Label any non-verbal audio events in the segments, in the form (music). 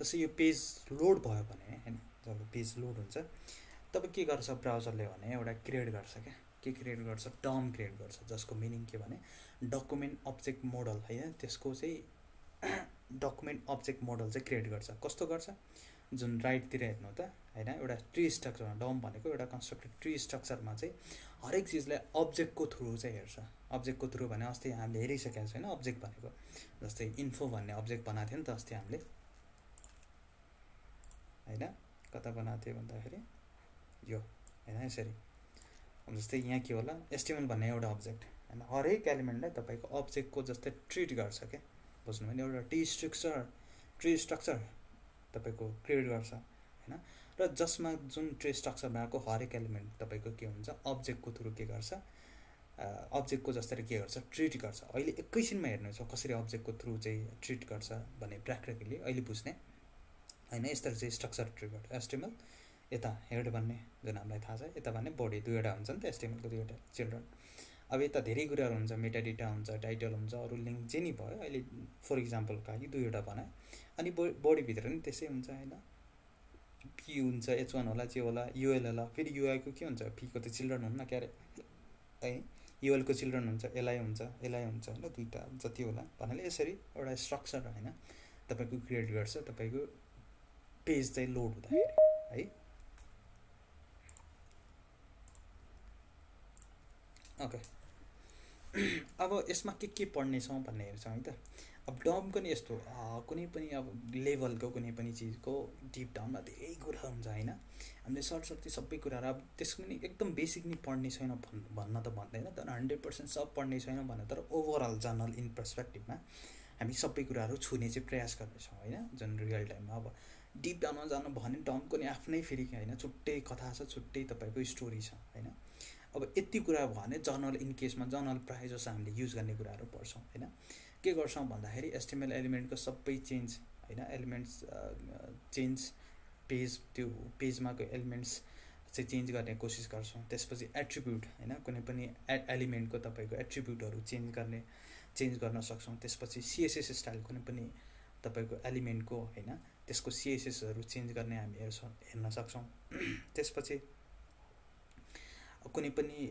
जस्तै यो page load भयो भने होइन जब पेज लोड हुन्छ तब के गर्छ ब्राउजरले भने एउटा क्रिएट गर्छ क्या। के क्रिएट गर्छ? टर्म क्रिएट गर्छ जसको मिनिङ के भने डकुमेन्ट अब्जेक्ट मोडल होइन त्यसको चाहिँ (clears throat) डकुमेन्ट अब्जेक्ट मोडल चाहिँ क्रिएट गर्छ। कस्तो गर्छ? जुन राइटतिर हेर्नु त होइन एउटा ट्री स्ट्रक्चरमा डम भनेको एउटा कन्स्ट्रक्टेड ट्री स्ट्रक्चरमा चाहिँ हरेक चिजलाई अब्जेक्टको थ्रु चाहिँ हेर्छ। अब्जेक्टको थ्रु भने अस्ति हामीले हेरिसकेको छैन अब्जेक्ट भनेको। जस्तै इन्फो भन्ने अब्जेक्ट बनाएको थियो नि त अस्ति हामीले। होइन? कता बनाएको थियो भन्दाखेरि? यो होइन? यसरी। जस्तै यहाँ के होला? एस्टिमल भन्ने एउटा अब्जेक्ट होइन? हरेक एलिमेन्टलाई तपाईँको अब्जेक्टको जस्तै ट्रिट गर्छ क्या? बुझ्नु भने एउटा टी स्ट्रक्चर ट्री स्ट्रक्चर तपाईँको क्रिएट गर्छ होइन? र जसमा जुन ट्री स्ट्रक्चर भएको हरेक एलिमेन्ट तपाईँको के हुन्छ? अब्जेक्टको थ्रु के गर्छ? अब्जेक्टको जसरी के गर्छ? ट्रिट गर्छ। अहिले एकैछिनमा हेर्नेछौँ कसरी अब्जेक्टको थ्रु चाहिँ ट्रिट गर्छ भन्ने प्र्याक्टिकली अहिले बुझ्ने होइन यस्तरी चाहिँ स्ट्रक्चर ट्रिट गर्छ एस्टिमल यता हेड भन्ने जुन हामीलाई थाहा छ यता भन्ने बडी दुईवटा हुन्छ नि त एस्टिमलको दुईवटा चिल्ड्रन अब यता धेरै कुराहरू हुन्छ मेटाडिटा हुन्छ टाइटल हुन्छ अरू लिङ्क जे नि भयो अहिले फर इक्जाम्पलको लागि दुईवटा बनायो अनि बो बडीभित्र नि त्यसै हुन्छ होइन। पी हुन्छ एच वान होला जे होला युएल होला फेरि युआईको के हुन्छ? पीको त चिल्ड्रन हुन्न क्यारे? है? युएलको चिल्ड्रन हुन्छ एलआई हुन्छ एलआई हुन्छ होइन दुइटा जति होला। भन्नाले यसरी एउटा स्ट्रक्चर होइन तपाईँको क्रिएट गर्छ तपाईँको पेज चाहिँ लोड हुँदाखेरि है? ओके अब यसमा के के पढ्नेछौँ भन्ने हेर्छौँ है त। अब डमको नि यस्तो कुनै पनि अब लेभलको कुनै पनि चिजको डिप डाउनमा धेरै कुरा हुन्छ होइन। हामीले सर्ट सर्टी सबै कुराहरू अब त्यसको नि एकदम बेसिक नि पढ्ने छैन भन् भन्न त भन्दैन तर हन्ड्रेड पर्सेन्ट सब पढ्ने छैन भने तर ओभरअल जर्नल इन पर्सपेक्टिभमा हामी सबै कुराहरू छुने चाहिँ प्रयास गर्नेछौँ होइन जुन रियल टाइममा अब डिप डाउनमा जानु भने डमको नि आफ्नै फेरि होइन छुट्टै कथा छ छुट्टै तपाईँको स्टोरी छ होइन? अब यति कुरा भयो भने जर्नल इन केसमा जर्नल प्रायः जस्तो हामीले युज गर्ने कुराहरू पढ्छौँ होइन? के गर्छौँ भन्दाखेरि एस्टिमेल एलिमेन्टको सबै चेन्ज होइन? एलिमेन्ट्स चेन्ज पेज त्यो पेजमाको एलिमेन्ट्स चाहिँ चेन्ज गर्ने कोसिस गर्छौँ। त्यसपछि एट्रिब्युट होइन? कुनै पनि ए एलिमेन्टको तपाईँको एट्रिब्युटहरू चेन्ज गर्ने चेन्ज गर्न सक्छौँ। त्यसपछि सिएसएस स्टाइल कुनै पनि तपाईँको एलिमेन्टको होइन त्यसको सिएसएसहरू चेन्ज गर्ने हामी हेर्छौँ हेर्न सक्छौँ। (clears throat) त्यसपछि कुनै पनि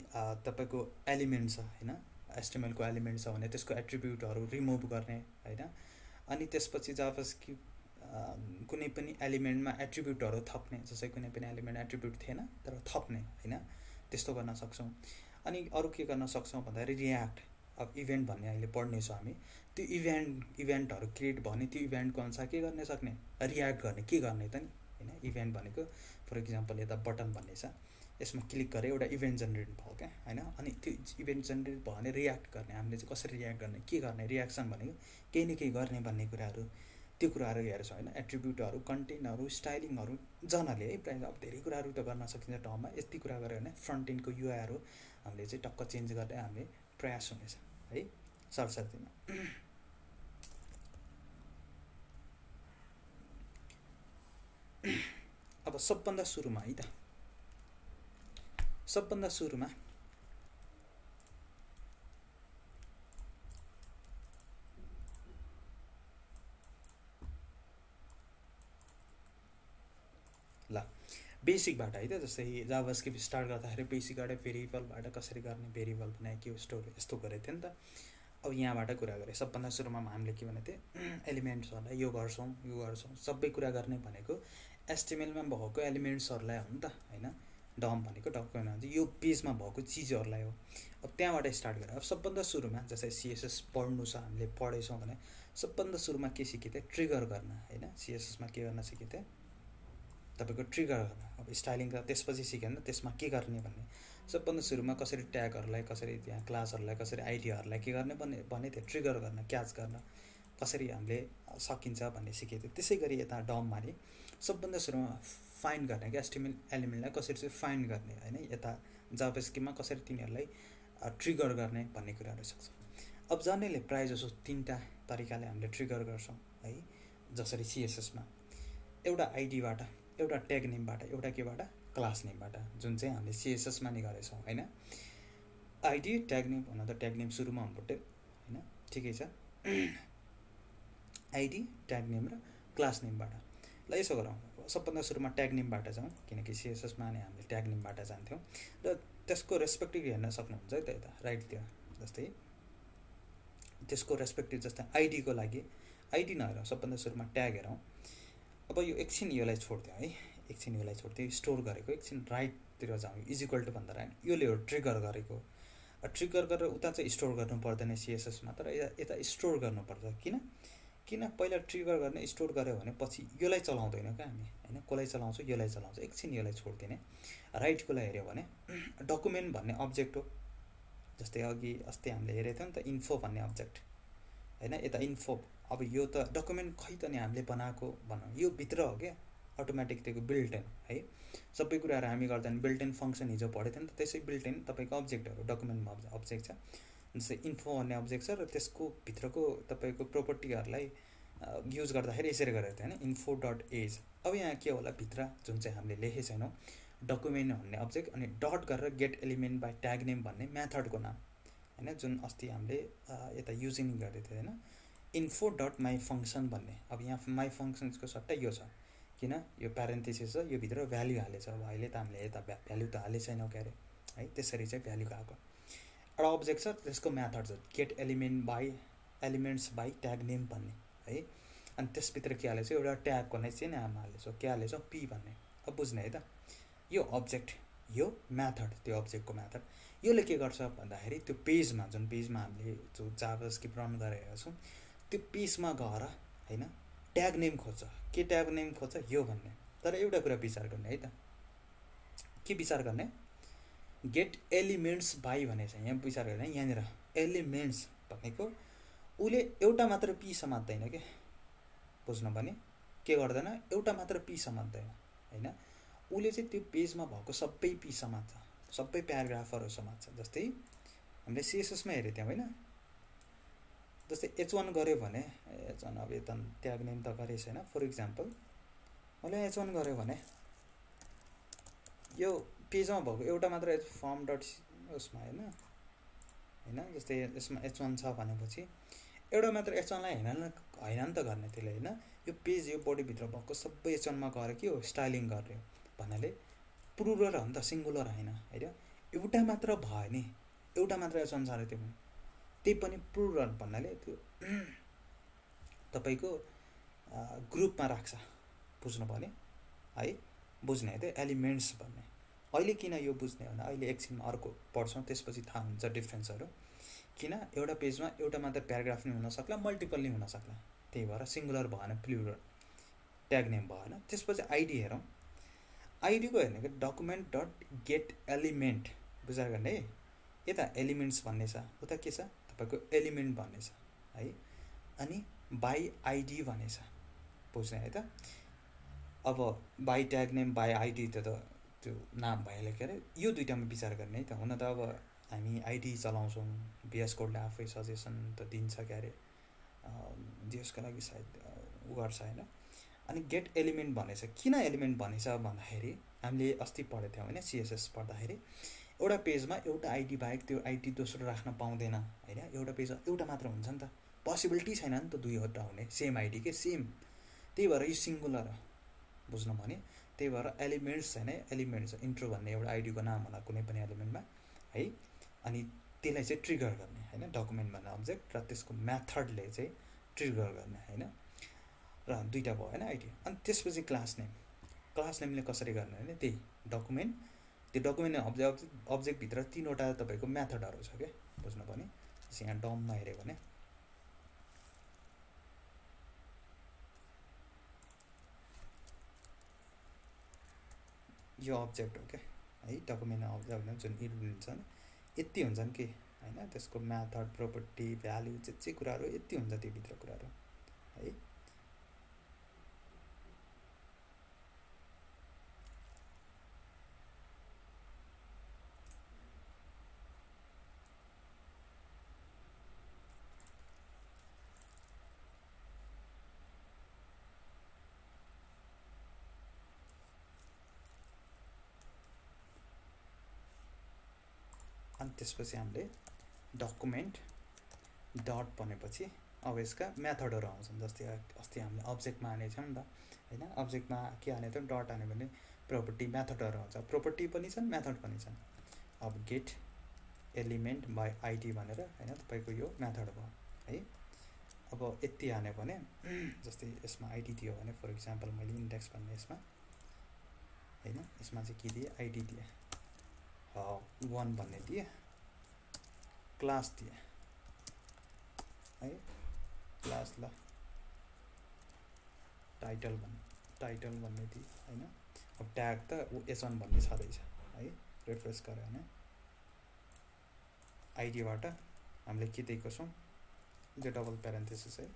तपाईँको एलिमेन्ट छ होइन एस्टिमेलको एलिमेन्ट छ भने त्यसको एट्रिब्युटहरू रिमुभ गर्ने होइन अनि त्यसपछि कि कुनै पनि एलिमेन्टमा एट्रिब्युटहरू थप्ने जस्तै कुनै पनि एलिमेन्ट एट्रिब्युट थिएन तर थप्ने होइन त्यस्तो गर्न सक्छौँ। अनि अरू के गर्न सक्छौँ भन्दाखेरि रियाक्ट अब इभेन्ट भन्ने अहिले पढ्नेछौँ हामी त्यो इभेन्ट इभेन्टहरू क्रिएट भने त्यो इभेन्टको अनुसार के गर्ने सक्ने? रियाक्ट गर्ने के गर्ने त नि? होइन इभेन्ट भनेको फर इक्जाम्पल यता बटन भन्ने छ यसमा क्लिक गरेँ एउटा इभेन्ट जेनेरेट भयो क्या होइन? अनि त्यो इभेन्ट जेनेरेट भयो भने रियाक्ट गर्ने हामीले चाहिँ कसरी रियाक्ट गर्ने के गर्ने रियाक्सन भनेको केही न केही गर्ने भन्ने कुराहरू त्यो कुराहरू हेर्छौँ होइन? एट्रिब्युटहरू कन्टेन्टहरू स्टाइलिङहरू जनाले है प्रायः अब धेरै कुराहरू त गर्न सकिन्छ टर्ममा यति कुरा गऱ्यो भने फ्रन्ट इन्डको युआईहरू हामीले चाहिँ टक्क चेन्ज गर्ने हामीले प्रयास हुनेछ। है सरसर्तीमा अब सबभन्दा सुरुमा है त। सबभन्दा सुरुमा ल बेसिकबाट है त जस्तै जाभास्क्रिप्ट स्टार्ट गर्दाखेरि बेसिकबाट भेरिएबलबाट कसरी गर्ने भेरिएबल बनायो के स्टोरी यस्तो गरेको थियो नि त। अब यहाँबाट कुरा गरेँ। सबभन्दा सुरुमा हामीले के भनेको थिएँ (clears throat) एलिमेन्ट्सहरूलाई यो गर्छौँ यो गर्छौँ सबै कुरा गर्ने भनेको एस्टिमेलमा भएको एलिमेन्ट्सहरूलाई हो नि त होइन? डम भनेको डकुमेन्ट भन्छ यो पेजमा भएको चिजहरूलाई हो। अब त्यहाँबाट स्टार्ट गरेर अब सबभन्दा सुरुमा जस्तै सिएसएस पढ्नु छ हामीले पढेछौँ भने सबभन्दा सुरुमा के सिकेको थिएँ? ट्रिगर गर्न होइन? सिएसएसमा के गर्न सिकेको थिएँ? तपाईँको ट्रिगर अब स्टाइलिङ त्यसपछि सिकेँ नि त्यसमा के गर्ने भन्ने। सबभन्दा सुरुमा कसरी ट्यागहरूलाई कसरी त्यहाँ क्लासहरूलाई कसरी आइडियाहरूलाई के गर्ने भन्ने भन्ने थियो ट्रिगर गर्न क्याच गर्न कसरी हामीले सकिन्छ भन्ने सिकेको थियो। त्यसै गरी यता डम भने सबभन्दा सुरुमा फाइन्ड गर्ने क्या एस्टिमेल एलिमेन्टलाई कसरी चाहिँ फाइन्ड गर्ने होइन? यता जाब स्किममा कसरी तिनीहरूलाई ट्रिगर गर्ने भन्ने कुराहरू सक्छ। अब जर्नेले प्रायः जसो तिनवटा तरिकाले हामीले ट्रिगर गर्छौँ है? जसरी सिएसएसमा एउटा आइडीबाट एउटा ट्याग नेमबाट एउटा केबाट? क्लास नेमबाट जुन चाहिँ हामीले सिएसएसमा नि गरेछौँ होइन? आइडी ट्याग नेम हुन त ट्याग नेम सुरुमा हुनुपर्थ्यो होइन? ठिकै छ। आइडी ट्याग नेम र क्लास नेमबाट ल यसो गरौँ। सबभन्दा सुरुमा ट्याग नेमबाट जाउँ किनकि सिएसएसमा नै हामीले ट्याग नेमबाट जान्थ्यौँ। र त्यसको रेस्पेक्टिभ हेर्न सक्नुहुन्छ है त यता राइटतिर जस्तै। त्यसको रेस्पेक्टिभ जस्तै आइडीको लागि। आइडी नहेरौँ सबभन्दा सुरुमा ट्याग हेरौँ। अब यो एकछिन यसलाई छोडिदियो है एकछिन यसलाई छोडिदियो स्टोर गरेको एकछिन राइटतिर जाउँ इजिक्वल टु भन्दा राइट यसले हो ट्रिगर गरेको। ट्रिगर गरेर उता चाहिँ स्टोर गर्नु पर्दैन सिएसएसमा तर यता स्टोर गर्नुपर्छ किन? किन पहिला ट्रिगर गर्ने स्टोर गऱ्यो भने पछि यसलाई चलाउँदैनौँ क्या हामी होइन? कसलाई चलाउँछौँ यसलाई चलाउँछ एकछिन यसलाई छोडिदिने। राइटकोलाई हेऱ्यो भने (clears throat) डकुमेन्ट भन्ने अब्जेक्ट हो। जस्तै अघि अस्ति हामीले हेरेको थियौँ नि त इन्फो भन्ने अब्जेक्ट होइन? यता इन्फो अब यो त डकुमेन्ट खै त नि हामीले बनाएको भनौँ। यो भित्र हो क्या? अटोमेटिक त्यो बिल्टेन है? सबै कुराहरू हामी गर्दा बिल्टेन फङ्सन हिजो पढेको थियो नि त त्यसै बिल्टेन तपाईँको अब्जेक्टहरू डकुमेन्टमा अब्जेक्ट छ। जस्तै इन्फो भन्ने अब्जेक्ट छ र त्यसको भित्रको तपाईँको प्रोपर्टीहरूलाई युज गर्दाखेरि यसरी गरेको थियो होइन इन्फो डट एज अब यहाँ के होला भित्र? जुन चाहिँ हामीले लेखेको छैनौँ डकुमेन्ट भन्ने अब्जेक्ट अनि डट गरेर get element by tag name भन्ने मेथडको नाम होइन? जुन अस्ति हामीले यता युजिङ गरेको थियो होइन? इन्फो डट माई फङ्सन भन्ने। अब यहाँ माई फङ्सन्सको सट्टा यो छ। किन? यो प्यारेन्थिसिस छ यो भित्र भ्याल्यु हालेछ। अब अहिले त हामीले यता भ्याल्यु त हालेको छैनौँ क्यारे। है त्यसरी चाहिँ भ्याल्यु आएको एउटा अब्जेक्ट छ त्यसको म्याथड छ get element by elements by tag name भन्ने। है अनि त्यसभित्र के हालेछ? एउटा ट्यागको नै चाहिँ नाम हालेछ। के हालेछ? पी भन्ने। अब बुझ्ने है त। यो अब्जेक्ट यो म्याथड त्यो अब्जेक्टको म्याथड यसले के गर्छ भन्दाखेरि त्यो पेजमा जुन पेजमा हामीले जो जाब स्किप रन गरेका छौँ त्यो पेजमा गएर होइन? ट्याग नेम खोज्छ। के ट्याग नेम खोज्छ? यो भन्ने। तर एउटा कुरा विचार गर्ने है त? के विचार गर्ने? गेट एलिमेन्ट्स बाई भनेको छ यहाँ विचार गरेर यहाँनिर। एलिमेन्ट्स भनेको उसले एउटा मात्र पी समात्दैन क्या बुझ्नु भने के गर्दैन? एउटा मात्र पी समात्दैन होइन? उसले चाहिँ त्यो पेजमा भएको सबै पी समात्छ। सबै प्याराग्राफहरू समात्छ। जस्तै हामीले सिएसएसमा हेरेको थियौँ होइन? जस्तै एच वान गऱ्यो भने एच वान अब यता ट्याग नेम त गरेको छैन। फर इक्जाम्पल मैले एच वान गऱ्यो भने यो पेजमा भएको एउटा मात्र फर्म डट उसमा होइन? होइन? जस्तै यसमा एच वान छ भनेपछि एउटा मात्र एच वानलाई होइन होइन नि त गर्ने त्यसले होइन? यो पेज यो बडीभित्र भएको सबै एच वानमा गएर के हो? स्टाइलिङ गर्ने भन्नाले प्रुरल हो नि त सिङ्गुलर होइन? होइन एउटा मात्र भयो नि। एउटा मात्र एच वान छ अरे त्यो पनि। त्यही पनि प्रुरल भन्नाले त्यो तपाईँको ग्रुपमा राख्छ बुझ्नु भने है? बुझ्ने है त्यो एलिमेन्ट्स भन्ने। अहिले किन यो बुझ्ने भने अहिले एकछिनमा अर्को पढ्छौँ त्यसपछि थाहा हुन्छ डिफ्रेन्सहरू किन? एउटा पेजमा एउटा मात्र प्याराग्राफ नै हुनसक्ला मल्टिपल नै हुनसक्ला। त्यही भएर सिङ्गुलर भएन प्लुरल ट्याग नेम भएन। त्यसपछि आइडी हेरौँ। आइडीको हेर्ने कि डकुमेन्ट डट गेट एलिमेन्ट विचार गर्ने? है यता एलिमेन्ट्स भन्ने छ। उता के छ? तपाईँको एलिमेन्ट भन्ने छ है? अनि बाई आइडी भन्ने छ बुझ्ने है त? अब by tag name by ID त त्यो नाम भइहाल्यो के अरे यो दुइटामा विचार गर्ने है त? हुन त अब हामी आइडी चलाउँछौँ बिएस कोडले आफै सजेसन त दिन्छ के अरे जिएसको लागि सायद उ गर्छ होइन? अनि गेट एलिमेन्ट भनेछ किन एलिमेन्ट भनेछ भन्दाखेरि हामीले अस्ति पढेको थियौँ होइन सिएसएस पढ्दाखेरि। एउटा पेजमा एउटा आइडी बाहेक त्यो आइडी दोस्रो राख्न पाउँदैन होइन? एउटा पेजमा एउटा मात्र हुन्छ नि त। पोसिबिलिटी छैन नि त दुईवटा हुने। सेम आइडी के? सेम त्यही भएर यो सिङ्गुलर बुझ्नु भने। त्यही भएर एलिमेन्ट्स होइन एलिमेन्ट्स इन्ट्रो भन्ने एउटा आइडीको नाम होला कुनै पनि एलिमेन्टमा है? अनि त्यसलाई चाहिँ ट्रिगर गर्ने होइन? डकुमेन्ट भन्ने अब्जेक्ट र त्यसको म्याथडले चाहिँ ट्रिगर गर्ने होइन? र दुइटा भयो होइन आइडी अनि त्यसपछि क्लास नेम क्लास नेमले कसरी गर्ने भने त्यही। डकुमेन्ट त्यो डकुमेन्ट अब्जेक्ट अब्जेक्टभित्र तिनवटा तपाईँको म्याथडहरू छ क्या? बुझ्नु भने यहाँ डममा हेऱ्यो भने। यो अब्जेक्ट हो क्या? है डकुमेन्ट अब्जेक्ट जुन नि यति हुन्छन् कि होइन? त्यसको म्याथड प्रोपर्टी भ्याल्यु जे जे कुराहरू यति हुन्छ त्योभित्र कुराहरू है त्यसपछि हामीले डकुमेन्ट डट भनेपछि अब यसका म्याथडहरू आउँछन् जस्तै अस्ति हामीले अब्जेक्टमा हानेको थियौँ नि त होइन? अब्जेक्टमा के हानेको थियौँ? डट हान्यो भने प्रोपर्टी म्याथडहरू आउँछ। प्रोपर्टी पनि छन् म्याथड पनि छन्। अब गेट एलिमेन्ट बाई आइडी भनेर होइन? तपाईँको यो म्याथड भयो है? अब यति हान्यो भने (clears throat) जस्तै यसमा आइडी दियो भने फर इक्जाम्पल मैले इन्डेक्स भन्ने यसमा होइन? यसमा चाहिँ के दिएँ? आइडी दिएँ। वान भन्ने दिएँ। क्लास दिएँ। है? क्लास ल। टाइटल भन्ने टाइटल भन्ने दिएँ होइन? अब ट्याग त एस वान भन्ने छँदैछ है? रिफ्रेस गरेँ भने। आइडीबाट हामीले के दिएको छौँ? त्यो डबल प्यारेन्थेसिस है।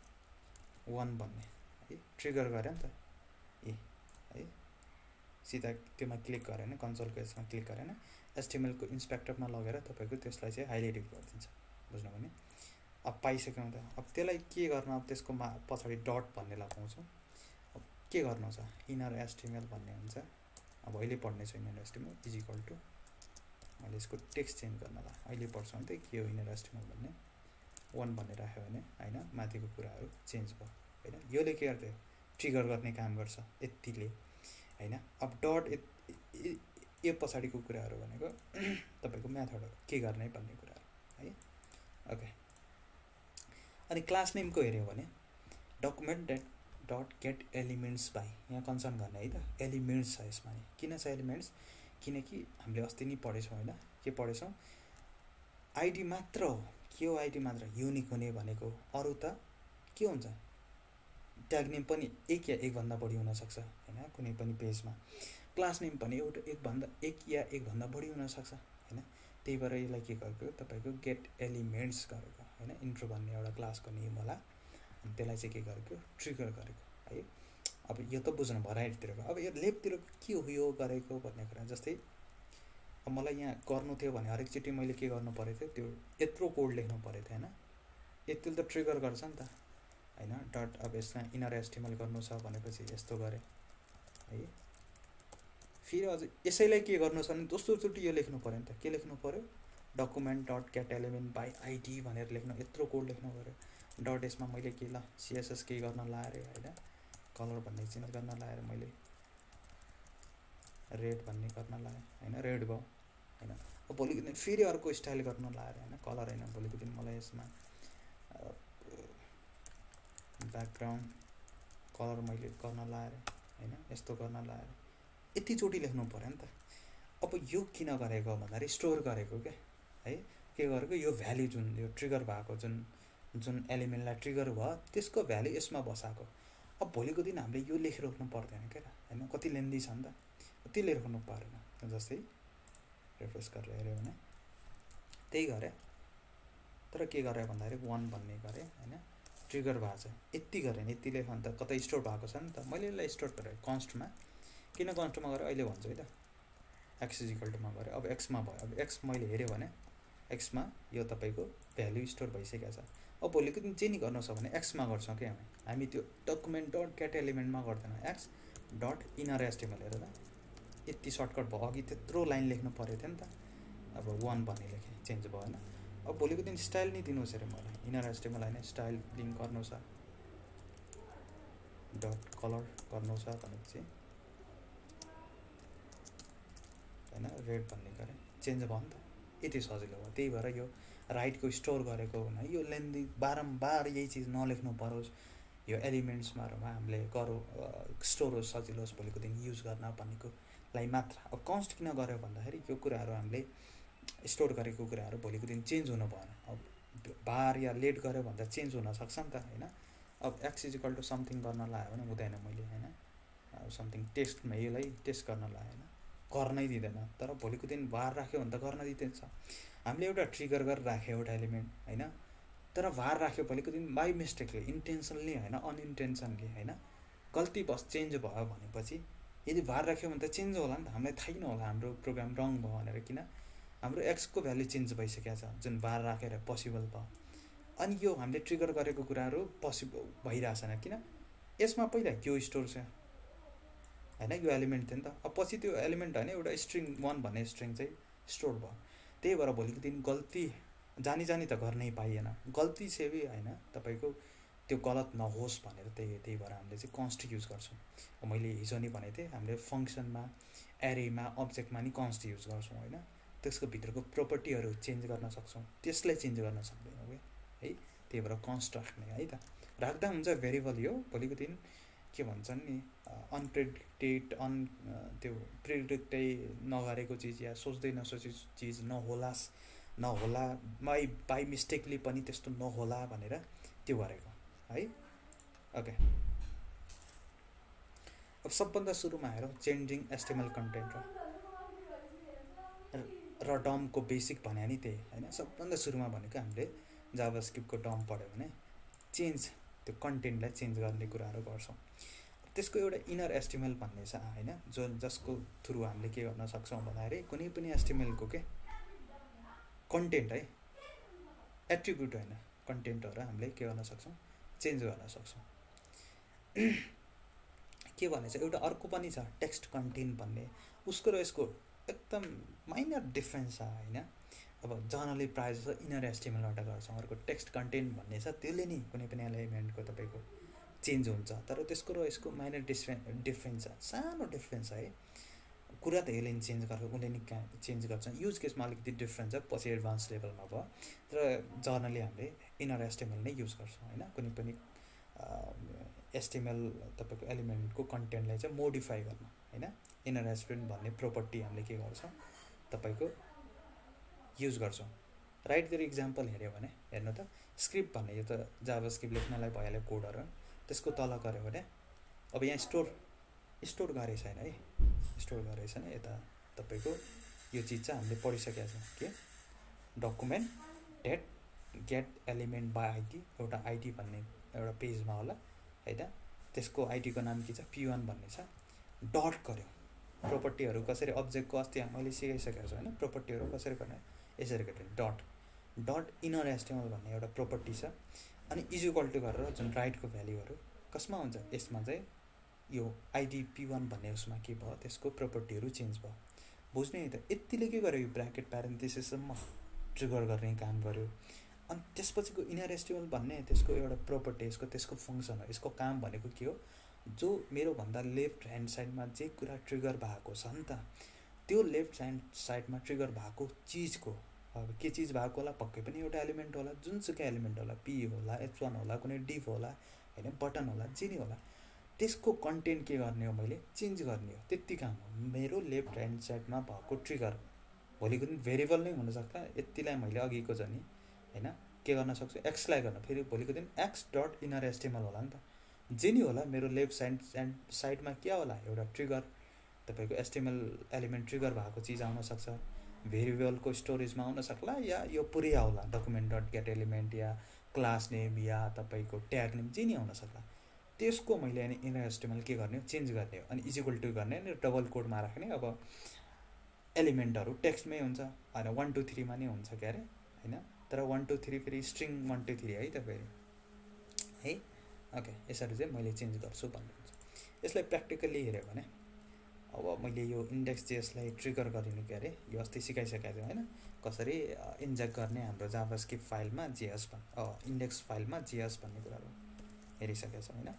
वान भन्ने है? ट्रिगर गऱ्यो नि त। ए है? सिधा त्योमा क्लिक गरेँ भने कन्सोलको यसमा क्लिक गरेँ भने एसटिएमएलको इन्सपेक्टरमा लगेर तपाईँको त्यसलाई चाहिँ हाइलाइट गरिदिन्छ बुझ्नु भने अब पाइसक्यौँ त अब त्यसलाई के गर्नु अब त्यसको मा पछाडि डट भन्ने लगाउँछौँ। अब के गर्नु छ इनर एसटिएमएल भन्ने हुन्छ। अब अहिले पढ्नेछु इनर एसटिएमएल इज टु। मैले यसको टेक्स्ट चेन्ज गर्नलाई अहिले पढ्छु भने त के हो इनर एसटिएमएल भन्ने? वान भन्ने राख्यो भने होइन माथिको कुराहरू चेन्ज भयो होइन? योले के गर्थ्यो ट्रिगर गर्ने काम गर्छ यतिले होइन? अब डट यो पछाडिको कुराहरू भनेको (clears throat) तपाईँको म्याथडहरू के गर्ने भन्ने कुराहरू है? ओके अनि क्लास नेमको हेऱ्यो भने document date dot get elements by यहाँ कन्सर्न गर्ने है त? एलिमेन्ट्स छ यसमा किन छ एलिमेन्ट्स किनकि हामीले अस्ति नै पढेछौँ होइन? के पढेछौँ? आइडी मात्र हो। के हो आइडी मात्र? युनिक हुने भनेको अरू त के हुन्छ? ट्याग नेम पनि एक या एकभन्दा बढी हुनसक्छ होइन? कुनै पनि पेजमा क्लास नेम पनि एउटा एकभन्दा एक या एकभन्दा बढी हुनसक्छ होइन? त्यही भएर यसलाई के गरेको तपाईँको गेट एलिमेन्ट्स गरेको होइन? इन्ट्रो भन्ने एउटा क्लासको नेम होला। अनि त्यसलाई चाहिँ के गरेको ट्रिगर गरेको है? अब यो त बुझ्नु भराइटितिरको अब यो लेफ्टतिर के हो यो गरेको भन्ने कुरा जस्तै अब मलाई यहाँ गर्नु थियो भने हरेकचोटि मैले के गर्नु परेको थियो त्यो यत्रो कोड लेख्नु परेको थियो होइन? यतिले त ट्रिगर गर्छ नि त होइन? डट अब यसमा इनर एस्टिमल गर्नु छ भनेपछि यस्तो गरेँ है? फेरि अझ यसैलाई के गर्नु छ भने दोस्रोचोटि यो लेख्नु पऱ्यो नि त। के लेख्नु पऱ्यो? Document dot get element by ID भनेर लेख्नु यत्रो कोड लेख्नु पऱ्यो। डट यसमा मैले के ल सिएसएस केही गर्न लाएर होइन कलर भन्ने चेन्ज गर्न लाएर मैले रेड भन्ने गर्न लाएँ होइन रेड भयो होइन। भोलिको दिन फेरि अर्को स्टाइल गर्न लाएर होइन कलर होइन भोलिको दिन मलाई यसमा ब्याकग्राउन्ड कलर मैले गर्न लाएर होइन यस्तो गर्न लाएर। यतिचोटि लेख्नु पऱ्यो नि त। अब यो किन गरेको भन्दाखेरि स्टोर गरेको क्या है के गरेको? यो भ्याल्यु जुन यो ट्रिगर भएको जुन जुन एलिमेन्टलाई ट्रिगर भयो त्यसको भ्याल्यु यसमा बसाएको। अब भोलिको दिन हामीले यो लेखिराख्नु पर्दैन क्या होइन कति लेन्दी छ नि त? त्यो लेख्नु परेन। जस्तै रिफ्रेस गरेर हेऱ्यो भने त्यही गरेँ तर के गरेँ भन्दाखेरि वान भन्ने गरेँ होइन? ट्रिगर भएको छ। यति गरेँ यति लेख अन्त कतै स्टोर भएको छ नि त? मैले यसलाई स्टोर गरेँ कन्स्टमा किन कन्स्टमा गरेँ अहिले भन्छु है त? एक्स इजिकल टुमा गरेँ अब एक्समा भयो। अब एक्स मैले हेऱ्यो भने एक्समा यो तपाईँको भ्याल्यु स्टोर भइसकेको छ। अब भोलिको दिन चाहिँ नि गर्नु छ भने एक्समा गर्छौँ क्या हामी। हामी त्यो डकुमेन्ट डट क्याट एलिमेन्टमा गर्दैनौँ। एक्स डट इनर एस्टिमल हेर त। यति सर्टकट भयो। अघि त्यत्रो लाइन लेख्नु परेको थियो नि त। अब वान भन्ने लेखेँ। चेन्ज भयो होइन। अब भोलिको दिन स्टाइल नै दिनुहोस् अरे मलाई। इनर एस्टिमल होइन स्टाइल लिङ्क गर्नु छ डट कलर गर्नु छ भनेपछि होइन रेड भन्ने गरेँ। चेन्ज भयो नि त। यति सजिलो भयो। त्यही भएर यो राइटको स्टोर गरेको होइन यो लेन्दी बारम्बार यही चिज नलेख्नु परोस्। यो एलिमेन्ट्समाहरूमा हामीले गरौँ स्टोर होस् सजिलो होस् भोलिको दिन युज गर्न भनेको लाई मात्र। अब कन्स्ट किन गऱ्यो भन्दाखेरि यो कुराहरू हामीले स्टोर गरेको कुराहरू भोलिको दिन चेन्ज हुनु भएन। अब बार या लेट गऱ्यो भन्दा चेन्ज हुनसक्छ नि त होइन? अब एक्स इजिकल टु समथिङ गर्न लगायो भने हुँदैन मैले होइन? अब समथिङ टेस्टमा यसलाई टेस्ट गर्न होइन? गर्नै दिँदैन। तर भोलिको दिन भार राख्यो भने त गर्न दिँदैछ। हामीले एउटा ट्रिगर गरेर राख्यो एउटा एलिमेन्ट होइन? तर भार राख्यो भोलिको दिन बाई मिस्टेकले इन्टेन्सनली होइन? अनइन्टेन्सनली होइन? गल्ती बस चेन्ज भयो भनेपछि यदि भार राख्यो भने त चेन्ज होला नि त। हामीलाई थाहै नहोला हाम्रो प्रोग्राम रङ भयो भनेर। किन? हाम्रो एक्सको भ्याल्यु चेन्ज भइसकेको छ जुन भार राखेर पोसिबल भयो। अनि यो हामीले ट्रिगर गरेको कुराहरू पोसिबल भइरहेछन् किन? यसमा पहिला त्यो स्टोर छ। होइन यो एलिमेन्ट थियो नि त। अब पछि त्यो एलिमेन्ट होइन एउटा स्ट्रिङ वान भन्ने स्ट्रिङ चाहिँ स्टोर भयो। त्यही भएर भोलिको दिन गल्ती जानी जानी त गर्नै पाइएन। गल्ती सेवी होइन तपाईँको त्यो गलत नहोस् भनेर त्यही त्यही भएर हामीले चाहिँ कन्स्ट युज गर्छौँ। मैले हिजो नि भनेको थिएँ हामीले फङ्सनमा एरेमा अब्जेक्टमा नि कन्स्ट युज गर्छौँ होइन। त्यसको भित्रको प्रोपर्टीहरू चेन्ज गर्न सक्छौँ। त्यसलाई चेन्ज गर्न सक्दैनौँ क्या है? त्यही भएर कन्स्ट राख्ने है त। राख्दा हुन्छ भेरिएबल यो भोलिको दिन के भन्छन् नि अनप्रेडिक्टेड अन त्यो प्रेडिक्टै नगरेको चिज या सोच्दै नसोचे चिज नहोलास् नहोला बाई बाई मिस्टेकली पनि त्यस्तो नहोला भनेर त्यो गरेको है? ओके अब सबभन्दा सुरुमा आएर चेन्जिङ एस्टिमल कन्टेन्ट र र डमको बेसिक भने नि त्यही होइन? सबभन्दा सुरुमा भनेको हामीले जाभा स्क्रिप्टको डम पढ्यो भने चेन्ज त्यो कन्टेन्टलाई चेन्ज गर्ने कुराहरू गर्छौँ। त्यसको एउटा इनर एस्टिमेल भन्ने छ होइन? जो जसको थ्रु हामीले के गर्न सक्छौँ भन्दाखेरि कुनै पनि एस्टिमेलको के कन्टेन्ट है? एट्रिब्युट होइन? कन्टेन्टहरू हामीले के गर्न सक्छौँ? चेन्ज गर्न सक्छौँ। (clears throat) के भने चाहिँ एउटा अर्को पनि छ टेक्स्ट कन्टेन्ट भन्ने। उसको र यसको एकदम माइनर डिफ्रेन्स छ होइन? अब जर्नली प्रायः जस्तो इनर एस्टिमेलबाट गर्छौँ अर्को टेक्स्ट कन्टेन्ट भन्ने छ त्यसले नि कुनै पनि एलिमेन्टको तपाईँको चेन्ज हुन्छ। तर त्यसको र यसको माइनर डिफ्रेन्स डिफ्रेन्स छ सानो डिफ्रेन्स है। कुरा त यसले नि चेन्ज गर्छ उसले नि चेन्ज गर्छ। युज केसमा अलिकति डिफ्रेन्स छ पछि एडभान्स लेभलमा भयो। तर जर्नली हामीले इनर एस्टिमेल नै युज गर्छौँ होइन? कुनै पनि एस्टिमेल तपाईँको एलिमेन्टको कन्टेन्टलाई चाहिँ मोडिफाई गर्न होइन? इनर एस्पिरेन्ट भन्ने प्रोपर्टी हामीले के गर्छौँ? तपाईँको युज गर्छौँ। राइट दिएर इक्जाम्पल हेऱ्यो भने हेर्नु त स्क्रिप्ट भन्ने यो त जाभा स्क्रिप्ट लेख्नलाई भइहाल्यो कोडहरू। त्यसको तल गऱ्यो भने अब यहाँ स्टोर स्टोर गरेको छैन है। स्टोर गरेको छैन यता तपाईँको यो चिज चाहिँ हामीले पढिसकेका छौँ के document date get element by ID एउटा आइडी भन्ने एउटा पेजमा होला होइन त्यसको आइडीको नाम के छ? पी वान भन्ने छ। डट गऱ्यो। प्रोपर्टीहरू कसरी अब्जेक्टको अस्ति मैले सिकाइसकेको छु होइन? प्रोपर्टीहरू कसरी गर्ने? यसरी गऱ्यो डट। डट इनर एस्टिमल भन्ने एउटा प्रोपर्टी छ। अनि इजिक्वल टु गरेर जुन राइटको भ्याल्युहरू कसमा हुन्छ? यसमा चाहिँ यो आइडी पी वान भन्ने उसमा के भयो? त्यसको प्रोपर्टीहरू चेन्ज भयो। बुझ्ने त यतिले के गर्यो यो ब्राकेट प्यारेन्थिसिसम्म ट्रिगर गर्ने काम गर्यो। अनि त्यसपछिको इनर एस्टिमल भन्ने त्यसको एउटा प्रोपर्टी यसको त्यसको फङ्सन हो। यसको काम भनेको के हो? जो मेरोभन्दा लेफ्ट ह्यान्ड साइडमा जे कुरा ट्रिगर भएको छ नि त त्यो लेफ्ट ह्यान्ड साइडमा ट्रिगर भएको चिजको अब के चिज भएको होला? पक्कै पनि एउटा एलिमेन्ट होला। जुनसुकै एलिमेन्ट होला पी होला एच वान होला कुनै डिभ होला होइन बटन होला जे होला। त्यसको कन्टेन्ट के गर्ने हो मैले? चेन्ज गर्ने हो। त्यति काम हो। मेरो लेफ्ट ह्यान्ड साइडमा भएको ट्रिगर भोलिको दिन भेरिएबल नै हुनसक्छ यतिलाई मैले अघिको छ नि होइन के गर्न सक्छु? एक्सलाई गर्न। फेरि भोलिको दिन एक्स डट इनर एस्टिमल होला नि त। जे नि होला मेरो लेफ्ट साइड एन्ड साइडमा क्या होला? एउटा ट्रिगर तपाईँको एस्टिमल एलिमेन्ट ट्रिगर भएको चिज आउनसक्छ भेरिएबलको स्टोरेजमा आउन सक्ला या यो पुरै आउला? डकुमेन्ट डट गेट एलिमेन्ट या क्लास नेम या तपाईँको ट्याग नेम जे नि आउन सक्ला। त्यसको मैले अनि इनर एस्टिमल के गर्ने हो? चेन्ज गर्ने हो। अनि इजिक्वल टु गर्ने अनि डबल कोडमा राख्ने अब एलिमेन्टहरू टेक्स्टमै हुन्छ। होइन वान टू थ्रीमा नै हुन्छ क्या अरे? होइन? तर वान टू थ्री फेरि स्ट्रिङ वान टू थ्री है त फेरि है? ओके यसरी चाहिँ मैले चेन्ज गर्छु भन्नुहुन्छ। यसलाई प्र्याक्टिकल्ली हेऱ्यो भने अब मैले यो इन्डेक्स जेएसलाई ट्रिगर गरिनु के अरे यो अस्ति सिकाइसकेको थिएँ होइन? कसरी इन्जेक्ट गर्ने हाम्रो जाभा स्किप फाइलमा जिएस भन् इन्डेक्स फाइलमा जिएस भन्ने कुराहरू हेरिसकेको छ होइन?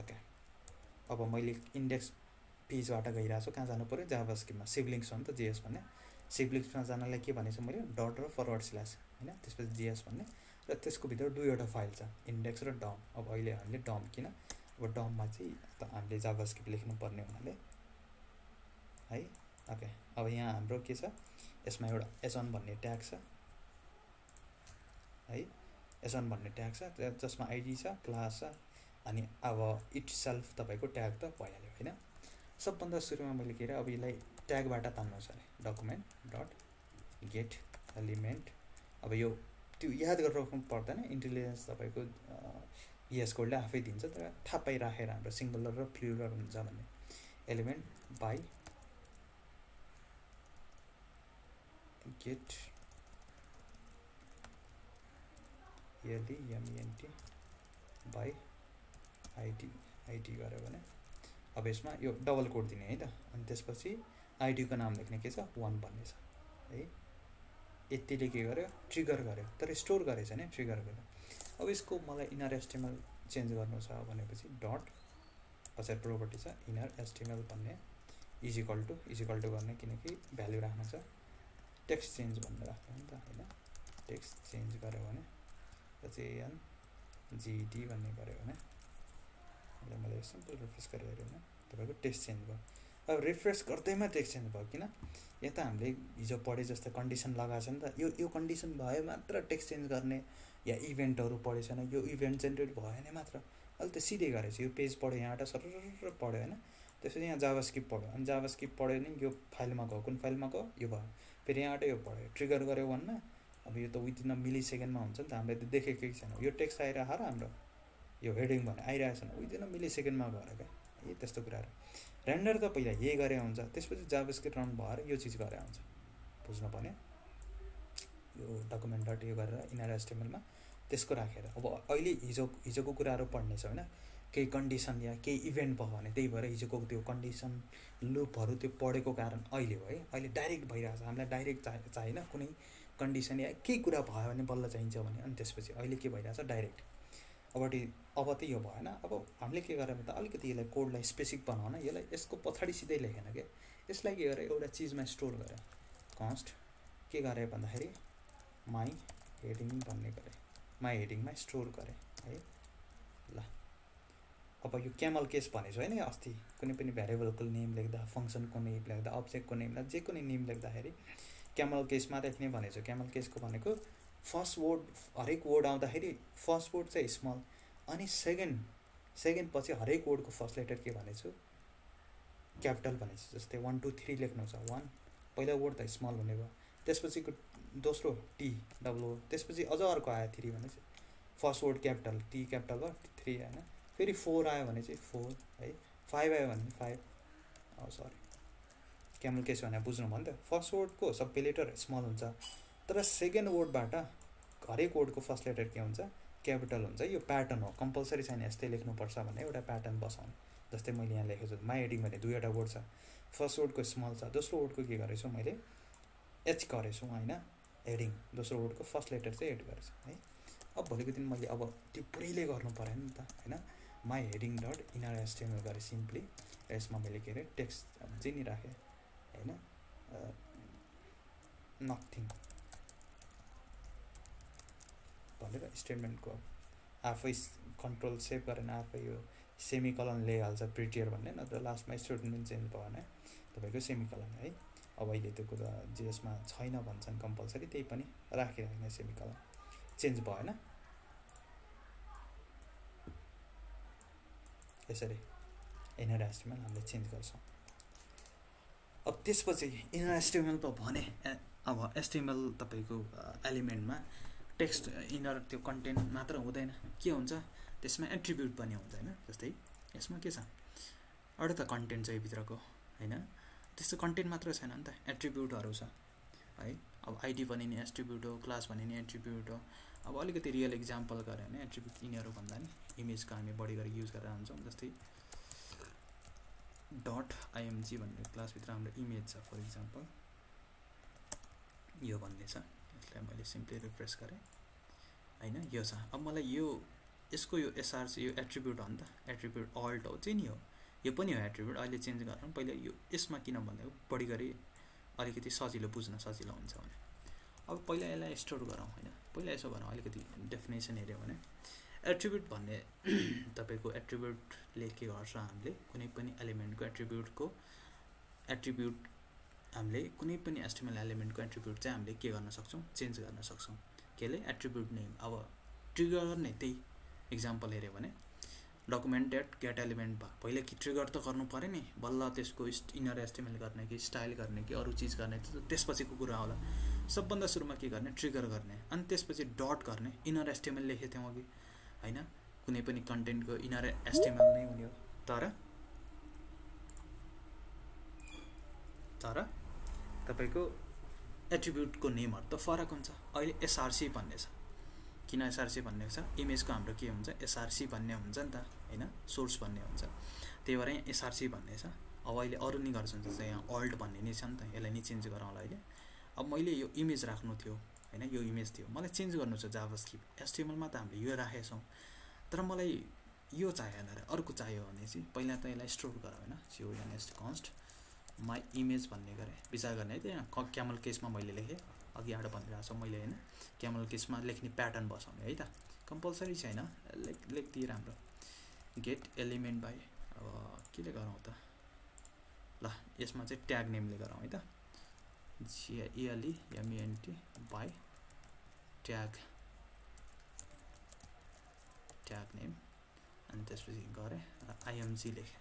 ओके। अब मैले इन्डेक्स पेजबाट गइरहेको छु कहाँ जानु पऱ्यो जाभा स्किपमा सिब्लिङ्स हो नि त जिएस भन्ने। सिब्लिक्समा जानलाई के भनेको छु मैले? डट र फरवर्ड स्ल्यास होइन? त्यसपछि जिएस भन्ने। र त्यसको भित्र दुईवटा फाइल छ इन्डेक्स र डम। अब अहिले हामीले डम किन? अब डममा चाहिँ हामीले जाभास्क्रिप्ट लेख्नुपर्ने हुनाले है। ओके अब यहाँ हाम्रो के छ? यसमा एउटा एचन भन्ने ट्याग छ। है एचन भन्ने ट्याग छ। जसमा आइडी छ क्लास छ अनि अब इट सेल्फ तपाईँको ट्याग त भइहाल्यो होइन? सबभन्दा सुरुमा मैले के अरे अब यसलाई ट्यागबाट तान्नु छ अरे। डकुमेन्ट डट गेट एलिमेन्ट अब यो त्यो याद गरेर राख्नु पर्दैन। इन्टेलिजेन्स तपाईँको इएस कोडले आफै दिन्छ तर थाहा पाइराखेर हाम्रो सिङ्गुलर र फ्लुलर हुन्छ भन्ने। Element by get L E M E N T by ID ID गऱ्यो भने। अब यसमा यो डबल कोड दिने है त। अनि त्यसपछि आइडीको नाम लेख्ने के छ? वान भन्ने छ। है? यतिले के गर्यो ट्रिगर गर्यो तर स्टोर गरेको छैन ट्रिगर गर्यो अब यसको मलाई इनर एस्टिमल चेन्ज गर्नु छ भनेपछि डट पछाडि प्रोपर्टी छ इनर एस्टिमल भन्ने इजिकल टु इजिकल टु गर्ने किनकि भ्याल्यु राख्नु छ। टेक्स्ट चेन्ज भनेर राख्नु नि त होइन? टेक्स्ट चेन्ज गऱ्यो भने एचएन जिडी भन्ने गऱ्यो भने अहिले मैले सिम्पल रिफ्रेस गरेर हेऱ्यो भने तपाईँको टेक्स्ट चेन्ज भयो। अब रिफ्रेस गर्दैमा टेक्स्ट चेन्ज भयो किन? यता हामीले हिजो पढे जस्तो कन्डिसन लगाएको छ नि त। यो यो कन्डिसन भयो मात्र टेक्स्ट चेन्ज गर्ने या इभेन्टहरू पढेको छैन यो इभेन्ट जेनेरेट भयो भने मात्र। अहिले त सिधै गरेछ यो पेज पढ्यो यहाँबाट सर पढ्यो होइन। त्यसपछि यहाँ जावा स्किप पढ्यो। अनि जावा स्किप पढ्यो भने यो फाइलमा गयो। कुन फाइलमा गयो? यो भयो। फेरि यहाँबाट यो पढ्यो ट्रिगर गऱ्यो भन्न अब यो त विदिन अ मिली सेकेन्डमा हुन्छ नि त हामीले त देखेकै छैन। यो टेक्स्ट आइरहेको र हाम्रो यो हेडिङ भने आइरहेको छैन। विदिन अ मिली सेकेन्डमा गएर क्या। ए त्यस्तो कुराहरू। रेन्डर त पहिला यही गरे हुन्छ। त्यसपछि जावा स्क्रिप्ट रन भएर यो चिज गरे हुन्छ। बुझ्नु पर्ने यो डकुमेन्ट डट यो गरेर एस्टिमेलमा त्यसको राखेर। अब अहिले हिजो हिजोको कुराहरू पढ्नेछ होइन। केही कन्डिसन या केही इभेन्ट भयो भने त्यही भएर हिजोको त्यो कन्डिसन लुपहरू त्यो पढेको कारण अहिले हो है। अहिले डाइरेक्ट भइरहेको छ। हामीलाई डाइरेक्ट चाहे चाहिएन कुनै कन्डिसन या केही कुरा भयो भने बल्ल चाहिन्छ भने अनि त्यसपछि अहिले के भइरहेछ डाइरेक्ट अब अब त यो भएन। अब हामीले के गरेर त अलिकति यसलाई कोडलाई स्पेसिक बनाउन। यसलाई यसको पछाडि सिधै लेखेन क्या यसलाई के गरेर एउटा चिजमा स्टोर गरेँ कस्ट के गरेँ भन्दाखेरि माई हेडिङ भन्ने गरेँ माई हेडिङमा स्टोर गरेँ है। ल। अब यो क्यामल केस भनेको होइन अस्ति कुनै पनि भ्यारिएबलको नेम लेख्दा फङ्सनको नेम लेख्दा अब्जेक्टको नेम लेख्दा जे कुनै नेम लेख्दाखेरि क्यामल केसमा लेख्ने भनेको छु क्यामल केसको भनेको फर्स्ट वर्ड हरेक वर्ड आउँदाखेरि फर्स्ट वर्ड चाहिँ स्मल अनि सेकेन्ड सेकेन्ड पछि हरेक वर्डको फर्स्ट लेटर के भनेको क्यापिटल भनेको जस्तै वान टू थ्री लेख्नु छ। वान पहिला वर्ड त स्मल हुने भयो। त्यसपछिको दोस्रो टी डब्लु त्यसपछि अझ अर्को आयो थ्री भनेपछि first word capital T capital भयो थ्री होइन। फेरि फोर आयो भने चाहिँ फोर है फाइभ आयो भने फाइभ। सरी क्यामल केस भने बुझ्नु भयो नि त। फर्स्ट वर्डको सबै लेटर स्मल हुन्छ। तर सेकेन्ड वर्डबाट हरेक वर्डको फर्स्ट लेटर के हुन्छ? क्यापिटल हुन्छ। यो प्याटर्न हो। कम्पलसरी छैन यस्तै लेख्नुपर्छ भन्ने एउटा प्याटर्न बसाउनु। जस्तै मैले यहाँ लेखेको छु। माई हेडिङ भने दुईवटा वर्ड छ। फर्स्ट वर्डको स्मल छ। दोस्रो वर्डको के गरेछु मैले? एच गरेछु होइन? हेडिङ दोस्रो वर्डको फर्स्ट लेटर चाहिँ एड गरेछु है। अब भोलिको दिन मैले अब त्यो पुरैले गर्नु पऱ्यो नि त होइन? My heading dot inner HTML गरेँ सिम्पली यसमा मैले के अरे टेक्स्ट जे नि राखेँ होइन नथिङ भनेर स्टेटमेन्टको आफै कन्ट्रोल सेभ गरेन आफै यो सेमी कलन ल्याइहाल्छ प्रिटियर भन्ने नत्र लास्टमा स्टेटमेन्ट चेन्ज भयो भने तपाईँको सेमी कलन है अब अहिले त्यो कुरा जेएसमा छैन भन्छन् कम्पलसरी त्यही पनि राखिराख्ने सेमी कलन चेन्ज भएन यसरी इनर एस्टिमेल हामीले चेन्ज गर्छौँ। अब त्यसपछि इनर एस्टिमेल त भने अब एस्टिमेल तपाईँको एलिमेन्टमा टेक्स्ट इनर त्यो कन्टेन्ट मात्र हुँदैन। के हुन्छ? त्यसमा एट्रिब्युट पनि हुन्छ होइन जस्तै यसमा के छ? एउटा त कन्टेन्ट चाहिँ भित्रको होइन? त्यस्तो कन्टेन्ट मात्र छैन नि त एट्रिब्युटहरू छ। है? अब आइडी पनि नि एट्रिब्युट हो क्लास भने एट्रिब्युट हो अब अलिकति रियल इक्जाम्पल गऱ्यो भने एट्रिब्युट यिनीहरू भन्दा नि इमेजको हामी बढी गरी युज गरेर हुन्छौँ जस्तै डट आइएमजी भन्ने क्लासभित्र हाम्रो इमेज छ फर इक्जाम्पल यो भन्ने छ यसलाई मैले सिम्पली रिफ्रेस गरेँ। होइन यो छ। अब मलाई यो यसको यो एसआर चाहिँ यो एट्रिब्युट हो नि त। एट्रिब्युट अल्ट हो चाहिँ नि हो। यो पनि हो एट्रिब्युट अहिले चेन्ज गरेर पहिला यो यसमा किन भन्दा बढी गरी अलिकति सजिलो बुझ्न सजिलो हुन्छ भने। अब पहिला यसलाई स्टोर गरौँ होइन? पहिला यसो भनौँ अलिकति डेफिनेसन हेऱ्यो भने। एट्रिब्युट भन्ने (clears throat) तपाईँको एट्रिब्युटले के गर्छ हामीले कुनै पनि एलिमेन्टको एट्रिब्युटको एट्रिब्युट हामीले कुनै पनि एस्टिमल एलिमेन्टको एट्रिब्युट चाहिँ हामीले के गर्न सक्छौँ? चेन्ज गर्न सक्छौँ। केले? एट्रिब्युट नेम अब ट्रिगर गर्ने त्यही इक्जाम्पल हेऱ्यो भने। डकुमेन्टेड गेट एलिमेन्ट भयो। पहिला कि ट्रिगर त गर्नु पऱ्यो नि। बल्ल त्यसको इनर एस्टिमेल गर्ने कि स्टाइल गर्ने कि अरू चिज गर्ने त्यसपछिको कुरा होला। सबभन्दा सुरुमा के गर्ने? ट्रिगर गर्ने। अनि त्यसपछि डट गर्ने। इनर एस्टिमेल लेखेको थियौँ अघि। होइन? कुनै पनि कन्टेन्टको इनर एस्टिमेल नै हुने हो। तर तर तपाईँको एट्रिब्युटको नेमहरू त फरक हुन्छ। अहिले एसआरसी भन्ने छ। किन एसआरसी भन्ने छ? इमेजको हाम्रो के हुन्छ? एसआरसी भन्ने हुन्छ नि त। होइन? सोर्स भन्ने हुन्छ। त्यही भएर यहाँ एसआरसी भन्ने छ। अब अहिले अरू नि गर्छ जस्तै यहाँ अल्ट भन्ने नि छ नि त। यसलाई नि चेन्ज गरौँला अहिले। अब मैले यो इमेज राख्नु थियो होइन? यो इमेज थियो। मलाई चेन्ज गर्नु छ जाभास्क्रिप्ट एसटिएमएलमा त हामीले यो राखेका छौँ। तर मलाई यो चाहिएन अरे अर्को चाहियो भने चाहिँ पहिला त यसलाई स्टोर गर होइन? सिओएनएस कन्स्ट माई इमेज भन्ने गरेँ। विचार गर्ने है त यहाँ क्यामल केसमा मैले लेखेँ। अघि आएर भनिरहेको छ मैले होइन? क्यामल केसमा लेख्ने प्याटर्न बसाउने है त? कम्पलसरी छैन। लेख राम्रो। गेट एलिमेन्ट बाई अब केले गरौँ त? ल यसमा चाहिँ ट्याग नेमले गरौँ है त? G E L E M E N T by tag tag name अनि त्यसपछि गरेँ र आइएमजी लेखेँ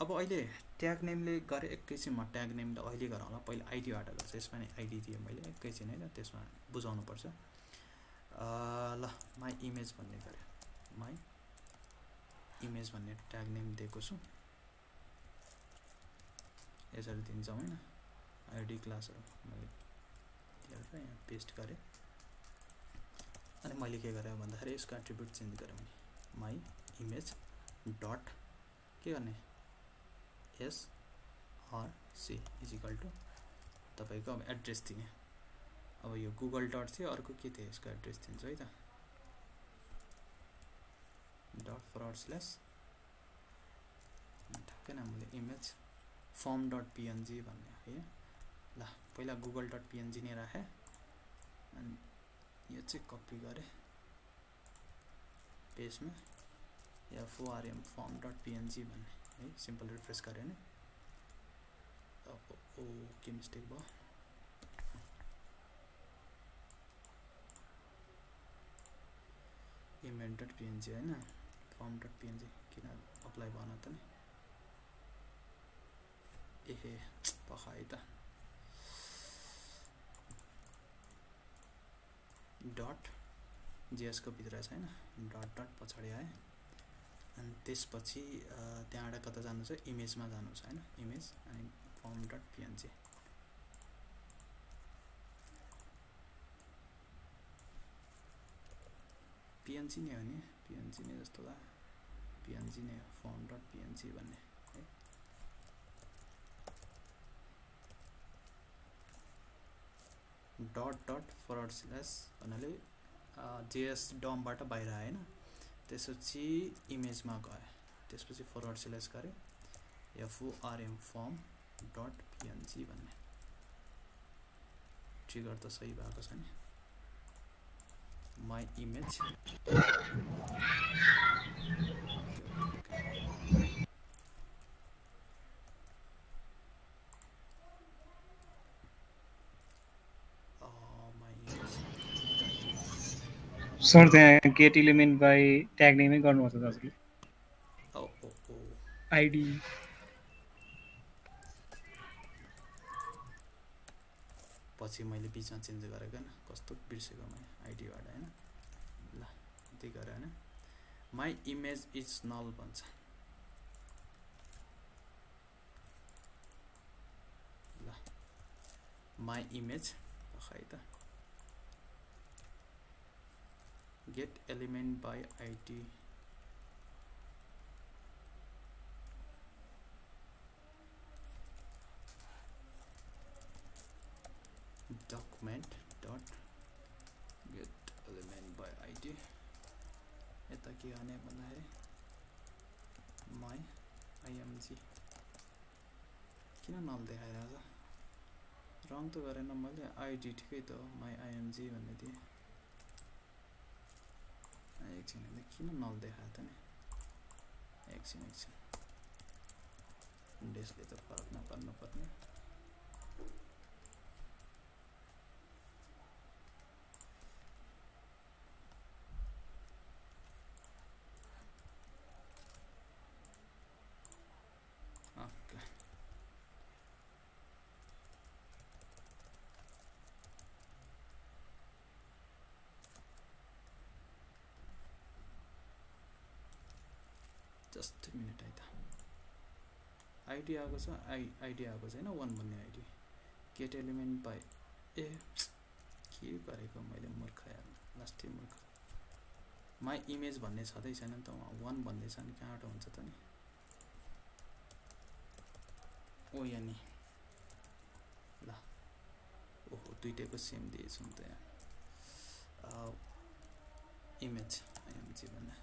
अब अहिले ट्याग नेमले गरेँ एकैछिनमा ट्याग नेम त अहिले गरौँ होला पहिला आइडीबाट गर्छ यसमा नि आइडी दिएँ मैले एकैछिन होइन त्यसमा बुझाउनुपर्छ ल माई इमेज भन्ने गरेँ माई इमेज भन्ने ट्याग नेम दिएको छु यसरी दिन्छौँ होइन आइडी क्लासहरू। मैले यहाँ पेस्ट गरेँ। अनि मैले के गरेँ भन्दाखेरि यसको एट्रिब्युट चेन्ज गरेँ मैले। माई इमेज डट के गर्ने? S R C is equal to तपाईँको अब एड्रेस दिने। अब यो गुगल डट थियो अर्को के थियो यसको एड्रेस दिन्छु है त? डट फरवर्ड स्ल्यास ठ्याक्कै मैले इमेज फर्म डट पिएनजी भन्ने है ल पहिला गुगल डट पिएनजी नै राखेँ अनि यो चाहिँ कपी गरेँ। पेजमा एफओआरएम फर्म डट पिएनजी भन्ने है सिम्पल रिफ्रेस गरेँ नि। ओ के मिस्टेक भयो? इमेल डट पिएनजी होइन फर्म डट पिएनजी किन अप्लाई भएन त नि? एहे पखाए त। डट जिएसको भित्र छैन डट डट पछाडि आएँ। अनि त्यसपछि त्यहाँबाट कता जानु छ? इमेजमा जानु छ होइन इमेज अनि फर्म डट पिएनजी पिएनजी नै हो नि पिएनजी नै जस्तो ला। पिएनजी नै हो फर्म डट पिएनजी भन्ने। डट डट फरवर्ड स्ल्यास भन्नाले जेएस डमबाट बाहिर आएन त्यसपछि इमेजमा गएँ। त्यसपछि फरवर्ड सिलेक्ट गरेँ। F O R M form dot PNG भन्ने। ट्रिगर त सही भएको छ नि। My image. सर त्यहाँ गेट इलिमेन्ट बाई ट्याग नेमै गर्नुपर्छ दाजुले। आइडी। पछि मैले बिचमा चेन्ज गरेको होइन कस्तो बिर्सेको मैले आइडीबाट होइन। ल त्यही गरेर होइन। माई इमेज इज नल भन्छ। ल माई इमेज खै त। Get element by id document dot get element by id यता के गर्ने भन्दाखेरि माई आइएमजी किन नल देखाइरहेको छ रङ त गरेन मैले। आइडी ठिकै त हो माई आइएमजी भन्ने दिएँ। एकछिन किन नल देखायो त नि एकछिन एकछिन डेसले त फरक नपर्नु पर्ने मिनट है त। आइडी आएको छ? आइ आइडी आएको छैन? वान भन्ने आइडी गेट एलिमेन्ट बाई ए। के गरेको मैले मूर्ख लास्टै मूर्ख। माई इमेज भन्ने छँदै छैन नि त वान भन्ने छ नि। कहाँबाट हुन्छ त नि? ओ यहाँ नि ल। ओहो दुइटैको सेम दिएछु त यहाँ इमेज आइएमजी भन्दा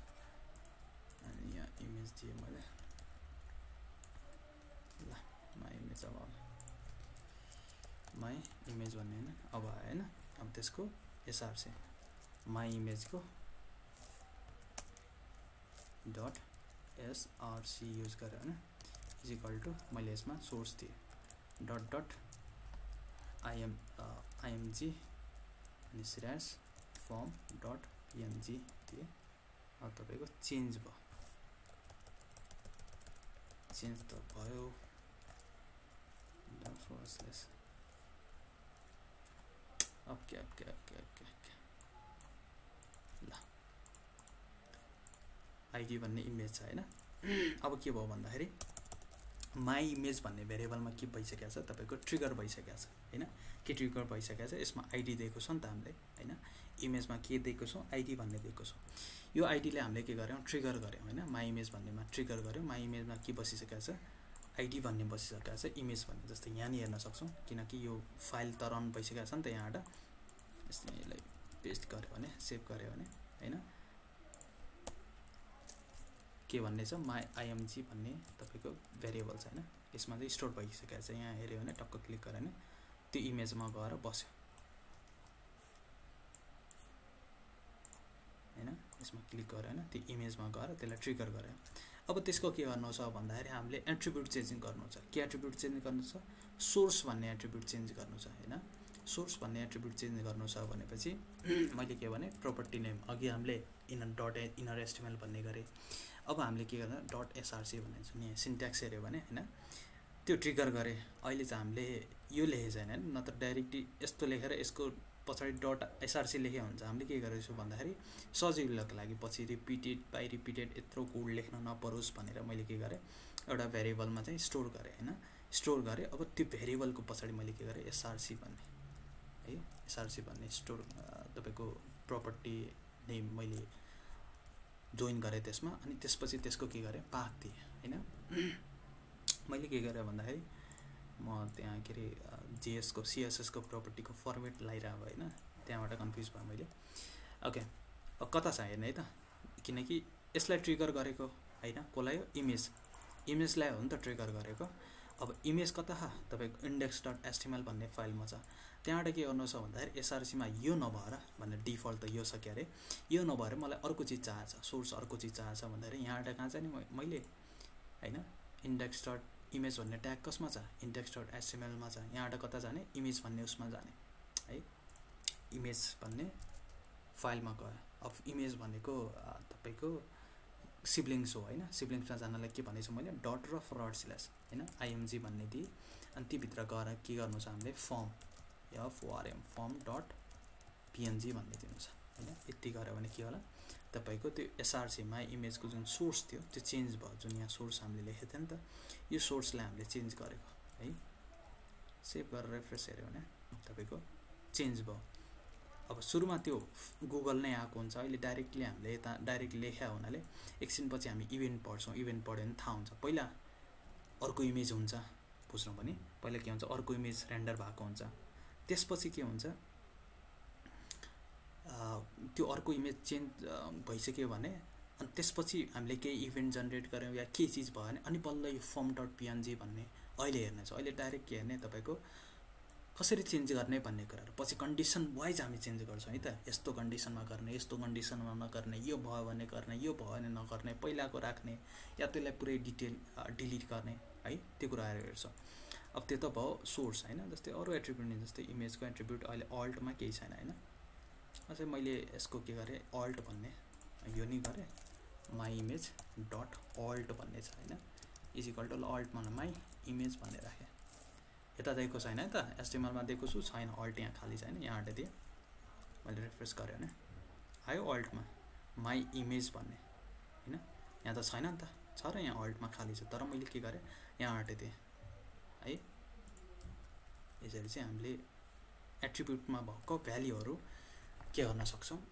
अनि इमेज दिएँ मैले ल माई इमेज अब माई इमेज भन्ने होइन अब होइन अब त्यसको एसआरसी माई इमेजको डट एसआरसी युज गरेँ होइन इजिकल टु मैले यसमा सोर्स दिएँ। डट डट आइएम आइएमजी अनि स्ल्यास फर्म डट पिएनजी दिएँ। तपाईँको चेन्ज भयो। चेन्ज त भयो ओके ओके ल आइडी भन्ने इमेज छ होइन? अब के भयो भन्दाखेरि माई इमेज भन्ने भेरिएबलमा के भइसकेको छ? तपाईँको ट्रिगर भइसकेको छ। होइन? के ट्रिगर भइसकेको छ? यसमा आइडी दिएको छ नि त हामीले होइन? इमेजमा के दिएको छौँ? आइडी भन्ने दिएको छौँ। यो आइडीले हामीले के गऱ्यौँ? ट्रिगर गऱ्यौँ होइन? माई इमेज भन्नेमा ट्रिगर गऱ्यौँ। माई इमेजमा के बसिसकेको छ? आइडी भन्ने बसिसकेको छ इमेज भन्ने जस्तै यहाँ नि हेर्न सक्छौँ। किनकि यो फाइल त रन भइसकेको छ नि त यहाँबाट। यसलाई पेस्ट गऱ्यो भने सेभ गऱ्यो भने होइन? के भन्ने छ? माई आइएमजी भन्ने तपाईँको भेरिएबल छ होइन? यसमा चाहिँ स्टोर भइसकेको छ। यहाँ हेऱ्यो भने टक्क क्लिक गऱ्यो भने त्यो इमेजमा गएर बस्यो होइन यसमा क्लिक गऱ्यो होइन त्यो इमेजमा गएर त्यसलाई ट्रिगर गऱ्यो। अब त्यसको के गर्नु छ भन्दाखेरि हामीले एट्रिब्युट चेन्ज गर्नु छ। के एट्रिब्युट चेन्ज गर्नु छ? सोर्स भन्ने एट्रिब्युट चेन्ज गर्नु छ होइन? सोर्स भन्ने एट्रिब्युट चेन्ज गर्नु छ भनेपछि (clears throat) मैले के भने प्रोपर्टी नेम अघि हामीले इनर डट इनर एस्टिमेल भन्ने गरेँ। अब हामीले के गर्दा डट एसआरसी भन्ने छ नि सिन्ट्याक्स हेऱ्यो भने होइन? त्यो ट्रिगर गरेँ। अहिले चाहिँ हामीले यो लेखेको छैन होइन नत्र डाइरेक्टली यस्तो लेखेर यसको पछाडि डट एसआरसी लेखेको हुन्छ। हामीले के गरेको भन्दाखेरि सजिलोको लागि पछि रिपिटेड बाई रिपिटेड यत्रो कोड लेख्न नपरोस् भनेर मैले के गरेँ एउटा भेरिएबलमा चाहिँ स्टोर गरेँ होइन? स्टोर गरेँ। अब त्यो भेरिएबलको पछाडि मैले के गरेँ एसआरसी भन्ने है? एसआरसी भन्ने स्टोर तपाईँको प्रपर्टी नेम मैले जोइन गरेँ त्यसमा। अनि त्यसपछि त्यसको के गरेँ पाथ दिएँ होइन? मैले के गरेँ भन्दाखेरि म त्यहाँ के अरे जिएसको सिएसएसको प्रपर्टीको फर्मेट लगाइरहेको होइन त्यहाँबाट कन्फ्युज भएँ मैले। ओके कता छ हेर्ने है त? किनकि यसलाई ट्रिगर गरेको होइन कसलाई हो? इमेज इमेजलाई हो नि त ट्रिगर गरेको। अब इमेज कता छ? तपाईँको इन्डेक्स डट एस्टिमल भन्ने फाइलमा छ। त्यहाँबाट के गर्नु छ भन्दाखेरि एसआरसीमा यो नभएर भनेर डिफल्ट त यो छ अरे यो नभएर मलाई अर्को चिज चाहिएको छ सोर्स अर्को चिज चाहिएको छ भन्दाखेरि यहाँबाट कहाँ चाहिँ नि मैले? होइन? इन्डेक्स डट इमेज भन्ने ट्याग कसमा छ? इन्डेक्स डट एसएमएलमा छ। यहाँबाट कता जाने? इमेज भन्ने उसमा जाने। है? इमेज भन्ने फाइलमा गयो। अब इमेज भनेको तपाईँको सिब्लिङ्स हो होइन? सिब्लिङ्समा जानलाई के भनेको छु मैले डट र फ्रड स्ल्यास होइन? आइएमजी भन्ने दिएँ। अनि त्योभित्र गएर के गर्नु छ हामीले? Form F O R M form dot PNG भन्ने दिनु छ होइन? यति गऱ्यो भने के होला? तपाईँको त्यो एसआरसीमा इमेजको जुन सोर्स थियो त्यो चेन्ज भयो। जुन यहाँ सोर्स हामीले लेखेको थियो नि त यो सोर्सलाई हामीले चेन्ज गरेको है? सेभ गरेर रेफ्रेस हेऱ्यो भने तपाईँको चेन्ज भयो। अब सुरुमा त्यो गुगल नै आएको हुन्छ। अहिले डाइरेक्टली हामीले यता डाइरेक्ट लेख्या हुनाले एकछिनपछि हामी इभेन्ट पढ्छौँ। इभेन्ट पढ्यो भने थाहा हुन्छ। पहिला अर्को इमेज हुन्छ बुझ्नु पनि। पहिला के हुन्छ? अर्को इमेज रेन्डर भएको हुन्छ। त्यसपछि के हुन्छ? त्यो अर्को इमेज चेन्ज भइसक्यो भने अनि त्यसपछि हामीले केही इभेन्ट जेनेरेट गऱ्यौँ या के चिज भयो भने अनि बल्ल यो फर्म डट पिएनजी भन्ने अहिले हेर्ने छ। अहिले डाइरेक्ट के हेर्ने तपाईँको कसरी चेन्ज गर्ने भन्ने कुराहरू। पछि कन्डिसन वाइज हामी चेन्ज गर्छौँ है त। यस्तो कन्डिसनमा गर्ने यस्तो कन्डिसनमा नगर्ने यो भयो भने गर्ने यो भयो भने नगर्ने पहिलाको राख्ने या त्यसलाई पुरै डिटेल डिलिट गर्ने है त्यो कुराहरू हेर्छौँ। अब त्यो त भयो सोर्स होइन जस्तै अरू एट्रिब्युट जस्तै इमेजको एट्रिब्युट अहिले अल्टमा केही छैन होइन। अझै मैले यसको के गरेँ अल्ट भन्ने यो नि गरेँ माई इमेज डट अल्ट भन्ने छ होइन? इजिकल टु अल्ट भन्दा माई इमेज भन्ने राखेँ। यता दिएको छैन है त? एसटिएमएलमा दिएको छु छैन अल्ट यहाँ खाली छैन यहाँ दिएँ। मैले रिफ्रेस गरेँ भने आयो अल्टमा माई इमेज भन्ने होइन? यहाँ त छैन नि त छ र यहाँ अल्टमा खाली छ तर मैले के गरेँ? यहाँ आँटेँ है? यसरी चाहिँ हामीले एट्रिब्युटमा भएको भ्याल्युहरू के गर्न सक्छौँ? (clears throat)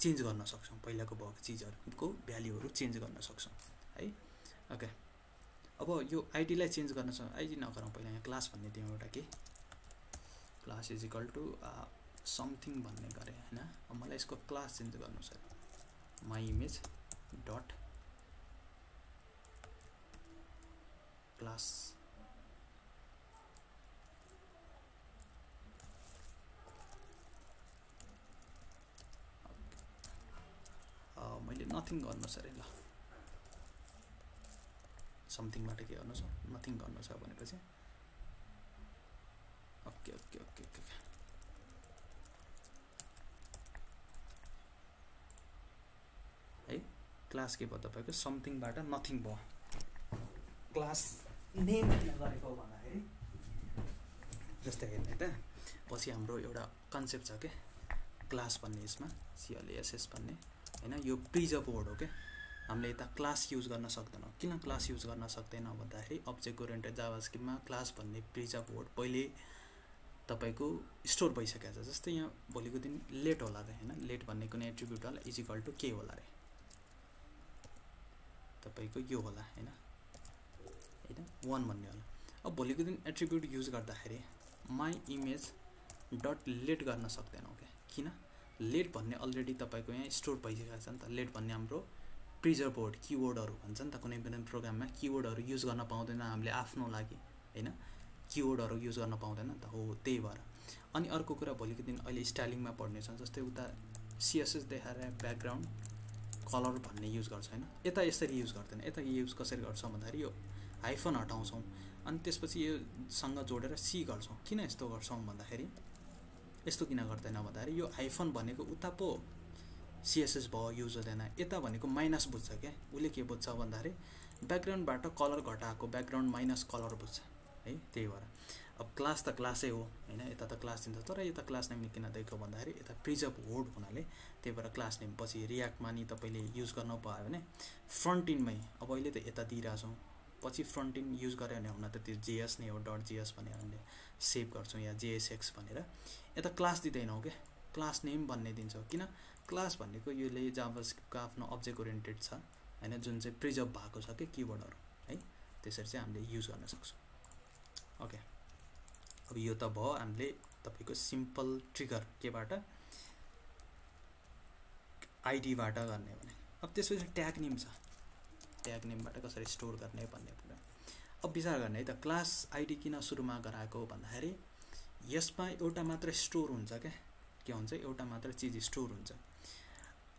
चेन्ज गर्न सक्छौँ पहिलाको भएको चिजहरूको भ्याल्युहरू चेन्ज गर्न सक्छौँ है? ओके। अब यो आइडीलाई चेन्ज गर्न सक्छ आइडी नगरौँ पहिला यहाँ क्लास भन्ने दिउँ एउटा के? Class is equal to something भन्ने गरेँ होइन? मलाई यसको क्लास चेन्ज गर्नु छ। माई इमेज डट क्लास मैले नथिङ गर्नु छ अरे ल। समथिङबाट के गर्नु छ? नथिङ गर्नु छ भनेपछि। ओके ओके ओके ओके है? क्लास के भयो तपाईँको? समथिङबाट नथिङ भयो। क्लास नेम गरेको भन्दाखेरि? जस्तै हेर्ने त। पछि हाम्रो एउटा कन्सेप्ट छ क्या क्लास भन्ने यसमा सिएलएसएस भन्ने। होइन? यो प्रिजर्भ वर्ड हो क्या हामीले यता क्लास युज गर्न सक्दैनौँ। किन क्लास युज गर्न सक्दैनौँ भन्दाखेरि अब्जेक्ट ओरिएन्टेड जावा स्क्रिपमा क्लास भन्ने प्रिजर्भ वर्ड पहिले तपाईँको स्टोर भइसकेको छ। जस्तै यहाँ भोलिको दिन लेट होला अरे होइन? लेट भन्ने कुनै एट्रिब्युट होला इजिकल टु के होला अरे तपाईँको यो होला होइन? होइन? वान भन्ने होला। अब भोलिको दिन एट्रिब्युट युज गर्दाखेरि माई इमेज डट लेट गर्न सक्दैनौँ क्या किन? लेट भन्ने अलरेडी तपाईँको यहाँ स्टोर भइसकेको छ नि त। लेट भन्ने हाम्रो प्रिजर्भ बोर्ड किवर्डहरू भन्छ नि त। कुनै पनि प्रोग्राममा किवर्डहरू युज गर्न पाउँदैन हामीले आफ्नो लागि होइन? किवर्डहरू युज गर्न पाउँदैन नि त। हो त्यही भएर। अनि अर्को कुरा भोलिको दिन अहिले स्टाइलिङमा पढ्नेछ जस्तै उता सिएसएस देखाएर ब्याकग्राउन्ड कलर भन्ने युज गर्छ होइन? यता यसरी युज गर्दैन। यता युज कसरी गर्छौँ भन्दाखेरि यो हाइफन हटाउँछौँ। अनि त्यसपछि योसँग जोडेर सी गर्छौँ। किन यस्तो गर्छौँ भन्दाखेरि यस्तो किन गर्दैन भन्दाखेरि यो हाइफन भनेको उता पो सिएसएस भयो युज हुँदैन यता भनेको माइनस बुझ्छ क्या? उसले के बुझ्छ भन्दाखेरि ब्याकग्राउन्डबाट कलर घटाएको ब्याकग्राउन्ड माइनस कलर बुझ्छ। है त्यही भएर। अब क्लास त क्लासै हो होइन? यता त क्लास दिन्छ तर यता क्लास नेम किन दिएको भन्दाखेरि यता प्रिजर्भ होड हुनाले त्यही भएर क्लास नेम पछि रियाक्टमा नि तपाईँले युज गर्न पायो भने फ्रन्ट इनमै अब अहिले त यता दिइरहेछौँ। पछि फ्रन्ट इन युज गऱ्यो भने हुन त त्यो जेएस नै हो डट जिएस भनेर हामीले सेभ गर्छौँ या जेएसएक्स भनेर। यता क्लास दिँदैनौँ क्या क्लास नेम भन्ने दिन्छौँ। किन? क्लास भनेको योले जाभास्क्रिप्टको आफ्नो अब्जेक्ट ओरिएन्टेड छ होइन? जुन चाहिँ प्रिजर्भ भएको छ कि? किबोर्डहरू है? त्यसरी चाहिँ हामीले युज गर्न सक्छौँ। ओके अब यो त भयो हामीले तपाईँको सिम्पल ट्रिगर केबाट? आइडीबाट गर्ने भने। अब त्यसपछि ट्याग नेम छ। ट्याग नेमबाट कसरी स्टोर गर्ने भन्ने अब विचार गर्ने है त। क्लास आइडी किन सुरुमा गराएको भन्दाखेरि यसमा एउटा मात्र स्टोर हुन्छ क्या। के हुन्छ एउटा मात्र चिज स्टोर हुन्छ।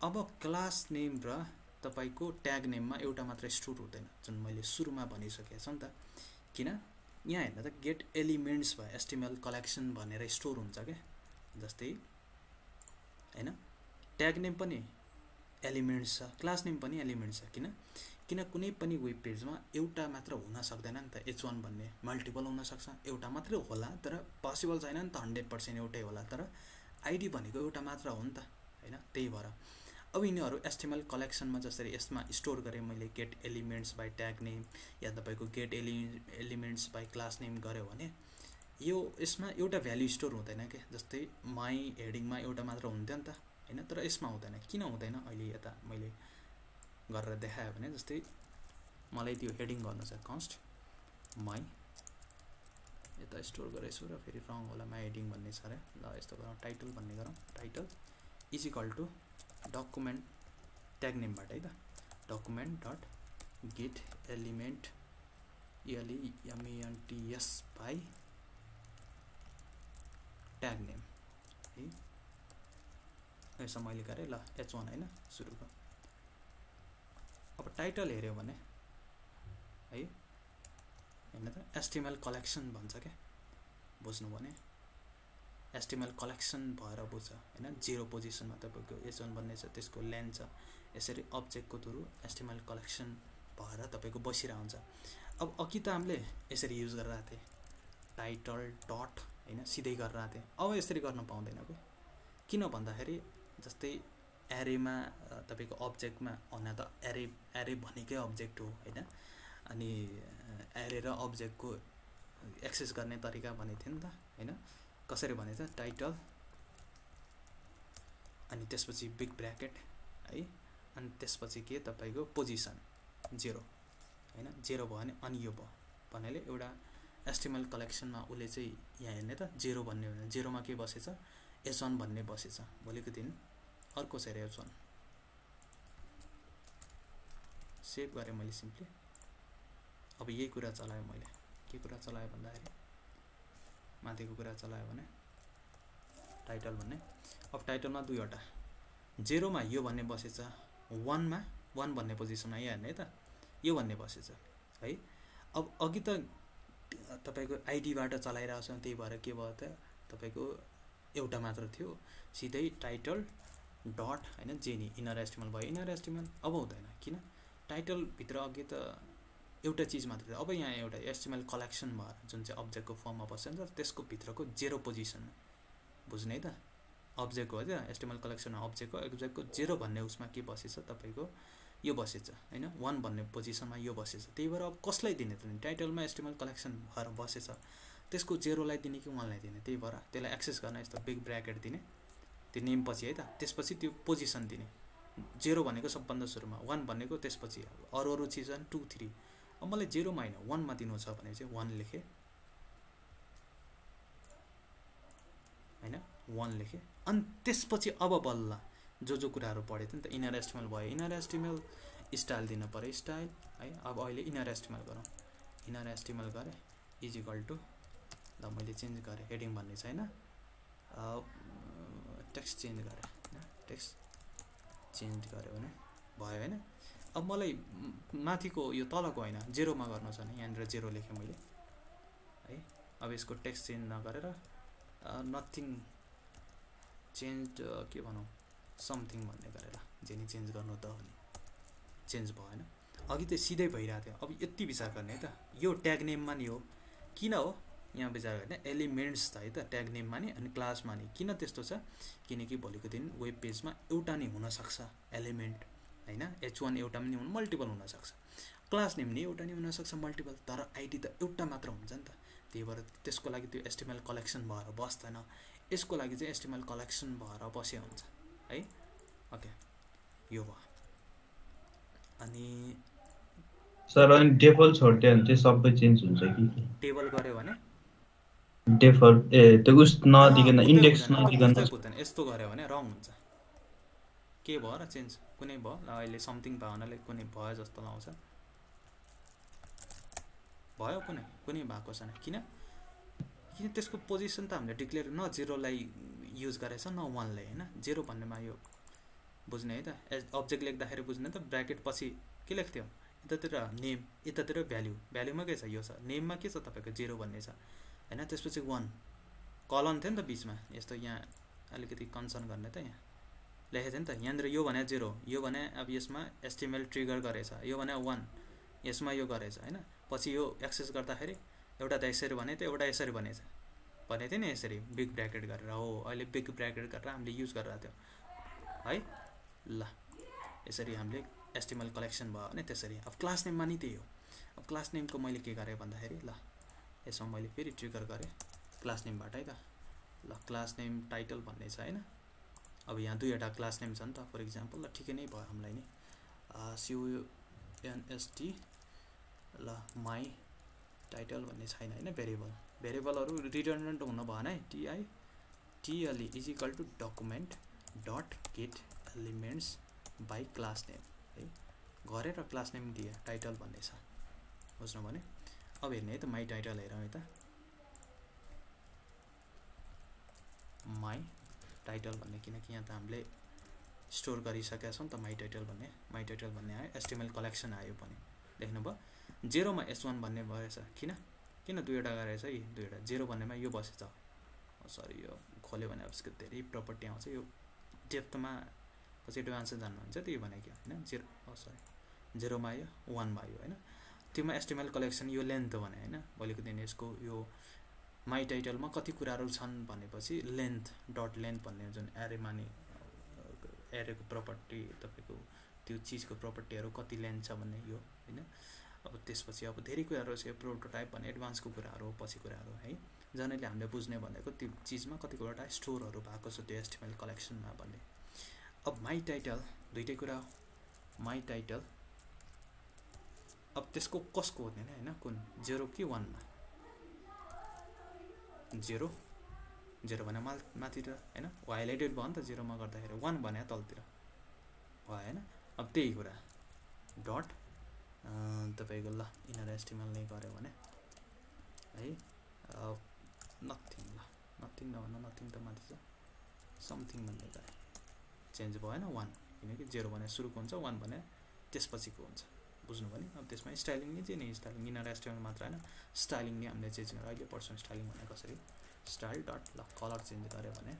अब क्लास नेम र तपाईँको ट्याग नेममा एउटा मात्र स्टोर हुँदैन जुन मैले सुरुमा भनिसकेको छु नि त। किन? यहाँ हेर्दा त गेट एलिमेन्ट्स भयो एस्टिमेल कलेक्सन भनेर स्टोर हुन्छ क्या। जस्तै होइन? ट्याग नेम पनि एलिमेन्ट्स छ क्लास नेम पनि एलिमेन्ट्स छ। किन? किन कुनै पनि वेब पेजमा एउटा मात्र हुन सक्दैन नि त एच वान भन्ने मल्टिपल हुनसक्छ एउटा मात्रै होला तर पोसिबल छैन नि त हन्ड्रेड पर्सेन्ट एउटै होला। तर आइडी भनेको एउटा मात्र हो नि त होइन? त्यही भएर। अब यिनीहरू एस्टिमल कलेक्सनमा जसरी यसमा स्टोर गरेँ मैले get elements by tag name या तपाईँको गेट एलि एलिमेन्ट्स बाई क्लास नेम गऱ्यो भने यो यसमा एउटा भ्याल्यु स्टोर हुँदैन क्या जस्तै माई हेडिङमा एउटा मात्र हुन्थ्यो नि त होइन? तर यसमा हुँदैन। किन हुँदैन? अहिले यता मैले गरेर देखायो भने जस्तै मलाई त्यो हेडिङ गर्नु छ कस्ट माई। यता स्टोर गरेछु र फेरि रङ होला माई हेडिङ भन्ने छ अरे। ल यस्तो गरौँ टाइटल भन्ने गरौँ। Title equal to document tag नेमबाट है त? Document dot get element एलइएमइएनटिएस by tag name है? यसो मैले गरेँ। ल एच वान होइन सुरुको। अब टाइटल हेऱ्यो भने है होइन त एस्टिमेल कलेक्सन भन्छ क्या? बुझ्नु भने एस्टिमेल कलेक्सन भएर बुझ्छ होइन? जिरो पोजिसनमा तपाईँको एच वान भन्ने छ त्यसको ल्यान्ड छ यसरी अब्जेक्टको थ्रु एस्टिमेल कलेक्सन भएर तपाईँको बसिरहेको हुन्छ। अब अघि त हामीले यसरी युज गरिरहेको थिएँ। टाइटल डट होइन? सिधै गरिरहेको थिएँ। अब यसरी गर्न पाउँदैन कि किन भन्दाखेरि जस्तै एरेमा तपाईँको अब्जेक्टमा हुन त एरे एरे भनेकै अब्जेक्ट हो होइन? अनि एरे र अब्जेक्टको एक्सेस गर्ने तरिका भनेको थियो नि त होइन? कसरी भने त टाइटल अनि त्यसपछि बिग ब्राकेट है? अनि त्यसपछि के तपाईँको पोजिसन जेरो होइन? जेरो भयो भने अनि यो भयो भन्नाले एउटा एस्टिमल कलेक्सनमा उसले चाहिँ यहाँ हेर्ने त जेरो भन्ने भने जेरोमा के बसेछ? एस भन्ने बसेछ भोलिको दिन अर्को छ वान सेभ गरेँ मैले सिम्पली अब यही कुरा चलाएँ मैले के कुरा चलाएँ भन्दाखेरि माथिको कुरा चलायो भने टाइटल भन्ने अब टाइटलमा दुईवटा जेरोमा यो भन्ने बसेछ वानमा वान भन्ने पोजिसनमा यहाँ हेर्ने त यो भन्ने बसेछ है अब अघि त तपाईँको आइडीबाट चलाइरहेको छ त्यही भएर के भयो त तपाईँको एउटा मात्र थियो सिधै टाइटल डट होइन जेनी इनर एस्टिमल भयो। इनर एस्टिमल अब हुँदैन किन? टाइटलभित्र अघि त एउटा चिज मात्र अब यहाँ एउटा एस्टिमल कलेक्सन भएर जुन चाहिँ अब्जेक्टको फर्ममा बस्छ त्यसको भित्रको जेरो पोजिसन बुझ्ने है त? अब्जेक्टको हो क्या एस्टिमल कलेक्सन अब्जेक्टको अब्जेक्टको जेरो भन्ने उसमा के बसेछ तपाईँको? यो बसेछ होइन? वान भन्ने पोजिसनमा यो बसेछ। त्यही भएर अब कसलाई दिने त टाइटलमा एस्टिमल कलेक्सन भएर बसेछ। त्यसको जेरोलाई दिने कि वानलाई दिने? त्यही भएर त्यसलाई एक्सेस गर्न यस्तो बिग ब्राकेट दिने। त्यो नेमपछि है त त्यसपछि त्यो पोजिसन दिने। जेरो भनेको सबभन्दा सुरुमा वान भनेको त्यसपछि। अरू अरू चिज टू थ्री अब मलाई जेरोमा होइन वानमा दिनु छ भने चाहिँ वान लेखेँ। होइन? वान लेखेँ। अनि त्यसपछि अब बल्ल जो जो कुराहरू पढेको नि त इनर एस्टिमल भयो। इनर एस्टिमल स्टाइल दिनु पऱ्यो स्टाइल है अब अहिले इनर एस्टिमल गरौँ। इनर एस्टिमल गरेँ इजिकल टु ल मैले चेन्ज गरेँ हेडिङ भन्ने छैन। टेक्स्ट चेन्ज गरेँ होइन? टेक्स्ट चेन्ज गऱ्यो भने भयो होइन? अब मलाई माथिको यो तलको होइन जेरोमा गर्नु छ भने यहाँनिर जेरो लेखेँ मैले। है? अब यसको टेक्स्ट चेन्ज नगरेर नथिङ चेन्ज के भनौँ समथिङ भन्ने गरेर जे नि चेन्ज गर्नु त हो नि चेन्ज भएन अघि त सिधै भइरहेको थियो। अब यति विचार गर्ने है त। यो ट्याग नेममा नि हो। किन हो? यहाँ विचार गर्ने एलिमेन्ट्स त है त ट्याग नेममा नि अनि क्लासमा नि किन त्यस्तो छ? किनकि भोलिको दिन वेब पेजमा एउटा नि हुनसक्छ एलिमेन्ट होइन? एच वान एउटा पनि हुनु मल्टिपल हुनसक्छ। क्लास नेम नि एउटा नि हुनसक्छ मल्टिपल तर आइडी त एउटा मात्र हुन्छ नि त। त्यही भएर त्यसको लागि त्यो एस्टिमेल कलेक्सन भएर बस्दैन। यसको लागि चाहिँ एस्टिमेल कलेक्सन भएर बसे हुन्छ है? ओके यो भयो। अनि सर अनि डेफल छोडिदियो भने चाहिँ सबै चेन्ज हुन्छ कि टेबल गऱ्यो भने डेफल ए त्यो उस नदिकन इन्डेक्स नदिकन यस्तो गऱ्यो भने रङ हुन्छ। के भयो र चेन्ज कुनै भयो? ल अहिले समथिङ भावनाले कुनै भयो जस्तो लाउँछ। भयो कुनै? कुनै भएको छैन। किन? किन त्यसको पोजिसन त हामीले डिक्लेयर न जिरोलाई युज गरेछ न वानलाई होइन? जेरो भन्नेमा यो बुझ्ने है त। एज अब्जेक्ट लेख्दाखेरि बुझ्ने त ब्राकेट पछि के लेख्थ्यो? यतातिर नेम यतातिर भ्याल्यु भ्याल्युमा के छ? यो छ। नेममा के छ तपाईँको? जेरो भन्ने छ। होइन त्यसपछि वान कलन थियो नि त बिचमा यस्तो यहाँ अलिकति कन्सर्न गर्ने त यहाँ। लेखेको थियो नि त यहाँनिर यो भने जेरो यो भने अब यसमा एस्टिमेल ट्रिगर गरेछ यो भने वान यसमा यो गरेछ होइन? पछि यो एक्सेस गर्दाखेरि एउटा त यसरी भने त एउटा यसरी भनेछ भनेको थियो नि यसरी बिग ब्राकेट गरेर हो अहिले बिग ब्राकेट गरेर हामीले युज गरिरहेको थियौँ है? ल यसरी हामीले एस्टिमल कलेक्सन भयो भने त्यसरी। अब क्लास नेममा नि त्यही हो। अब क्लास नेमको मैले के गरेँ भन्दाखेरि ल। यसमा मैले फेरि ट्रिगर गरेँ। क्लास नेमबाट है त। ल क्लास नेम टाइटल भन्ने छ होइन? अब यहाँ दुईवटा क्लास नेम छ नि त फर इक्जाम्पल ल ठिकै नै भयो हामीलाई नि। सियुएनएसटी ल माई टाइटल भन्ने छैन होइन? भेरिएबल भेरिएबलहरू रिटर्नेन्ट हुन भएन है। T I T L E is equal to document dot get elements by class name है? गरेर क्लास नेम दिए टाइटल भन्ने छ। बुझ्नु भने अब हेर्ने है त माई टाइटल हेरौँ है त। माई टाइटल भन्ने किनकि यहाँ त हामीले स्टोर गरिसकेका छौँ त माई टाइटल भन्ने माई टाइटल भन्ने आयो एस्टिमेल कलेक्सन आयो पनि। देख्नुभयो? जेरोमा एस वान भन्ने भएछ। किन? किन दुईवटा गरेछ है? दुईवटा। जेरो भन्नेमा यो बसेछ। सरी यो खोल्यो भने यसको धेरै प्रपर्टी आउँछ। यो डेप्थमा पछि एडभान्स जान्नुहुन्छ त्यही भनेको होइन? जेरो सरी जेरोमा आयो वानमा आयो होइन? त्योमा एस्टिमेल कलेक्सन यो लेन्थ भने होइन भोलिको दिन यसको यो माई टाइटलमा कति कुराहरू छन् भनेपछि लेन्थ डट लेन्थ भन्ने जुन एरेमा नि एरेको प्रपर्टी तपाईँको त्यो चिजको प्रपर्टीहरू कति लेन्थ छ भन्ने यो होइन। अब त्यसपछि अब धेरै कुराहरू छ प्रोटोटाइप भन्ने एडभान्सको कुराहरू हो पछि कुराहरू है। जसले हामीले बुझ्ने भनेको त्यो चिजमा कतिवटा स्टोरहरू भएको छ त्यो एस्टिमेल कलेक्सनमा भन्ने। अब माई टाइटल दुइटै कुरा माई टाइटल अब त्यसको कसको हुने होइन? कुन? जेरो कि वानमा? जेरो? जेरो भने मा माथितिर होइन? हाइलाइटेड भयो नि त जेरोमा गर्दाखेरि। वान भने तलतिर। भयो होइन? अब त्यही कुरा। डट। तपाईँको ल इनर नै गऱ्यो भने। है? नथिङ ल। नथिङ नभन्दा नथिङ त माथि छ। समथिङ भन्ने गरे। चेन्ज भएन वान किनकि जेरो भने सुरुको हुन्छ वान भने त्यसपछिको हुन्छ। बुझ्नुभयो नि अब त्यसमा स्टाइलिङ नै चाहिँ नि। स्टाइलिङ इनर एस्टिमल मात्र होइन। स्टाइलिङ नै हामीले चेन्ज गरेर अहिले पढ्छौँ स्टाइलिङ भने कसरी? स्टाइल डट ल कलर चेन्ज गऱ्यो भने।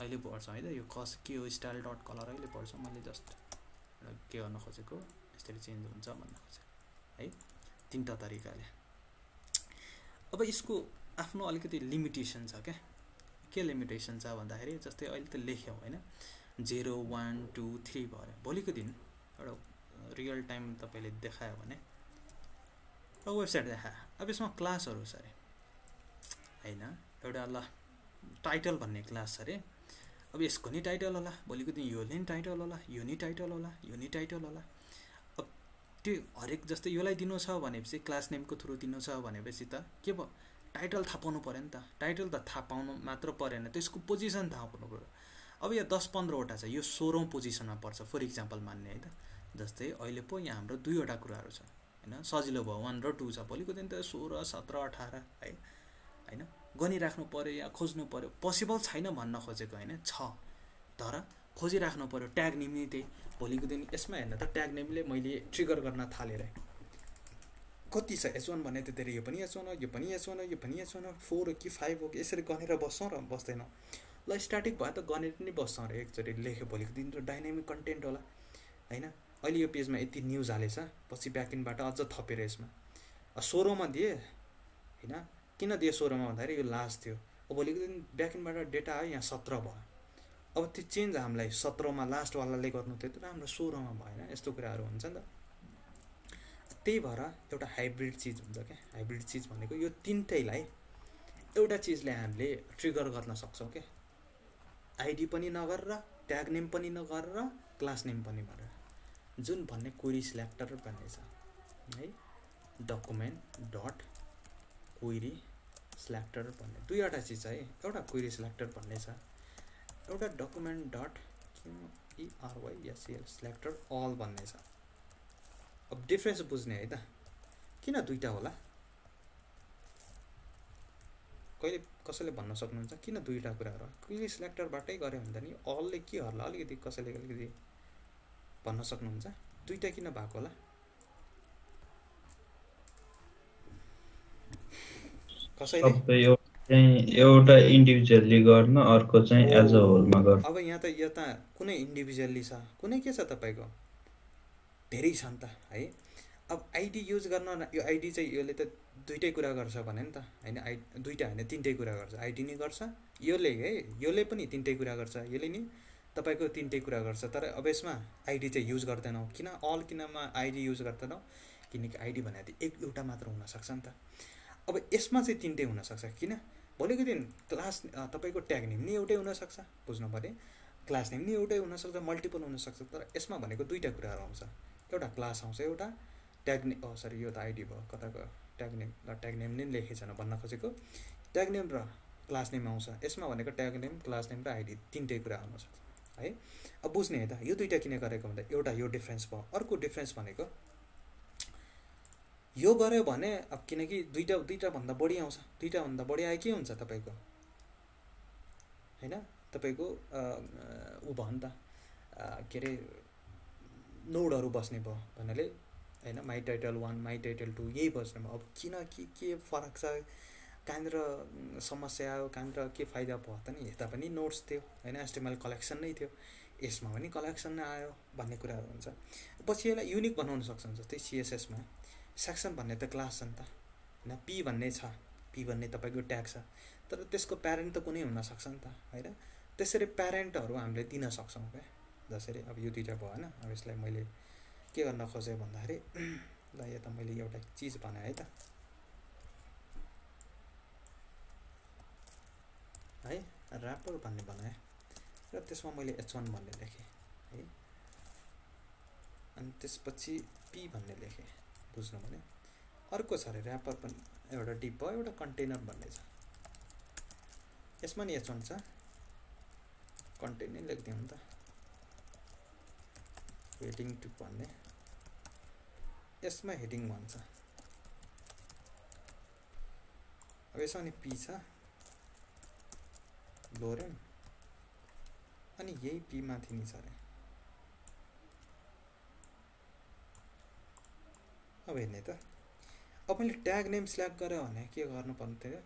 अहिले पढ्छौँ है त। यो कस के हो स्टाइल डट कलर अहिले पढ्छौँ। मैले जस्ट के गर्न खोजेको? यसरी चेन्ज हुन्छ भन्न खोजेको। है? तिनवटा तरिकाले। अब यसको आफ्नो अलिकति लिमिटेसन छ क्या। के लिमिटेसन छ भन्दाखेरि जस्तै अहिले त लेख्यौँ होइन। जेरो वान टू थ्री भएर भोलिको दिन एउटा रियल टाइम तपाईँले देखायो भने वेबसाइट देखायो। अब यसमा क्लासहरू छ अरे। होइन एउटा ल टाइटल भन्ने क्लास छ अरे। अब यसको नि टाइटल होला भोलिको दिन यो नि टाइटल होला यो नि टाइटल होला यो नि टाइटल होला। अब त्यो हरेक जस्तै योलाई दिनु छ भनेपछि क्लास नेमको थ्रु दिनु छ भनेपछि त के भयो टाइटल थाहा पाउनु पऱ्यो नि त। टाइटल त थाहा पाउनु मात्र परेन त्यसको पोजिसन थाहा पाउनु पऱ्यो अब यहाँ दस पन्ध्रवटा छ यो सोह्रौँ पोजिसनमा पर्छ फर इक्जाम्पल मान्ने है त। जस्तै अहिले पो यहाँ हाम्रो दुईवटा कुराहरू छ होइन? सजिलो भयो वान र टू छ भोलिको दिन त सोह्र सत्र अठार है? होइन? गनिराख्नु पऱ्यो या खोज्नु पऱ्यो पोसिबल छैन भन्न खोजेको होइन? छ। तर खोजिराख्नु पऱ्यो ट्याग नेम नै त्यही। भोलिको दिन यसमा हेर्न त ट्याग नेमले मैले ट्रिगर गर्न थालेर। कति छ? वान भने त धेरै यो पनि एच वान हो यो पनि एच वान हो यो पनि एच वान हो फोर हो कि फाइभ हो कि यसरी गनेर बस्छौँ र बस्दैनौँ। ल स्टार्टिङ भयो त गनेर पनि बस्छौँ अरे एकचोटि लेख्यो भोलिको दिन त डाइनामिक कन्टेन्ट होला होइन? अहिले यो पेजमा यति न्युज हालेछ पछि ब्याकिङबाट अझ थपेर यसमा। सोह्रमा दिएँ होइन? किन दियो सोह्रमा भन्दाखेरि यो लास्ट थियो। अब भोलिको दिन ब्याकिङबाट डेटा आयो यहाँ सत्र भयो। अब त्यो चेन्ज हामीलाई सत्रमा लास्टवालाले गर्नु थियो तर हाम्रो सोह्रमा भएन यस्तो कुराहरू हुन्छ नि त। त्यही भएर एउटा हाइब्रिड चिज हुन्छ क्या। हाइब्रिड चिज भनेको यो तिनटैलाई एउटा चिजले हामीले ट्रिगर गर्न सक्छौँ क्या। आइडी पनि नगरेर ट्याग नेम पनि नगरेर क्लास नेम पनि गरेर जुन भन्ने क्वेरी सिलेक्टर भन्ने छ है? डकुमेन्ट डट क्वेरी सिलेक्टर भन्ने दुईवटा चिज छ है? एउटा क्वेरी सिलेक्टर भन्ने छ एउटा document dot E R Y S C L selector all भन्ने छ। अब डिफ्रेन्स बुझ्ने है त? किन दुइटा होला? कहिले कसैले भन्न सक्नुहुन्छ? किन दुईवटा कुराहरू क्वेरी सिलेक्टरबाटै गऱ्यो भने त नि? अलले के होला? अलिकति कसैले अलिकति भन्न सक्नुहुन्छ? दुइटा किन भएको होला? कसैले? एउटा इन्डिभिजुअल्ली गर्न अर्को चाहिँ एज अ होलमा गर्न। अब यहाँ त यता कुनै इन्डिभिजुअल्ली छ। कुनै के छ तपाईँको? धेरै छ नि त है? अब आइडी युज गर्न यो आइडी चाहिँ यसले त दुइटै कुरा गर्छ भने नि त होइन? आइ दुइटा होइन तिनटै कुरा गर्छ। आइडी नि गर्छ यसले है? यसले पनि तिनटै कुरा गर्छ। यसले नि तपाईँको तिनटै कुरा गर्छ तर अब यसमा आइडी चाहिँ युज गर्दैनौँ। किन? अल किनमा आइडी युज गर्दैनौँ किनकि आइडी भने एक एउटा मात्र हुनसक्छ नि त। अब यसमा चाहिँ तिनटै हुनसक्छ किन? भोलिको दिन क्लास तपाईँको ट्याग नेम नि एउटै हुनसक्छ बुझ्नु पऱ्यो क्लास नेम नि एउटै हुनसक्छ मल्टिपल हुनसक्छ तर यसमा भनेको दुईवटा कुराहरू आउँछ। एउटा क्लास आउँछ एउटा ट्याग ने सरी यो त आइडी भयो कताको ट्याग नेम र ट्याग नेम नै लेखेको छैन भन्न खोजेको। ट्याग नेम र क्लास नेम आउँछ। यसमा भनेको ट्याग नेम क्लास नेम र आइडी तिनटै कुरा आउनसक्छ है? अब बुझ्ने है त यो दुइटा किन गरेको भन्दा एउटा यो डिफ्रेन्स भयो अर्को डिफ्रेन्स भनेको यो गऱ्यो भने अब किनकि दुइटा दुइटाभन्दा बढी आउँछ। दुइटाभन्दा बढी आए के हुन्छ तपाईँको? होइन? तपाईँको ऊ भयो नि त के अरे नोडहरू बस्ने भयो भन्नाले होइन? My title one my title two यही बस्ने भयो। अब किन के के फरक छ? कहाँनिर समस्या आयो कहाँनिर के फाइदा भयो त नि? यता पनि नोट्स थियो होइन? एस्टिमल कलेक्सन नै थियो। यसमा पनि कलेक्सन नै आयो भन्ने कुराहरू हुन्छ। पछि यसलाई युनिक बनाउन सक्छौँ जस्तै सिएसएसमा सेक्सन भन्ने त क्लास छ नि त होइन? पी भन्ने छ। पी भन्ने तपाईँको ट्याग छ। तर त्यसको प्यारेन्ट त कुनै हुनसक्छ नि त होइन? त्यसरी प्यारेन्टहरू हामीले दिन सक्छौँ क्या। जसरी अब यो दुइटा भयो होइन? अब यसलाई मैले के गर्न खोजेँ भन्दाखेरि (clears throat) ल यो त मैले एउटा चिज बनाएँ है त। है? ऱ्यापर भन्ने बनाएँ र त्यसमा मैले एच वान भन्ने लेखेँ है? अनि त्यसपछि पी भन्ने लेखेँ बुझ्नु भने। अर्को छ अरे ऱ्यापर पनि एउटा डिप एउटा कन्टेनर भन्ने छ। यसमा नि एच वान छ। कन्टेन्ट नै लेखिदिउँ नि त। हेडिङ टु भन्ने। यसमा हेडिङ भन्छ। अब यसमा नि पी छ। लोरेन। अनि यही पी माथि नि छ अरे अब हेर्ने त। अब मैले ट्याग नेम सिलेक्ट गरेँ भने के गर्नुपर्ने थियो?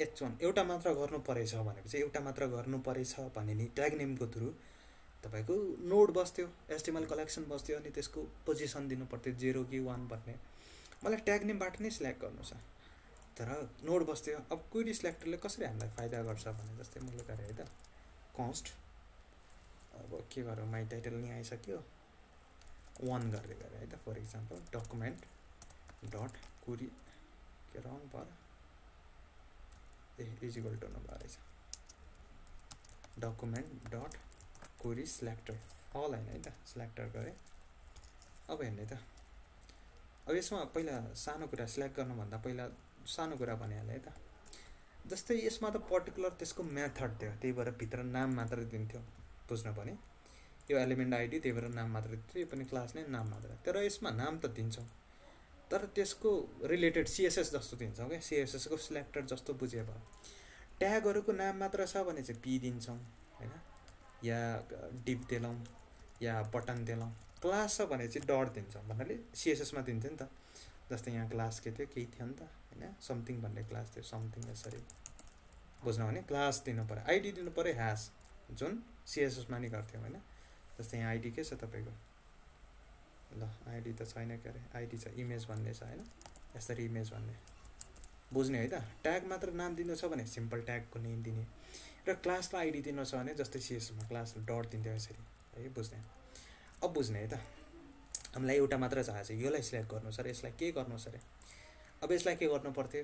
एच वान एउटा मात्र गर्नु परेछ भनेपछि एउटा मात्र गर्नु परेछ भने नि ट्याग नेमको थ्रु तपाईँको नोड बस्थ्यो एसटिमल कलेक्सन बस्थ्यो अनि त्यसको पोजिसन दिनु पर्थ्यो जेरो कि वान भन्ने। मलाई ट्याग नेमबाट नै सिलेक्ट गर्नु छ। तर नोड बस्थ्यो। अब क्वेरी सिलेक्टरले कसरी हामीलाई फाइदा गर्छ भने जस्तै मैले गरेँ है त। कस्ट अब के गरौँ माई टाइटल नि आइसक्यो। वान गर्दै गरेँ है त फर इक्जाम्पल डकुमेन्ट डट कुरी के रङ पर ए इजिकल टु नभएर रहेछ। Document dot query selector all होइन है त सिलेक्टर गरेँ। अब हेर्ने त। अब यसमा पहिला सानो कुरा सिलेक्ट गर्नुभन्दा पहिला सानो कुरा भनिहालेँ है त। जस्तै यसमा त पर्टिकुलर त्यसको मेथड थियो त्यही भएर भित्र नाम मात्र दिन्थ्यो बुझ्नु पनि। यो एलिमेन्ट आइडी त्यही भएर नाम मात्र दिन्थ्यो यो पनि क्लास नै नाम मात्र। तर यसमा नाम त दिन्छौँ। तर त्यसको रिलेटेड सिएसएस जस्तो दिन्छौँ क्या। सिएसएसको सिलेक्टर जस्तो बुझे भयो ट्यागहरूको नाम मात्र छ भने चाहिँ पी दिन्छौँ होइन? या डिप दिलाउँ या बटन दिलाउँ क्लास छ भने चाहिँ डट दिन्छौँ। भन्नाले सिएसएसमा दिन्थ्यो नि त। जस्तै यहाँ क्लास के थियो केही थियो नि त। होइन? समथिङ भन्ने क्लास थियो समथिङ यसरी। बुझ्नु भने क्लास दिनु पऱ्यो। आइडी दिनु पऱ्यो ह्यास जुन सिएसएसमा नि गर्थ्यौँ होइन? जस्तै यहाँ आइडी के छ तपाईँको? ल आइडी त छैन के अरे? आइडी छ इमेज भन्ने छ होइन? यसरी इमेज भन्ने। बुझ्ने है त? ट्याग मात्र नाम दिनु छ भने सिम्पल ट्यागको नेम दिने। र क्लासलाई आइडी दिनु छ भने जस्तै सिएसमा क्लास डट दिन्थ्यो यसरी। है बुझ्ने? अब बुझ्ने है त। हामीलाई एउटा मात्र चाहिएको छ योलाई सिलेक्ट गर्नु छ र यसलाई के गर्नु अरे अब यसलाई के गर्नु पर्थ्यो?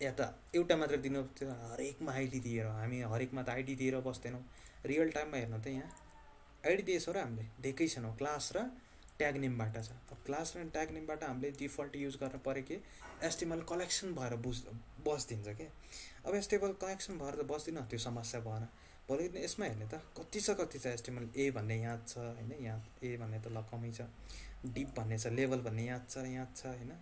या त एउटा मात्र दिनु पर्थ्यो हरेकमा आइडी दिएर हामी हरेकमा त आइडी दिएर बस्दैनौँ। रियल टाइममा हेर्नु त यहाँ आइडी दिएछौँ र हामीले। दिएकै छैनौँ क्लास र ट्याग नेमबाट छ। अब क्लास र ट्याग नेमबाट हामीले डिफल्ट युज गर्न पऱ्यो कि एसटिमल कलेक्सन भएर बुझ बसिदिन्छ कि? अब एसटिमल कलेक्सन भएर त बस्दिनँ त्यो समस्या भएन। भोलि यसमा हेर्ने त कति छ कति छ एसटिमल ए भन्ने याद छ होइन? यहाँ ए भन्ने त ल कमै छ। डिप भन्ने छ लेभल भन्ने याद छ याद छ होइन?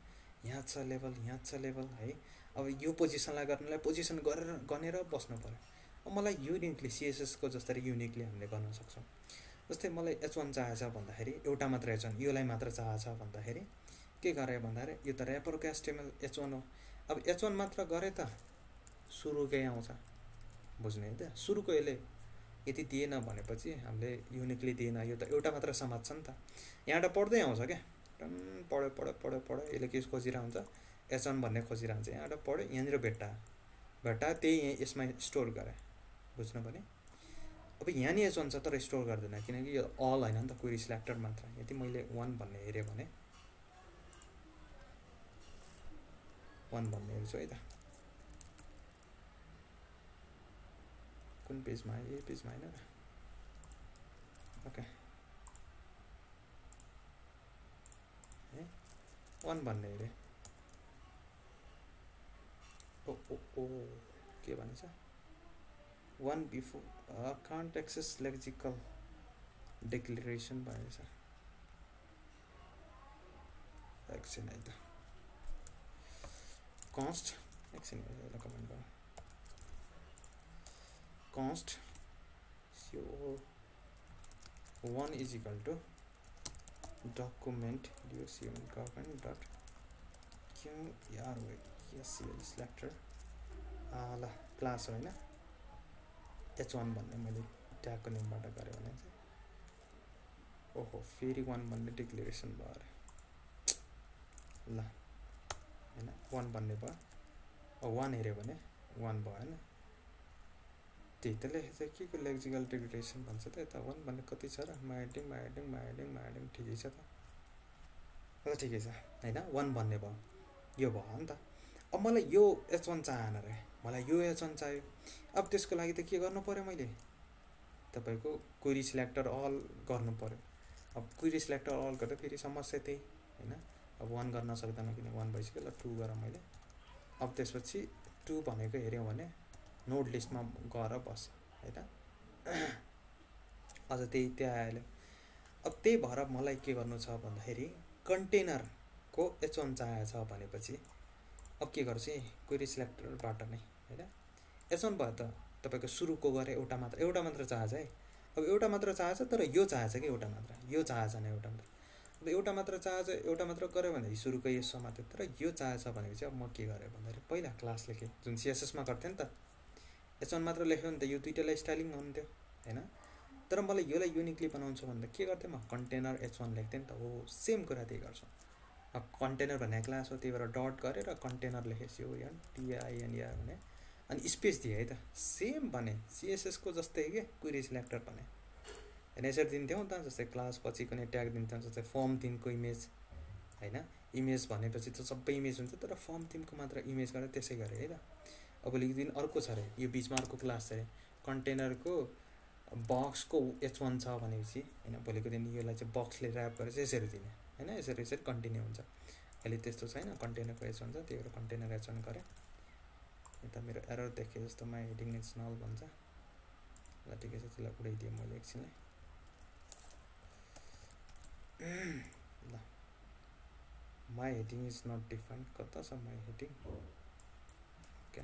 यहाँ छ लेभल यहाँ छ लेभल है। अब यो पोजिसनलाई गर्नलाई पोजिसन गरेर गनेर बस्नु पऱ्यो। अब मलाई युनिकली सिएसएसको जसरी युनिकली हामीले गर्न सक्छौँ। जस्तै मलाई एच वान चाहिएछ भन्दाखेरि एउटा मात्र एच वान योलाई मात्र चाहिएछ भन्दाखेरि के गरेँ भन्दाखेरि यो त ऱ्यापरको एसटिएमएल एच वान हो। अब एच वान मात्र गरेँ त सुरुकै आउँछ। बुझ्ने त? सुरुको यसले यति दिएन भनेपछि हामीले युनिकली दिएन। यो त एउटा मात्र समाज छ नि त। यहाँबाट पढ्दै आउँछ क्या? पढ्यो पढ्यो पढ्यो पढ्यो यसले के खोजिरहेको हुन्छ? एच वान भन्ने खोजिरहन्छ यहाँबाट पढ्यो यहाँनिर भेट्टा भेट्टा त्यही यसमा स्टोर गरेँ। बुझ्नु भने अब यहाँ नि एच वान छ तर स्टोर गर्दैन। किनकि यो अल होइन नि त क्वेरी सिलेक्टर मात्र। यदि मैले वान भन्ने हेरेँ भने। वान भन्ने हेर्छु है त। कुन पेजमा? यही पेजमा होइन ओके। वान भन्ने हेरेँ ओ ओ ओ के भन्छ one before can't access lexical declaration भनेछ एकछिन है त कस्ट एकछिन कमेन्ट गर const is equal to document D O C M government dot Q R O S C L selector ल क्लास होइन? एच वान भन्ने मैले ट्यागको नेमबाट गरेँ भने चाहिँ ओहो फेरि वान भन्ने डिक्लेरेसन भयो अरे। ल होइन? वान भन्ने भयो। वान हेऱ्यो भने वान भयो होइन? त्यही त लेखेको छ के को लेक्जिकल डिक्लेरेसन भन्छ त यता वान भन्ने कति छ र? माइडिङ माइडिङ माइडिङ माइडिङ ठिकै छ त। ल ठिकै छ होइन? वान भन्ने भयो। यो भयो नि त। अब मलाई यो एच वान चाहेन अरे मलाई यो एच वान चाहियो। अब त्यसको लागि त के गर्नु पऱ्यो मैले? तपाईँको क्वेरी सिलेक्टर अल गर्नु पऱ्यो अब क्वेरी सिलेक्टर अल गर्दा फेरि समस्या त्यही होइन? अब वान गर्न सक्दैन किन वान भइसक्यो ल टू गर मैले। अब त्यसपछि टू भनेको हेऱ्यौँ भने नोट लिस्टमा गएर बस होइन अझ त्यही त्यहाँ आइहाल्यो अब त्यही भएर मलाई के गर्नु छ भन्दाखेरि कन्टेनरको एच वान चाहिएको छ भनेपछि अब के गर्छु क्वेरी सिलेक्टरबाट नै होइन एच वान भयो त तपाईँको सुरुको गरे एउटा मात्र एउटा मात्र चाहन्छ है अब एउटा मात्र चाहन्छ तर यो चाहन्छ कि एउटा मात्र यो चाहन्छ न एउटा मात्र अब एउटा मात्र चाहन्छ एउटा मात्र गऱ्यो भने सुरुको यो समात्यो तर यो चाहन्छ भनेपछि अब म के गरेँ भन्दाखेरि पहिला क्लास लेखेँ जुन सिएसएसमा गर्थेँ नि त वान मात्र लेख्यो भने त यो दुइटालाई स्टाइलिङ हुन्थ्यो होइन? तर मलाई यसलाई युनिकली बनाउँछु भन्दा के गर्थेँ म? कन्टेनर एच वान लेख्थेँ नि त। हो सेम कुरा त्यही गर्छु। कन्टेनर भन्ने क्लास हो त्यही भएर डट गरेर कन्टेनर लेखेपछि हो यहाँ टिआइएनआर भने। अनि स्पेस दिएँ है त। सेम भने। सिएसएसको जस्तै के? क्वेरी सिलेक्टर भने। होइन यसरी दिन्थ्यौँ त जस्तै क्लास पछि कुनै ट्याग दिन्थ्यौँ जस्तै फर्म थिमको इमेज होइन? इमेज भनेपछि त सबै इमेज हुन्छ तर फर्म थिमको मात्र इमेज गरेर त्यसै गरेँ है त। अब दिन अर्को छ अरे यो बिचमा अर्को क्लास छ अरे कन्टेनरको बक्सको एच वान छ भनेपछि होइन भोलिको दिन यसलाई चाहिँ बक्सले ऱ्याप गरेर चाहिँ यसरी दिने होइन यसरी यसरी कन्टिन्यू हुन्छ। अहिले त्यस्तो छैन कन्टेनरको एच वान छ त्यही भएर कन्टेनर एच वान गरेँ। यता मेरो एरर देखेँ जस्तो माई हेडिङ इज नल भन्छ। ल ठिकै छ त्यसलाई उडाइदिएँ मैले एकछिनलाई। (clears throat) ल। My heading is not defined. कता छ माई हेडिङ ओके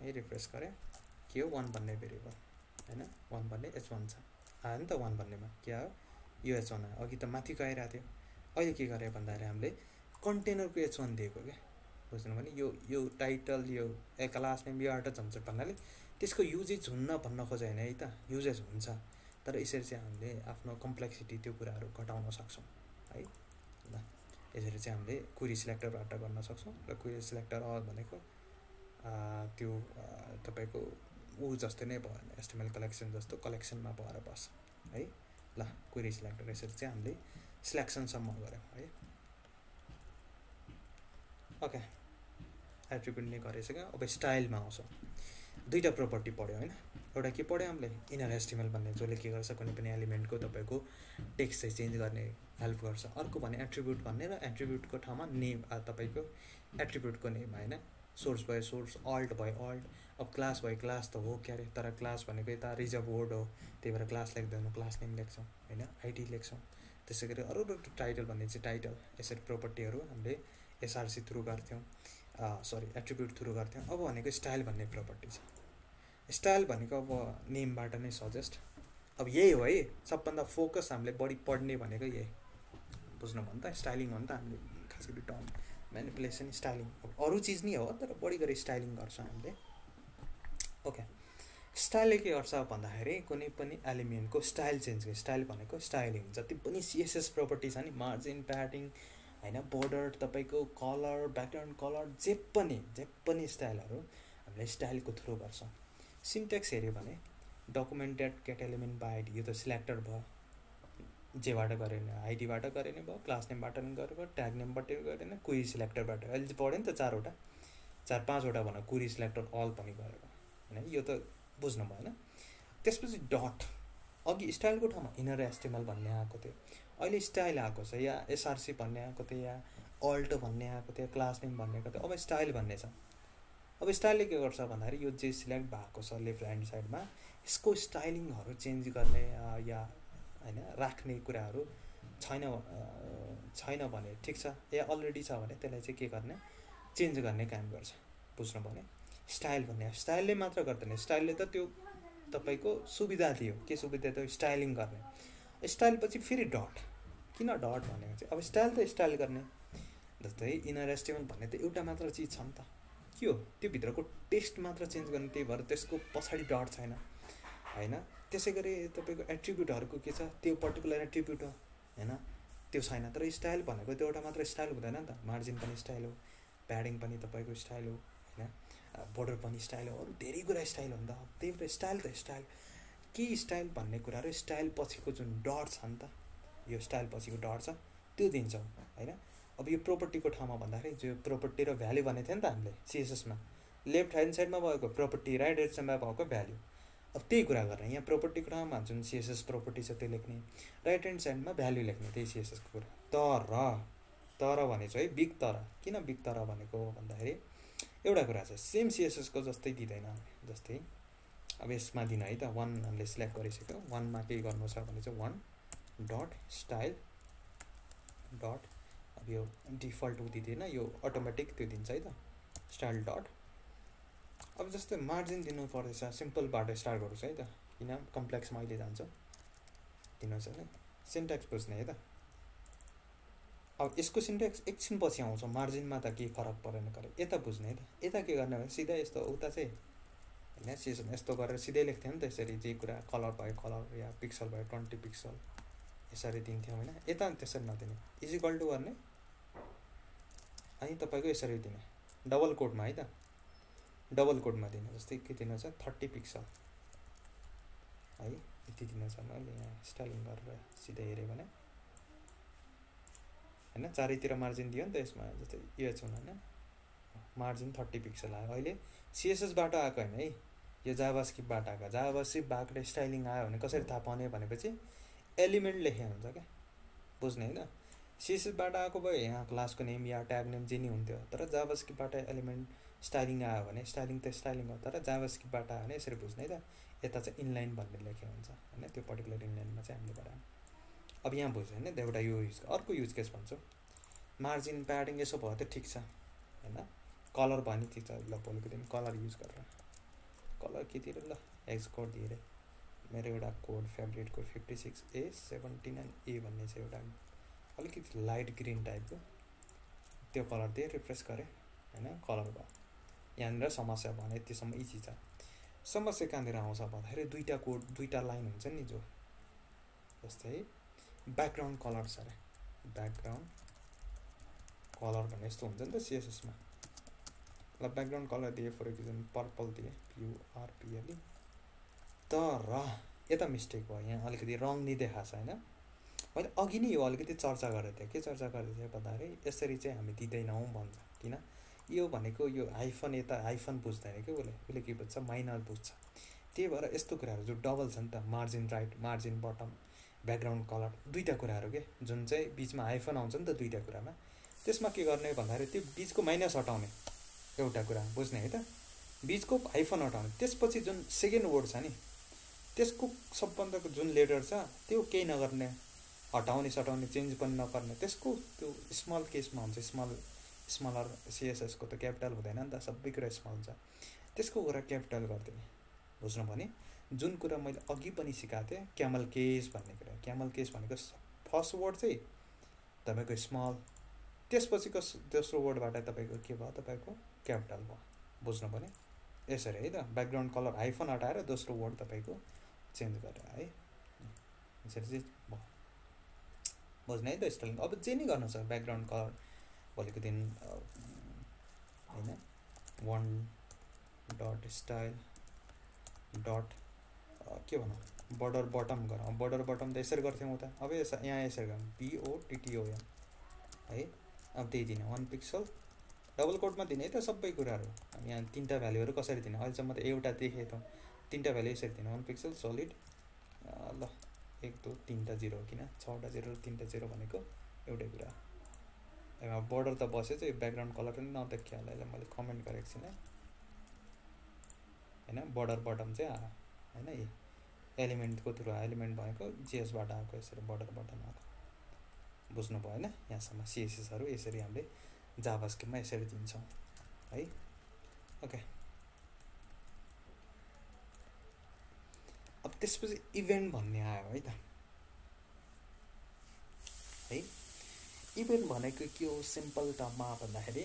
यही रिफ्रेस गरेँ के हो? वान भन्ने भेरिएबल होइन? वान भन्ने एच वान छ। आयो नि त वान भन्नेमा। के आयो? यो एच वान आयो। अघि त माथिको आइरहेको थियो। अहिले के गरेँ भन्दाखेरि हामीले कन्टेनरको एच वान दिएको क्या। बुझ्नु भने यो यो टाइटल यो ए क्लास नेम यो आर्ट झन्झट भन्नाले त्यसको युजेज हुन्न भन्न खोजे होइन है त। युजेज हुन्छ। तर यसरी चाहिँ हामीले आफ्नो कम्प्लेक्सिटी त्यो कुराहरू घटाउन सक्छौँ है? ल यसरी चाहिँ हामीले क्वेरी सिलेक्टरबाट गर्न सक्छौँ र क्वेरी सिलेक्टर अल भनेको त्यो तपाईँको ऊ जस्तै नै भयो एस्टिमेल कलेक्सन जस्तो कलेक्सनमा भएर बस है? ल क्वेरी सिलेक्टर यसरी चाहिँ हामीले सिलेक्सनसम्म गऱ्यौँ है? ओके एट्रिब्युट नै गरिसक्यो। अब स्टाइलमा आउँछ। दुईवटा प्रोपर्टी पढ्यो होइन? एउटा के पढ्यो हामीले? इनर एस्टिमल भन्ने जसले के गर्छ कुनै पनि एलिमेन्टको तपाईँको टेक्स्ट चाहिँ चेन्ज गर्ने हेल्प गर्छ। अर्को भने एट्रिब्युट भन्ने र एट्रिब्युटको ठाउँमा नेम तपाईँको एट्रिब्युटको नेम होइन? सोर्स भयो सोर्स अल्ट भयो अल्ट अब क्लास भयो क्लास त हो क्यारे तर क्लास भनेको यता रिजर्भ वर्ड हो त्यही भएर क्लास लेख्दैनौँ क्लास नेम लेख्छौँ होइन? आइडी लेख्छौँ। त्यसै गरी अरू अरू टाइटल भन्ने चाहिँ टाइटल यसरी प्रोपर्टीहरू हामीले एसआरसी थ्रु गर्थ्यौँ। सरी एट्रिब्युट थ्रु गर्थ्यौँ। अब भनेको स्टाइल भन्ने प्रपर्टी छ। स्टाइल भनेको अब नेमबाट नै सजेस्ट अब यही हो है। सबभन्दा फोकस हामीले बढी पढ्ने भनेको यही। बुझ्नु भयो नि त? स्टाइलिङ हो नि त हामीले खास गरी टर्म मेनिपुलेसन स्टाइलिङ अरू चिज नै हो तर बढी गरी स्टाइलिङ गर्छौँ हामीले। ओके स्टाइलले के गर्छ भन्दाखेरि कुनै पनि एलिमेन्टको स्टाइल चेन्ज स्टाइल भनेको स्टाइलिङ जति पनि सिएसएस प्रपर्टी छ नि। मार्जिन प्याडिङ होइन बोर्डर तपाईँको कलर ब्याकग्राउन्ड कलर जे पनि जे पनि स्टाइलहरू हामीले स्टाइलको थ्रु गर्छौँ। सिन्टेक्स हेऱ्यो भने document dot get element by ID यो त सिलेक्टर भयो। जेबाट गऱ्यो भने आइडीबाट गऱ्यो भने भयो क्लास नेमबाट पनि भयो ट्याग नेमबाट गऱ्यो भने कुरी सिलेक्टरबाट अहिले चाहिँ पढ्यो नि त चारवटा चार पाँचवटा भन कुरी सिलेक्टर अल पनि गरेको होइन? यो त बुझ्नु भएन। त्यसपछि डट अघि स्टाइलको ठाउँमा इनर एस्टिमल भन्ने आएको थियो। अहिले स्टाइल आएको छ या एसआरसी भन्ने आएको थियो या अल्ट भन्ने आएको थियो क्लास नेम भन्ने आएको थियो। अब स्टाइल भन्ने छ। अब स्टाइलले के गर्छ भन्दाखेरि यो जे सिलेक्ट भएको छ लेफ्ट ह्यान्ड साइडमा यसको स्टाइलिङहरू चेन्ज गर्ने या होइन राख्ने कुराहरू छैन छैन भने ठिक छ। या अलरेडी छ भने त्यसलाई चाहिँ के गर्ने चेन्ज गर्ने काम गर्छ। बुझ्नु भने स्टाइल भन्ने स्टाइलले मात्र गर्दैन। स्टाइलले त त्यो तपाईँको सुविधा दियो। के सुविधा त्यो स्टाइलिङ गर्ने। स्टाइल पछि फेरि डट किन डट भनेको चाहिँ? अब स्टाइल त स्टाइल गर्ने। जस्तै इनर एस्टिमल भन्ने त एउटा मात्र चिज छ नि त। के हो? त्यो भित्रको टेस्ट मात्र चेन्ज गर्ने त्यही भएर त्यसको पछाडि डट छैन। होइन? त्यसै गरी तपाईँको एट्रिब्युटहरूको के छ? त्यो पर्टिकुलर एट्रिब्युट हो होइन? त्यो छैन तर स्टाइल भनेको त्यो एउटा मात्र स्टाइल हुँदैन नि त। मार्जिन पनि स्टाइल हो प्याडिङ पनि तपाईँको स्टाइल हो होइन? बोर्डर पनि स्टाइल हो अरू धेरै कुरा स्टाइल हो नि त। त्यही भएर स्टाइल त स्टाइल के स्टाइल भन्ने कुराहरू स्टाइल पछिको जुन डट छ नि त यो स्टाइल पछिको डट छ त्यो दिन्छौँ होइन? अब यो प्रोपर्टीको ठाउँमा भन्दाखेरि जो प्रोपर्टी र भ्याल्यु भनेको थियो नि त हामीले सिएसएसमा लेफ्ट ह्यान्ड साइडमा भएको प्रोपर्टी राइट ह्यान्ड साइडमा भएको भ्याल्यु अब त्यही कुरा गर्ने। यहाँ प्रोपर्टीको ठाउँमा जुन सिएसएस प्रोपर्टी छ त्यो लेख्ने। राइट ह्यान्ड साइडमा भ्याल्यु लेख्ने त्यही सिएसएसको कुरा। तर तर भने चाहिँ है बिग तर। किन बिग तर भनेको भन्दाखेरि एउटा कुरा छ सेम सिएसएसको जस्तै दिँदैन। जस्तै अब यसमा दिन है त वानले सिलेक्ट गरिसक्यो। वानमा के गर्नु छ भने चाहिँ वान डट स्टाइल डट अब यो डिफल्ट दिँदैन यो अटोमेटिक त्यो दिन्छ है त। स्टाइल डट अब जस्तै मार्जिन दिनु पर्दैछ सिम्पलबाट स्टार्ट गरोस् है त। किन? कम्प्लेक्समा अहिले जान्छ दिनुहोस् होइन सिन्ट्याक्स बुझ्ने है त। अब यसको सिन्ट्याक्स एकछिन पछि आउँछ। मार्जिनमा त केही फरक परेन गरे यता बुझ्ने है त। यता के गर्ने भने सिधै यस्तो उता चाहिँ होइन सिजन यस्तो गरेर सिधै लेख्थ्यो नि त यसरी जे कुरा कलर भयो कलर या पिक्सल भयो ट्वेन्टी पिक्सल यसरी दिन्थ्यौँ होइन। यता त्यसरी नदिने। इजिकल टु गर्ने। अनि तपाईँको यसरी दिने। डबल कोडमा है त। डबल कोडमा दिने जस्तै के दिनु छ? Thirty pixel. है यति दिनु छ मैले यहाँ स्टाइलिङ गरेर सिधै हेऱ्यो भने। होइन चारैतिर मार्जिन दियो नि त यसमा जस्तै यो छ होइन? मार्जिन थर्टी पिक्सल आयो। अहिले सिएसएसबाट आएको होइन है? यो जाभास्किपबाट आएको। जाभास्किपबाट स्टाइलिङ आयो भने कसरी थाहा पाउने भनेपछि एलिमेन्ट लेखे हुन्छ क्या? बुझ्ने होइन? सिएसएसबाट आएको भयो यहाँ क्लासको नेम या ट्याग नेम जे नि हुन्थ्यो तर जाभास्किपबाट एलिमेन्ट स्टाइलिङ आयो भने स्टाइलिङ त स्टाइलिङ हो तर जाभास्किपबाट आयो भने यसरी बुझ्ने त। यता चाहिँ इनलाइन भन्ने लेखे हुन्छ होइन? त्यो पर्टिकुलर इनलाइनमा चाहिँ हामीले गरायौँ अब यहाँ बुझ्यो होइन एउटा यो युज अर्को युज केस भन्छु। मार्जिन प्याडिङ यसो भयो त ठिक छ होइन? कलर भयो भने ठिक छ ल भोलिको दिन कलर युज गरेर। कलर केतिर ल एक्स कोड दिएर मेरो एउटा code favourite code fifty six A seventy nine A भन्ने चाहिँ एउटा अलिकति लाइट ग्रिन टाइपको। त्यो कलर दिएँ रिफ्रेस गरेँ होइन? कलर भयो। यहाँनिर समस्या भने यतिसम्म इजी छ। समस्या कहाँनिर आउँछ भन्दाखेरि दुईवटा कोड दुईवटा लाइन हुन्छ नि जो। जस्तै ब्याकग्राउन्ड कलर छ अरे। ब्याकग्राउन्ड कलर भन्ने यस्तो हुन्छ नि त सिएसएसमा ल ब्याकग्राउन्ड कलर दिएँ फर इक्जाम्पल पर्पल दिएँ P U R P L E तर यता मिस्टेक भयो यहाँ अलिकति रङ नि देखाएको छ होइन? मैले अघि नै यो अलिकति चर्चा गरेको थिएँ। के चर्चा गरेको थिएँ भन्दाखेरि यसरी चाहिँ हामी दिँदैनौँ भन्छ किन? यो भनेको यो हाइफन यता हाइफन बुझ्दैन कि उसले? उसले के बुझ्छ? माइनर बुझ्छ। त्यही भएर यस्तो कुराहरू जो डबल छ नि त margin right margin bottom background colour दुईवटा कुराहरू के? जुन चाहिँ बिचमा हाइफन आउँछ नि त दुईवटा कुरामा। त्यसमा के गर्ने भन्दाखेरि त्यो बिचको माइनस हटाउने एउटा कुरा बुझ्ने है त? बिचको हाइफन हटाउने। त्यसपछि जुन सेकेन्ड वर्ड छ नि त्यसको सबभन्दाको जुन लेटर छ त्यो केही नगर्ने। हटाउने सटाउने चेन्ज पनि नगर्ने। त्यसको त्यो स्मल केसमा हुन्छ स्मल स्मलर सिएसएसको त क्यापिटल हुँदैन नि त सबै कुरा स्मल हुन्छ त्यसको कुरा क्यापिटल गरिदिने। बुझ्नु भने जुन कुरा मैले अघि पनि सिकाएको थिएँ क्यामल केस भन्ने कुरा। क्यामल केस भनेको फर्स्ट वर्ड चाहिँ तपाईँको स्मल त्यसपछि कस दोस्रो वर्डबाट तपाईँको के भयो? तपाईँको क्यापिटल भयो। बुझ्नु भने यसरी है त। ब्याकग्राउन्ड कलर हाइफन हटाएर दोस्रो वर्ड तपाईँको चेन्ज गरेर है। यसरी चाहिँ भयो। बुझ्ने है त स्टाइलिङ अब जे नै गर्नु छ ब्याकग्राउन्ड कलर भोलिको दिन होइन? वान डट स्टाइल डट के भनौँ? बर्डर बटम गरौँ। बर्डर बटम त यसरी गर्थ्यौँ उता। अब यस यहाँ यसरी गरौँ। पिओटिटिओएम है? अब त्यही दिने। वान पिक्सल डबल कोडमा दिने है त सबै कुराहरू। यहाँ तिनवटा भ्याल्युहरू कसरी दिने? अहिलेसम्म त एउटा देखेको तिनवटा भ्याल्यु यसरी दिने। वान पिक्सल सलिड ल। एक दो तिनवटा जिरो किन? छवटा जिरो तिनवटा जिरो भनेको एउटै कुरा अब बोर्डर त बस्यो चाहिँ ब्याकग्राउन्ड कलर पनि नदेखियो होला यसलाई मैले कमेन्ट गरेको छुइनँ। होइन? बोर्डर बटम चाहिँ होइन एलिमेन्टको थ्रु एलिमेन्ट भनेको जिएसबाट आएको यसरी बोर्डर बटम आएको। बुझ्नुभयो होइन? यहाँसम्म सिएसएसहरू यसरी हामीले जाभास्किपमा यसरी दिन्छौँ। है? ओके अब त्यसपछि इभेन्ट भन्ने आयो है त। है? इभेन्ट भनेको के हो? सिम्पल टर्ममा भन्दाखेरि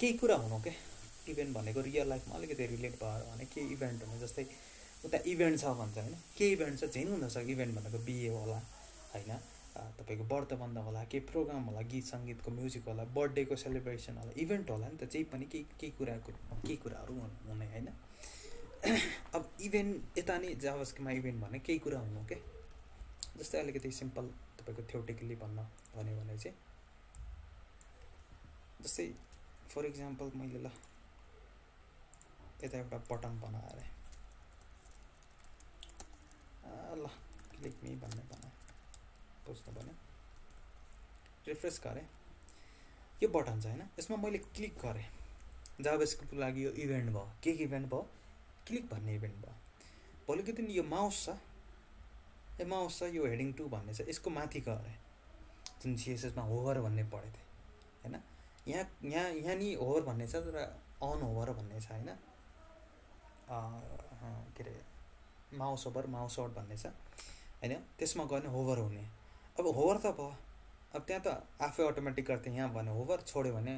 केही कुरा हुनु के? इभेन्ट भनेको रियल लाइफमा अलिकति रिलेट भयो भने के इभेन्ट हुनु जस्तै उता इभेन्ट छ भन्छ होइन। के इभेन्ट छ झिन हुनसक्छ इभेन्ट भनेको बिहे होला होइन? तपाईँको व्रत बन्द होला केही प्रोग्राम होला गीत सङ्गीतको म्युजिक होला बर्थडेको सेलिब्रेसन होला इभेन्ट होला नि त। जेही पनि केही केही कुराको केही कुराहरू हुने होइन? अब इभेन्ट यता नि जावास्कीमा इभेन्ट भने केही कुरा हुनु के जस्तै अलिकति सिम्पल तपाईँको थ्योटिकली भन्न भन्यो भने चाहिँ जस्तै फर इक्जाम्पल मैले ल यता एउटा बटन बनाएर ल क्लिक मी भन्ने बनाएँ बुझ्नु भने रिफ्रेस गरेँ। यो बटन छ होइन यसमा मैले क्लिक गरेँ। जाभास्क्रिप्टको लागि यो इभेन्ट भयो। के इभेन्ट भयो? क्लिक भन्ने इभेन्ट भयो। भोलिको दिन यो माउस छ। ए माउस छ यो हेडिङ टू भन्ने छ। यसको माथि गएर जुन सिएसएसमा होभर भन्ने पढेको थिएँ होइन? यहाँ यहाँ यहाँ नि होभर भन्ने छ तर अन होभर भन्ने छ होइन? के अरे माउस ओभर माउस आउट भन्ने छ होइन? त्यसमा गयो भने होभर हुने। अब होभर त भयो। अब त्यहाँ त आफै अटोमेटिक गर्थेँ यहाँ भने होभर छोड्यो भने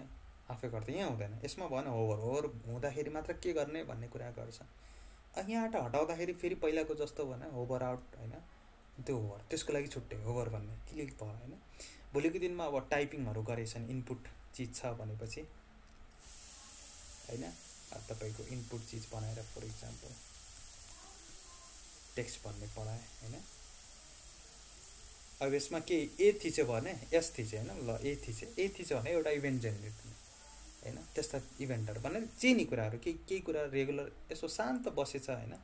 आफै गर्थेँ यहाँ हुँदैन। यसमा भएन होभर होभर हुँदाखेरि मात्र के गर्ने भन्ने कुरा गर्छ यहाँबाट हटाउँदाखेरि फेरि पहिलाको जस्तो भने होभर आउट होइन? त्यो होभर त्यसको लागि छुट्टै होभर भन्ने। क्लिक भयो होइन? भोलिको दिनमा अब टाइपिङहरू गरेछन् इनपुट चिज छ भनेपछि। होइन? तपाईँको इनपुट चिज बनाएर फर इक्जाम्पल टेक्स्ट भन्ने पढाएँ होइन? अब यसमा के ए थिच्यो भने एस थिच्यो होइन? ल ए थिच्यो ए थिच्यो भने एउटा इभेन्ट जेनेरेट हुने। होइन? त्यस्ता इभेन्टहरू भन्ने चेनी कुराहरू केही केही कुरा रेगुलर यसो शान्त बसेछ होइन?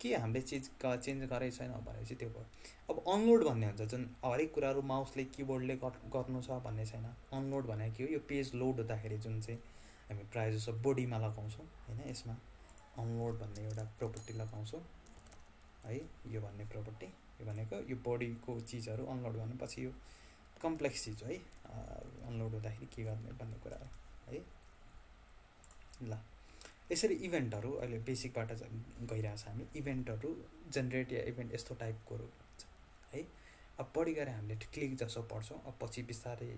के हामीले चिज चेन्ज गरेको छैन भनेपछि त्यो भयो। अब अनलोड भन्ने हुन्छ जुन हरेक कुराहरू माउसले किबोर्डले गर्नु छ भन्ने छैन। अनलोड भनेको के हो? यो पेज लोड हुँदाखेरि जुन चाहिँ हामी प्रायः जस्तो बोडीमा लगाउँछौँ होइन? यसमा अनलोड भन्ने एउटा प्रोपर्टी लगाउँछौँ। है यो भन्ने प्रोपर्टी यो भनेको यो बोडीको चिजहरू अनलोड गर्नुपर्छ यो कम्प्लेक्स चिज है अनलोड हुँदाखेरि के गर्ने भन्ने कुराहरू। है? ल। यसरी इभेन्टहरू अहिले बेसिकबाट गइरहेछ हामी। इभेन्टहरू जेनेरेट या इभेन्ट यस्तो टाइपकोहरू है? अब बढी गएर हामीले क्लिक जसो पढ्छौँ अब पछि बिस्तारै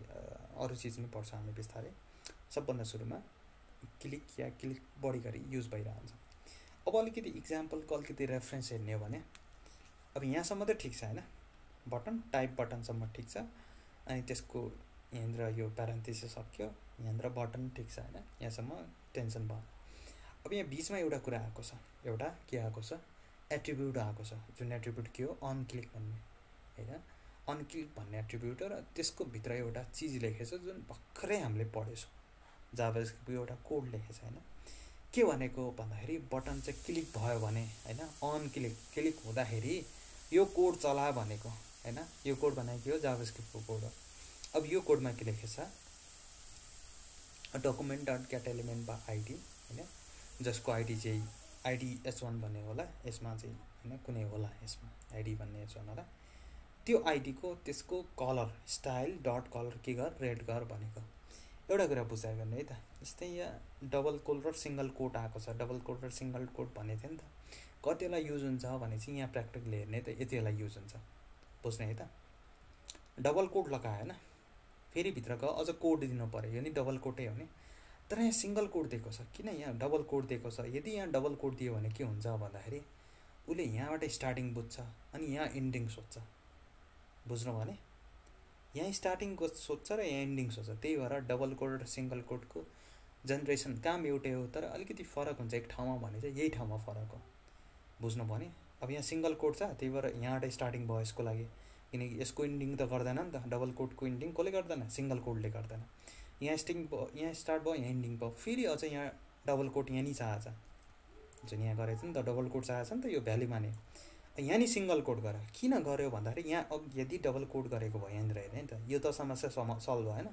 अरू चिज पनि पढ्छौँ हामी बिस्तारै। सबभन्दा सुरुमा क्लिक या क्लिक बढी गरी युज भइरहेको हुन्छ अब अलिकति इक्जाम्पलको अलिकति रेफरेन्स हेर्ने हो भने अब यहाँसम्म त ठिक छ होइन? बटन टाइप बटनसम्म ठिक छ। अनि त्यसको यहाँनिर यो प्यारेन्थिसिस सक्यो यहाँनिर बटन ठिक छ होइन? यहाँसम्म टेन्सन भयो। अब यहाँ बिचमा एउटा कुरा आएको छ। एउटा के आएको छ? एट्रिब्युट आएको छ। जुन एट्रिब्युट के हो? अन क्लिक भन्ने। होइन? अन क्लिक भन्ने एट्रिब्युट र त्यसको भित्र एउटा चिज लेखेको छ जुन भर्खरै हामीले पढेछौँ जाभा एउटा कोड लेखेको छ होइन? के भनेको भन्दाखेरि बटन चाहिँ क्लिक भयो भने होइन? अन क्लिक हुँदाखेरि यो कोड चला भनेको होइन? यो कोड भनेको के हो? जाभा कोड हो। अब यो कोडमा के लेखेको छ document dot get element by ID होइन? जसको आइडी चाहिँ आइडी एच वान भन्ने होला यसमा चाहिँ होइन कुनै होला यसमा आइडी भन्ने एच वान होला। त्यो आइडीको त्यसको कलर स्टाइल डट कलर के गर? रेड गर भनेको। एउटा कुरा बुझाइ गर्ने है त। जस्तै यहाँ डबल कोड र सिङ्गल कोड आएको छ। डबल कोड र सिङ्गल कोड भनेको थियो नि त। कति बेला युज हुन्छ भने चाहिँ यहाँ प्र्याक्टिकली हेर्ने त यति बेला युज हुन्छ। बुझ्ने है त? डबल कोड लगायो होइन? फेरि भित्रको अझ कोड दिनु पऱ्यो यो नि डबल कोडै हो नि। तर यहाँ सिङ्गल कोड दिएको छ। किन यहाँ डबल कोड दिएको छ? यदि यहाँ डबल कोड दियो भने के हुन्छ भन्दाखेरि उसले यहाँबाट स्टार्टिङ बुझ्छ अनि यहाँ इन्डिङ सोध्छ। बुझ्नु भने यहाँ स्टार्टिङको सोध्छ र यहाँ इन्डिङ सोध्छ। त्यही भएर डबल कोड र सिङ्गल कोडको जेनेरेसन काम एउटै हो तर अलिकति फरक हुन्छ एक ठाउँमा भने चाहिँ यही ठाउँमा फरक हो। बुझ्नु भने अब यहाँ सिङ्गल कोड छ त्यही भएर यहाँबाट स्टार्टिङ भयो यसको लागि। किनकि यसको इन्डिङ त गर्दैन नि त डबल कोडको इन्डिङ कसले गर्दैन? सिङ्गल कोडले गर्दैन। यहाँ स्टिङ भयो यहाँ स्टार्ट भयो यहाँ इन्डिङ भयो। फेरि अझ यहाँ डबल कोट यहाँ नि छ जुन यहाँ गरेको छ नि त डबल कोट छ नि त यो भ्यालीमा नै यहाँ नि सिङ्गल कोड गर। किन गऱ्यो भन्दाखेरि यहाँ यदि डबल कोड गरेको भयो यहाँनिर हेर्ने नि त यो त समस्या सम सल्भ भएन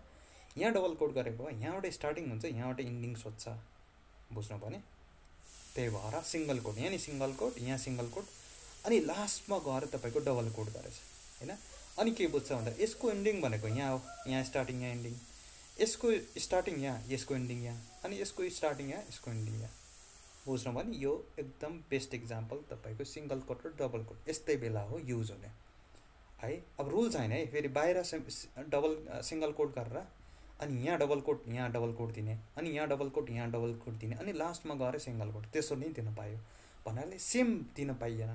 यहाँ डबल कोड गरेको भयो यहाँबाट स्टार्टिङ हुन्छ यहाँबाट इन्डिङ सोध्छ। बुझ्नु भने त्यही भएर सिङ्गल कोड यहाँ नि सिङ्गल कोड यहाँ सिङ्गल कोड अनि लास्टमा गएर तपाईँको डबल कोड गरेछ। होइन? अनि के बुझ्छ भन्दा यसको इन्डिङ भनेको यहाँ हो यहाँ स्टार्टिङ यहाँ इन्डिङ यसको स्टार्टिङ यहाँ यसको एन्डिङ यहाँ अनि यसको स्टार्टिङ यहाँ यसको एन्डिङ यहाँ। बुझ्नु भने यो एकदम बेस्ट इक्जाम्पल तपाईँको सिङ्गल कोड र डबल कोड यस्तै बेला हो युज हुने। है अब रुल छैन है फेरि बाहिर डबल सिङ्गल कोड गरेर अनि यहाँ डबल कोड यहाँ डबल कोड दिने अनि यहाँ डबल कोड यहाँ डबल कोड दिने अनि लास्टमा गएर सिङ्गल कोड त्यसो नै दिन पायो। भन्नाले सेम दिन पाइएन।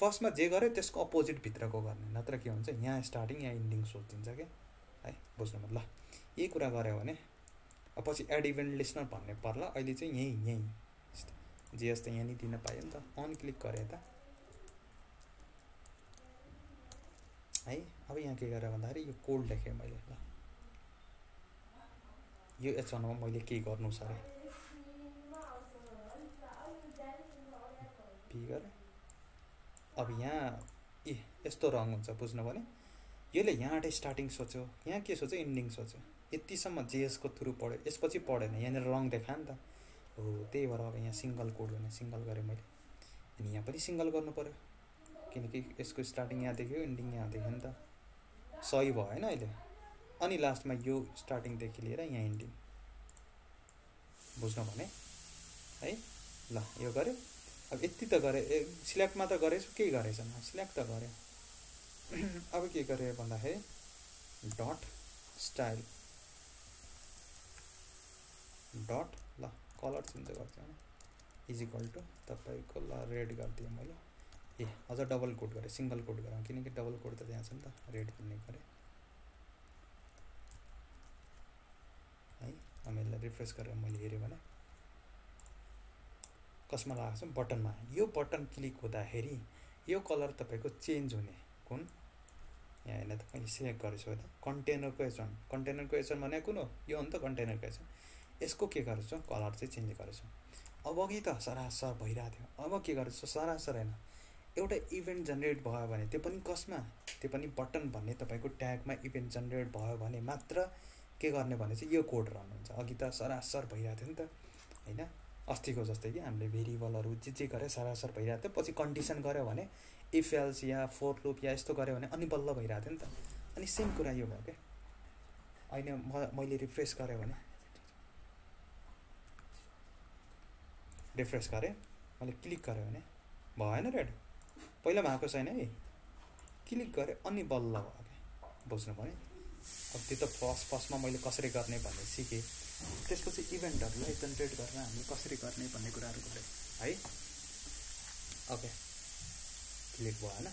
फर्स्टमा जे गर्यो त्यसको अपोजिट भित्रको गर्ने नत्र के हुन्छ यहाँ स्टार्टिङ यहाँ इन्डिङ सोचिदिन्छ क्या है बुझ्नु ल यही कुरा गऱ्यो भने पछि एड इभेन्ट लिस्नर भन्ने पर्ला अहिले चाहिँ यहीँ यहीँ जे जस्तो यहाँनिर दिन पायो नि त अन क्लिक गरेँ त है अब यहाँ के गरेँ भन्दाखेरि यो कोड लेखेँ मैले ल। यो एच वानमा मैले के गर्नु छ अरे गरेँ अब यहाँ ए यस्तो रङ हुन्छ बुझ्नु भने। यसले यहाँबाट स्टार्टिङ सोच्यो यहाँ के सोच्यो? इन्डिङ सोच्यो। यतिसम्म जेएसको थ्रु पढ्यो। यसपछि पढेन। यहाँनिर रङ देखा नि त। हो त्यही भएर अब यहाँ सिङ्गल कोड गर्ने सिङ्गल गरेँ मैले। अनि यहाँ पनि सिङ्गल गर्नु पऱ्यो। किनकि यसको स्टार्टिङ यहाँ देख्यो इन्डिङ यहाँ देख्यो नि त। सही भयो होइन अहिले। अनि लास्टमा यो स्टार्टिङदेखि लिएर यहाँ इन्डिङ बुझ्नु भने है ल यो गऱ्यो। अब यति त गरेँ, ए सिलेक्टमा त केही गरेछन्? सिलेक्ट त गरेँ। (clears throat) अब के गरेँ भन्दाखेरि, डट स्टाइल। डट, ल, कलर चेन्ज गर्थेँ इजिकल टु, तपाईँको ल, रेड गरिदिएँ मैले। ए, अझ डबल कोड गरेँ, सिङ्गल कोड गरेँ। किनकि डबल कोड त त्यहाँ छ नि त, रेड भन्ने गरेँ। है अब यसलाई रिफ्रेस मैले हेरेँ भने। कसमा लगाएको छ बटनमा। यो बटन क्लिक हुँदाखेरि यो कलर तपाईँको चेन्ज हुने कुन? यहाँ होइन त सिलेक्ट गरेछु है त। कन्टेनरको एचन कन्टेनरको एचन भने कुन हो? यो हो नि त कन्टेनरको एचन यसको के गरेछु कलर चाहिँ चेन्ज गरेछु अब अघि त सरासर भइरहेको थियो। अब के गरेछु सरासर होइन। एउटा इभेन्ट जेनेरेट भयो भने त्यो पनि कसमा? त्यो पनि बटन भन्ने तपाईँको ट्यागमा इभेन्ट जेनेरेट भयो भने मात्र के गर्ने भने चाहिँ यो कोड रहनुहुन्छ। अघि त सरासर भइरहेको थियो नि त। होइन? अस्तिको जस्तै कि हामीले भेरिएबलहरू जे जे गरेँ सरासर भइरहेको थियो। पछि कन्डिसन गऱ्यो भने इफेल्स या फोर लुप या यस्तो गऱ्यो भने अनि बल्ल भइरहेको थियो नि त। अनि सेम कुरा यो भयो क्या। अहिले म मैले रिफ्रेस गरेँ भने। रिफ्रेस गरेँ। मैले क्लिक गरेँ भने। भएन रेड पहिला भएको छैन है। क्लिक गरेँ अनि बल्ल भयो क्या। बुझ्नु भने अब त्यो त फर्स्ट फर्स्टमा मैले कसरी गर्ने भन्ने सिकेँ। त्यसपछि इभेन्टहरूलाई जेनेरेट गरेर हामीले कसरी गर्ने भन्ने कुराहरू गरेँ। है? ओके क्लिक भयो होइन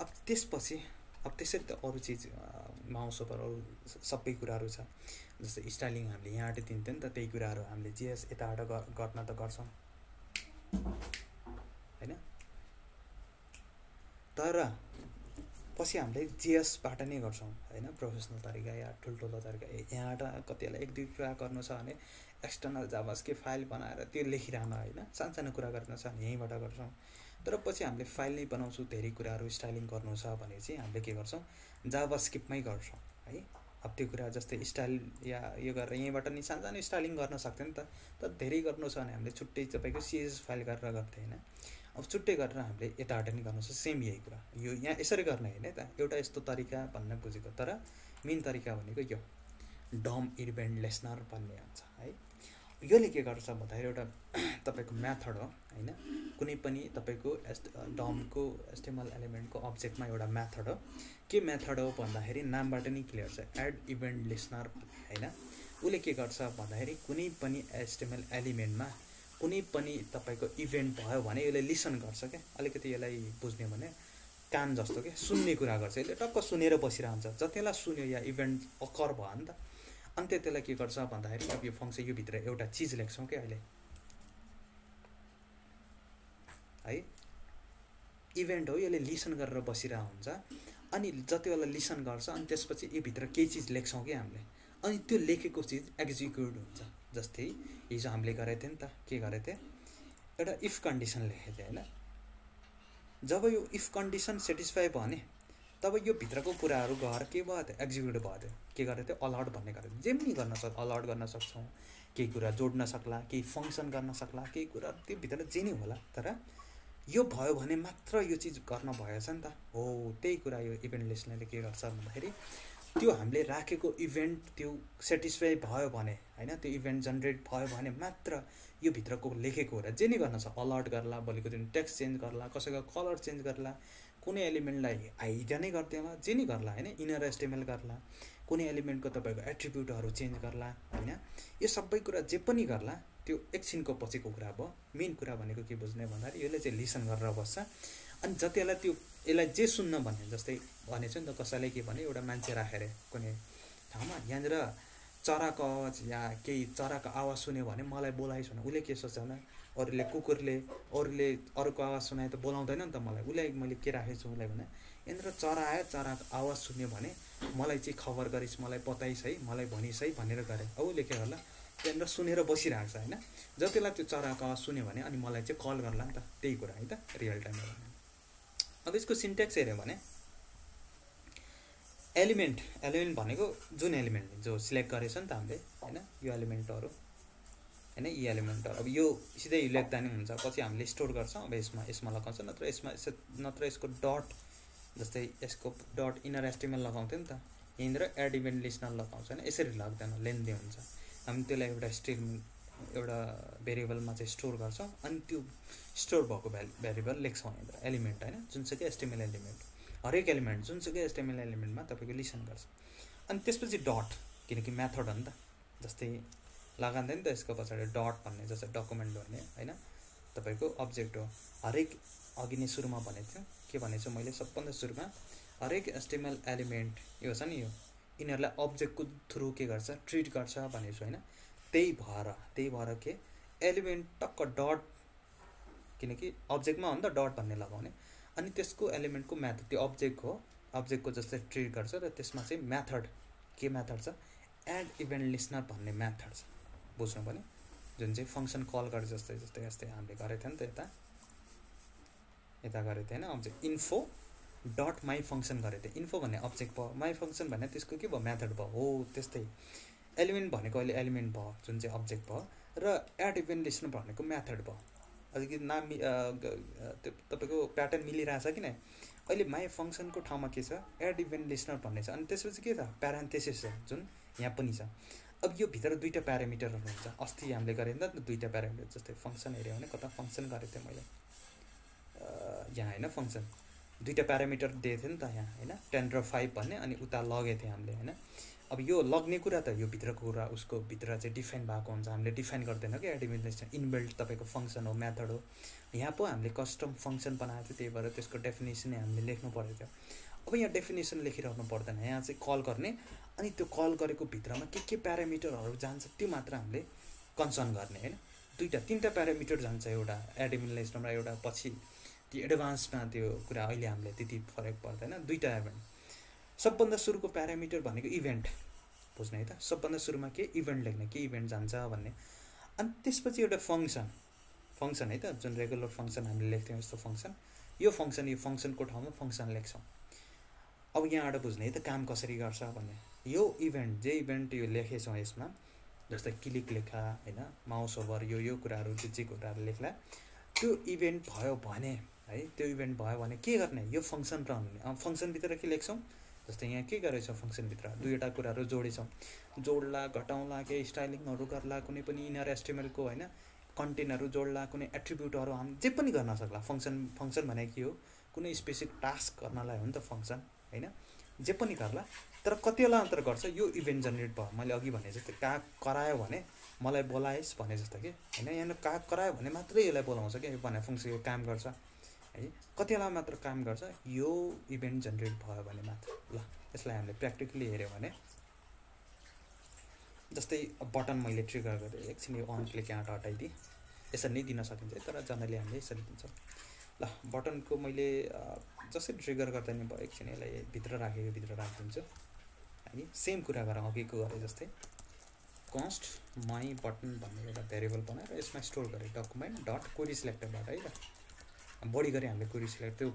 अब त्यसपछि अब त्यसरी त अरू चिज माउस ओभर अरू सबै कुराहरू छ। जस्तै स्टाइलिङ हामीले यहाँबाट दिन्थ्यो नि त त्यही कुराहरू हामीले जेएस यताबाट गर्न त गर्छौँ। होइन? तर पछि हामीले जिएसबाट नै गर्छौँ होइन? प्रोफेसनल तरिका या ठुल्ठुलो तरिका। यहाँबाट कतिलाई एक दुई कुरा गर्नु छ भने एक्सटर्नल जाबासकै फाइल बनाएर त्यो लेखिरहन होइन? सानसानो कुरा गर्न छ भने यहीँबाट गर्छौँ। तर पछि हामीले फाइल नै बनाउँछौँ धेरै कुराहरू स्टाइलिङ गर्नु छ भने चाहिँ हामीले के गर्छौँ? जावा स्किपमै गर्छौँ है? अब त्यो कुरा जस्तै स्टाइल या यो गरेर यहीँबाट नि सानसानो स्टाइलिङ गर्न सक्थ्यो नि त। तर धेरै गर्नु छ भने हामीले छुट्टै तपाईँको सिएस फाइल गरेर गर्थ्यो होइन? अब छुट्टै गरेर हामीले यताबाट नि गर्नु सेम यही कुरा। यो यहाँ यसरी गर्ने होइन त एउटा यस्तो तरिका भन्न बुझेको तर मेन तरिका भनेको यो। डम इभेन्ट लेसनर भन्ने हुन्छ है। योले के गर्छ भन्दाखेरि एउटा (clears throat) तपाईँको मेथड हो होइन। कुनै पनि तपाईँको एस डमको एस्टिमल एलिमेन्टको अब्जेक्टमा एउटा मेथड हो। के मेथड हो भन्दाखेरि नामबाट नै क्लियर छ। एड इभेन्ट लिसनर होइन। उसले के गर्छ भन्दाखेरि कुनै पनि एस्टिमल एलिमेन्टमा कुनै पनि तपाईँको इभेन्ट भयो भने यसले लिसन गर्छ क्या। अलिकति यसलाई बुझ्ने भने कान जस्तो क्या सुन्ने कुरा गर्छ। यसले टक्क सुनेर बसिरहन्छ। जतिलाई सुन्यो या इभेन्ट अकर भयो नि त अनि त्यसलाई के गर्छ भन्दाखेरि अब यो फङ्सन यो भित्र एउटा चिज लेख्छौँ कि अहिले। है? इभेन्ट हो यसले लिसन गरेर बसिरहेको हुन्छ अनि जति बेला लिसन गर्छ अनि त्यसपछि यो भित्र केही चिज लेख्छौँ कि हामीले। अनि त्यो लेखेको चिज एक्जिक्युट हुन्छ। जस्तै हिजो हामीले गरेको थियौँ नि त के गरेको थिएँ एउटा इफ कन्डिसन लेखेको थिएँ होइन? जब यो इफ कन्डिसन सेटिस्फाई भयो भने तब यो भित्रको कुराहरू गएर के भयो त्यो एक्जिक्युट भयो त्यो के गरेको थियो? अलर्ट भन्ने गरेको जे पनि गर्न सक्छ अलर्ट गर्न सक्छौँ। केही कुरा जोड्न सक्ला केही फङ्सन गर्न सक्ला केही कुरा त्यो भित्र जे नै होला। तर यो भयो भने मात्र यो चिज गर्न भएछ नि त। हो त्यही कुरा यो इभेन्ट लिस्टले के गर्छ भन्दाखेरि त्यो हामीले राखेको इभेन्ट त्यो सेटिस्फाई भयो भने होइन त्यो इभेन्ट जेनेरेट भयो भने मात्र यो भित्रको लेखेको कुरा। जे नै गर्न छ अलर्ट गर्ला भोलिको दिन टेक्स्ट चेन्ज गर्ला कसैको कलर चेन्ज गर्ला कुनै एलिमेन्टलाई हाइड नै गरिदिएला जे नै गर्ला होइन इनर एस्टिमेल गर्ला कुनै एलिमेन्टको तपाईँको एट्रिब्युटहरू चेन्ज गर्ला होइन। यो सबै कुरा जे पनि गर्ला त्यो एकछिनको पछिको कुरा भयो। मेन कुरा भनेको के बुझ्ने भन्दाखेरि यसले चाहिँ लिसन गरेर बस्छ। अनि जतिलाई त्यो यसलाई जे सुन्न भन्ने जस्तै भनेको नि त कसैले के भने एउटा मान्छे राखेर कुनै ठाउँमा। यहाँनिर चराको आवाज या केही चराको आवाज सुन्यो भने मलाई बोलाइस् भने उसले के सोच्छ भने अरूले कुकुरले अरूले अरूको आवाज सुनाए त बोलाउँदैन नि त मलाई। उसलाई मैले के राखेको छु उसलाई भने यहाँनिर चरा आयो चराको आवाज सुन्यो भने मलाई चाहिँ खबर गरिस् मलाई बताइस् है मलाई भनिस् है भनेर गरेँ। उसले के गर्ला? त्यहाँनिर सुनेर बसिरहेको छ होइन? जतिलाई त्यो चराको आवाज सुन्यो भने अनि मलाई चाहिँ कल गर्ला नि त। त्यही कुरा है त रियल टाइममा। अब यसको सिन्टेक्स हेऱ्यो भने एलिमेन्ट एलिमेन्ट भनेको जुन एलिमेन्ट जो सिलेक्ट गरेछ नि त हामीले होइन? यो एलिमेन्टहरू होइन? यी एलिमेन्टहरू अब यो सिधै लेख्दा नि हुन्छ पछि हामीले स्टोर गर्छौँ अब यसमा यसमा लगाउँछ नत्र यसमा यसो नत्र यसको डट जस्तै यसको डट इनर एस्टिमेल लगाउँथ्यो नि त यहीँनिर एड इभेन्ट लिस्टनर लगाउँछ होइन? यसरी लाग्दैन लेन्दी हुन्छ। हामी त्यसलाई एउटा स्ट्रिम एउटा भेरिएबलमा चाहिँ स्टोर गर्छौँ अनि त्यो स्टोर भएको भ्याल भेरिएबल लेख्छौँ यहाँनिर एलिमेन्ट होइन जुनसुकै एस्टिमेल एलिमेन्ट हरेक एलिमेन्ट जुनसुकै एस्टिमेल एलिमेन्टमा तपाईँको लिसन गर्छ। अनि त्यसपछि डट किनकि मेथड हो नि त जस्तै लगाउँदैन त यसको पछाडि डट भन्ने जस्तै डकुमेन्ट भन्ने होइन तपाईँको अब्जेक्ट हो। हरेक अघि नै सुरुमा भनेको थियो के भनेको छु मैले सबभन्दा सुरुमा हरेक एस्टिमेल एलिमेन्ट यो छ नि यो यिनीहरूलाई अब्जेक्टको थ्रु के गर्छ ट्रिट गर्छ भनेको छु होइन। त्यही भएर त्यही भएर के? एलिमेन्ट टक्क डट किनकि अब्जेक्टमा हो नि त डट भन्ने लगाउने। अनि त्यसको एलिमेन्टको म्याथड त्यो अब्जेक्ट हो। अब्जेक्टको जस्तै ट्रिट गर्छ र त्यसमा चाहिँ म्याथड के म्याथड छ? एड इभेन्ट लिसनर भन्ने म्याथड छ। बुझ्नु पनि? जुन चाहिँ फङ्सन कल गरे जस्तै जस्तै यस्तै हामीले गरेको थियो नि त यता। यता गरेको थियो होइन object info dot my function गरेको थियो इन्फो भन्ने अब्जेक्ट भयो माई फङ्सन भन्ने त्यसको के भयो? म्याथड भयो। हो त्यस्तै। एलिमेन्ट भनेको अहिले एलिमेन्ट भयो जुन चाहिँ अब्जेक्ट भयो र एड इभेन्ट लिसनर भनेको म्याथड भयो। अलिकति नाम त्यो तपाईँको प्याटर्न मिलिरहेछ कि नै? अहिले माई फङ्सनको ठाउँमा के छ? एड इभेन्ट लिसनर भन्ने छ। अनि त्यसपछि के छ? प्यारान्थेसिस छ जुन यहाँ पनि छ। अब यो भित्र दुईवटा प्यारामिटरहरू हुन्छ। अस्ति हामीले गरेँ नि त दुईवटा प्यारामिटर जस्तै फङ्सन हेऱ्यो भने कता फङ्सन गरेको थिएँ मैले? यहाँ होइन फङ्सन दुईवटा प्यारामिटर दिएको थियो नि त यहाँ होइन? टेन र फाइभ भन्ने अनि उता लगेको थिएँ हामीले होइन? अब यो लग्ने कुरा त यो भित्रको कुरा उसको भित्र चाहिँ डिफाइन भएको हुन्छ। हामीले डिफाइन गर्दैन कि एडिमिनेसन इनबिल्ट तपाईँको फङ्सन हो मेथड हो। यहाँ पो हामीले कस्टम फङ्सन बनाएको थियो त्यही भएर त्यसको डेफिनेसनै हामीले लेख्नु परेको थियो। अब यहाँ डेफिनेसन लेखिरहनु पर्दैन यहाँ चाहिँ कल गर्ने। अनि त्यो कल गरेको भित्रमा के के प्यारामिटरहरू जान्छ त्यो मात्र हामीले कन्सर्न गर्ने होइन? दुईवटा तिनवटा प्यारामिटर जान्छ एउटा एडिमिनेसनमा एउटा पछि त्यो एडभान्समा त्यो कुरा अहिले हामीले त्यति फरक पर्दैन। दुईवटा इभेन्ट सबभन्दा सुरुको प्यारामिटर भनेको इभेन्ट बुझ्ने है त? सबभन्दा सुरुमा के इभेन्ट लेख्ने के इभेन्ट जान्छ भन्ने। अनि त्यसपछि एउटा फङ्सन फङ्सन है त? जुन रेगुलर फङ्सन हामीले लेख्थ्यौँ यस्तो फङ्सन। यो फङ्सन यो फङ्सनको ठाउँमा फङ्सन लेख्छौँ। अब यहाँबाट बुझ्ने है त काम कसरी गर्छ भन्ने। यो इभेन्ट जे इभेन्ट यो लेखेछौँ यसमा जस्तै क्लिक लेखा होइन? माउस ओभर यो यो कुराहरू जे जे कुराहरू लेख्ला। त्यो इभेन्ट भयो भने है? त्यो इभेन्ट भयो भने के गर्ने? यो फङ्सन रहने। फङ्सनभित्र के लेख्छौँ? जस्तै यहाँ के गरेछ फङ्सनभित्र? दुईवटा कुराहरू जोडेछौँ। जोड्ला घटाउँला केही स्टाइलिङहरू गर्ला कुनै पनि इनर एस्टिमेलको होइन कन्टेन्टहरू जोड्ला कुनै एट्रिब्युटहरू हामी जे पनि गर्न सक्ला। फङ्सन फङ्सन भनेको के हो? कुनै स्पेसिफिक टास्क गर्नलाई हो नि त फङ्सन होइन? जे पनि गर्ला तर कतिवटा अन्तर गर्छ यो इभेन्ट जेनेरेट भयो। मैले अघि भने जस्तै कहाँ करायो भने मलाई बोलाएस् भने जस्तो कि होइन? यहाँनिर कहाँ करायो भने मात्रै यसलाई बोलाउँछ कि भने फङ्सन यो काम गर्छ। है? कतिवटा मात्र काम गर्छ। यो इभेन्ट जेनेरेट भयो भने मात्र। ल यसलाई हामीले प्र्याक्टिकली हेऱ्यौँ भने। जस्तै बटन मैले ट्रिगर गरेँ। एकछिन यो अन क्लिक यहाँबाट हटाइदिएँ। यसरी नै दिन सकिन्छ तर जनरली हामीले यसरी दिन्छौँ। ल बटनको मैले जसरी ट्रिगर गर्दा नि भयो एकछिन यसलाई भित्र राखेको भित्र राखिदिन्छु। है सेम कुरा गरौँ अघिको गरेँ जस्तै। कस्ट माई बटन भन्ने एउटा भेरिएबल बनाएर यसमा स्टोर गरेँ। डकुमेन्ट डट कोरी सिलेक्टरबाट है त बढी गरी हामीले क्वेरी सिलेक्ट त्यो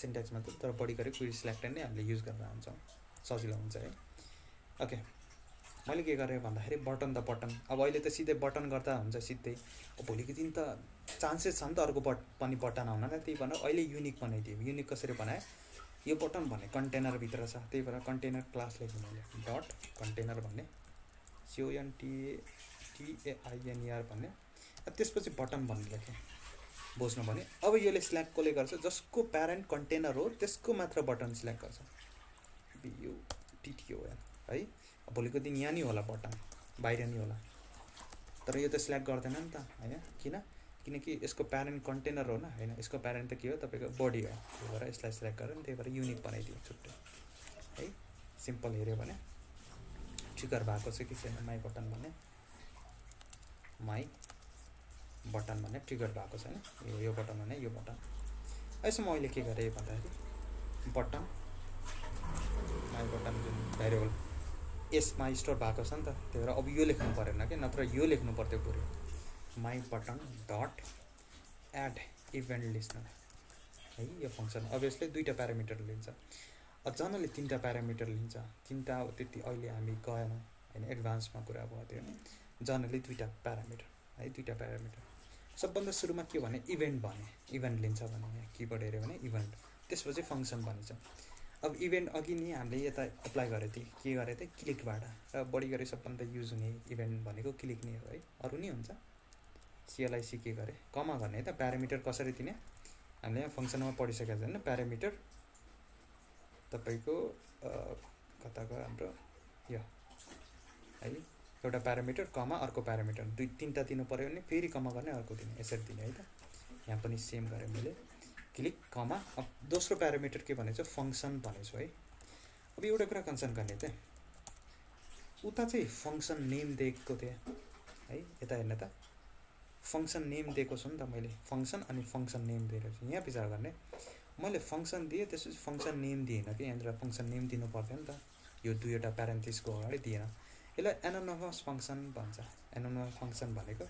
सिन्ट्याक्समा त तर बढी गरी क्वेरी सिलेक्टर नै हामीले युज गरेर हुन्छौँ सजिलो हुन्छ है। ओके मैले के गरेँ भन्दाखेरि बटन द बटन अब अहिले त सिधै बटन गर्दा हुन्छ सिधै। भोलिको दिन त चान्सेस छ नि त अर्को बट पनि बटन आउनलाई त्यही भएर अहिले युनिक बनाइदियो युनिक कसरी बनाएँ? यो बटन भन्ने कन्टेनरभित्र छ। त्यही भएर कन्टेनर क्लास लेखेँ मैले। डट कन्टेनर भन्ने। सिओएनटिए टिएआइएनइआर भन्ने। त्यसपछि बटन भन्ने लेखेँ। बुझ्नु भने। अब यसले सिलेक्ट कसले गर्छ? जसको प्यारेन्ट कन्टेनर हो त्यसको मात्र बटन सिलेक्ट गर्छ। बियुटिटिओएन है? भोलिको दिन यहाँ नि होला बटन बाहिर नि होला। तर यो त सिलेक्ट गर्दैन नि त होइन? किन? किनकि यसको प्यारेन्ट कन्टेनर हो न होइन? यसको प्यारेन्ट त के हो? तपाईँको बडी हो। त्यही भएर यसलाई सिलेक्ट गरेर त्यही भएर युनिक बनाइदियो छुट्टै। है? सिम्पल हेऱ्यो भने। ट्रिगर भएको छ कि छैन? माई बटन भने माई बटन भने ट्रिगर भएको छैन यो यो बटन भने यो बटन। यसमा मैले के गरेँ भन्दाखेरि बटन माई बटन जुन भेरिएबल यसमा स्टोर भएको छ नि त त्यही भएर अब यो लेख्नु परेन कि? नत्र यो लेख्नु पर्थ्यो पुरै my button dot add event listener है यो फङ्सन अब यसले दुईवटा प्यारामिटर लिन्छ। जनरली तिनवटा प्यारामिटर लिन्छ तिनवटा त्यति अहिले हामी गएनौँ। होइन एडभान्समा कुरा भयो त्यो। जनरली दुइटा प्यारामिटर है दुइटा प्यारामिटर सबभन्दा सुरुमा के भने इभेन्ट भने इभेन्ट लिन्छ भने यहाँ किबोर्ड हेऱ्यो भने इभेन्ट। त्यसपछि फङ्सन भनिन्छ। अब इभेन्ट अघि नै हामीले यता एप्लाई गरेको थिएँ के गरेको थिएँ क्लिकबाट। र बढी गरी सबभन्दा युज हुने इभेन्ट भनेको क्लिक नै हो है। अरू नै हुन्छ। सिएलआइसी के गरेँ? कमा गर्ने त। प्यारामिटर कसरी दिने? हामीले यहाँ फङ्सनमा पढिसकेको छैन प्यारामिटर। तपाईँको कताको हाम्रो यो। है। एउटा प्यारामिटर कमा अर्को प्यारामिटर। दुई तिनवटा दिनु पऱ्यो भने फेरि कमा गर्ने अर्को दिने। यसरी दिने है त। यहाँ पनि सेम गरेँ मैले। Click comma. अब दोस्रो प्यारामिटर के भनेको फङ्सन भनेछु है। अब एउटा कुरा कन्सर्न गर्ने थिएँ उता चाहिँ फङ्सन नेम दिएको थिएँ। है यता हेर्न त। फङ्सन नेम दिएको छु नि त मैले। फङ्सन अनि फङ्सन नेम दिएर छु यहाँ विचार गर्ने। मैले फङ्सन दिएँ त्यसपछि फङ्सन नेम दिएन कि? यहाँनिर फङ्सन नेम दिनु पर्थ्यो नि त। यो दुईवटा प्यारेन्थिसको अगाडि दिएन। यसलाई एनोनमस फङ्सन भन्छ। एनोनमस फङ्सन भनेको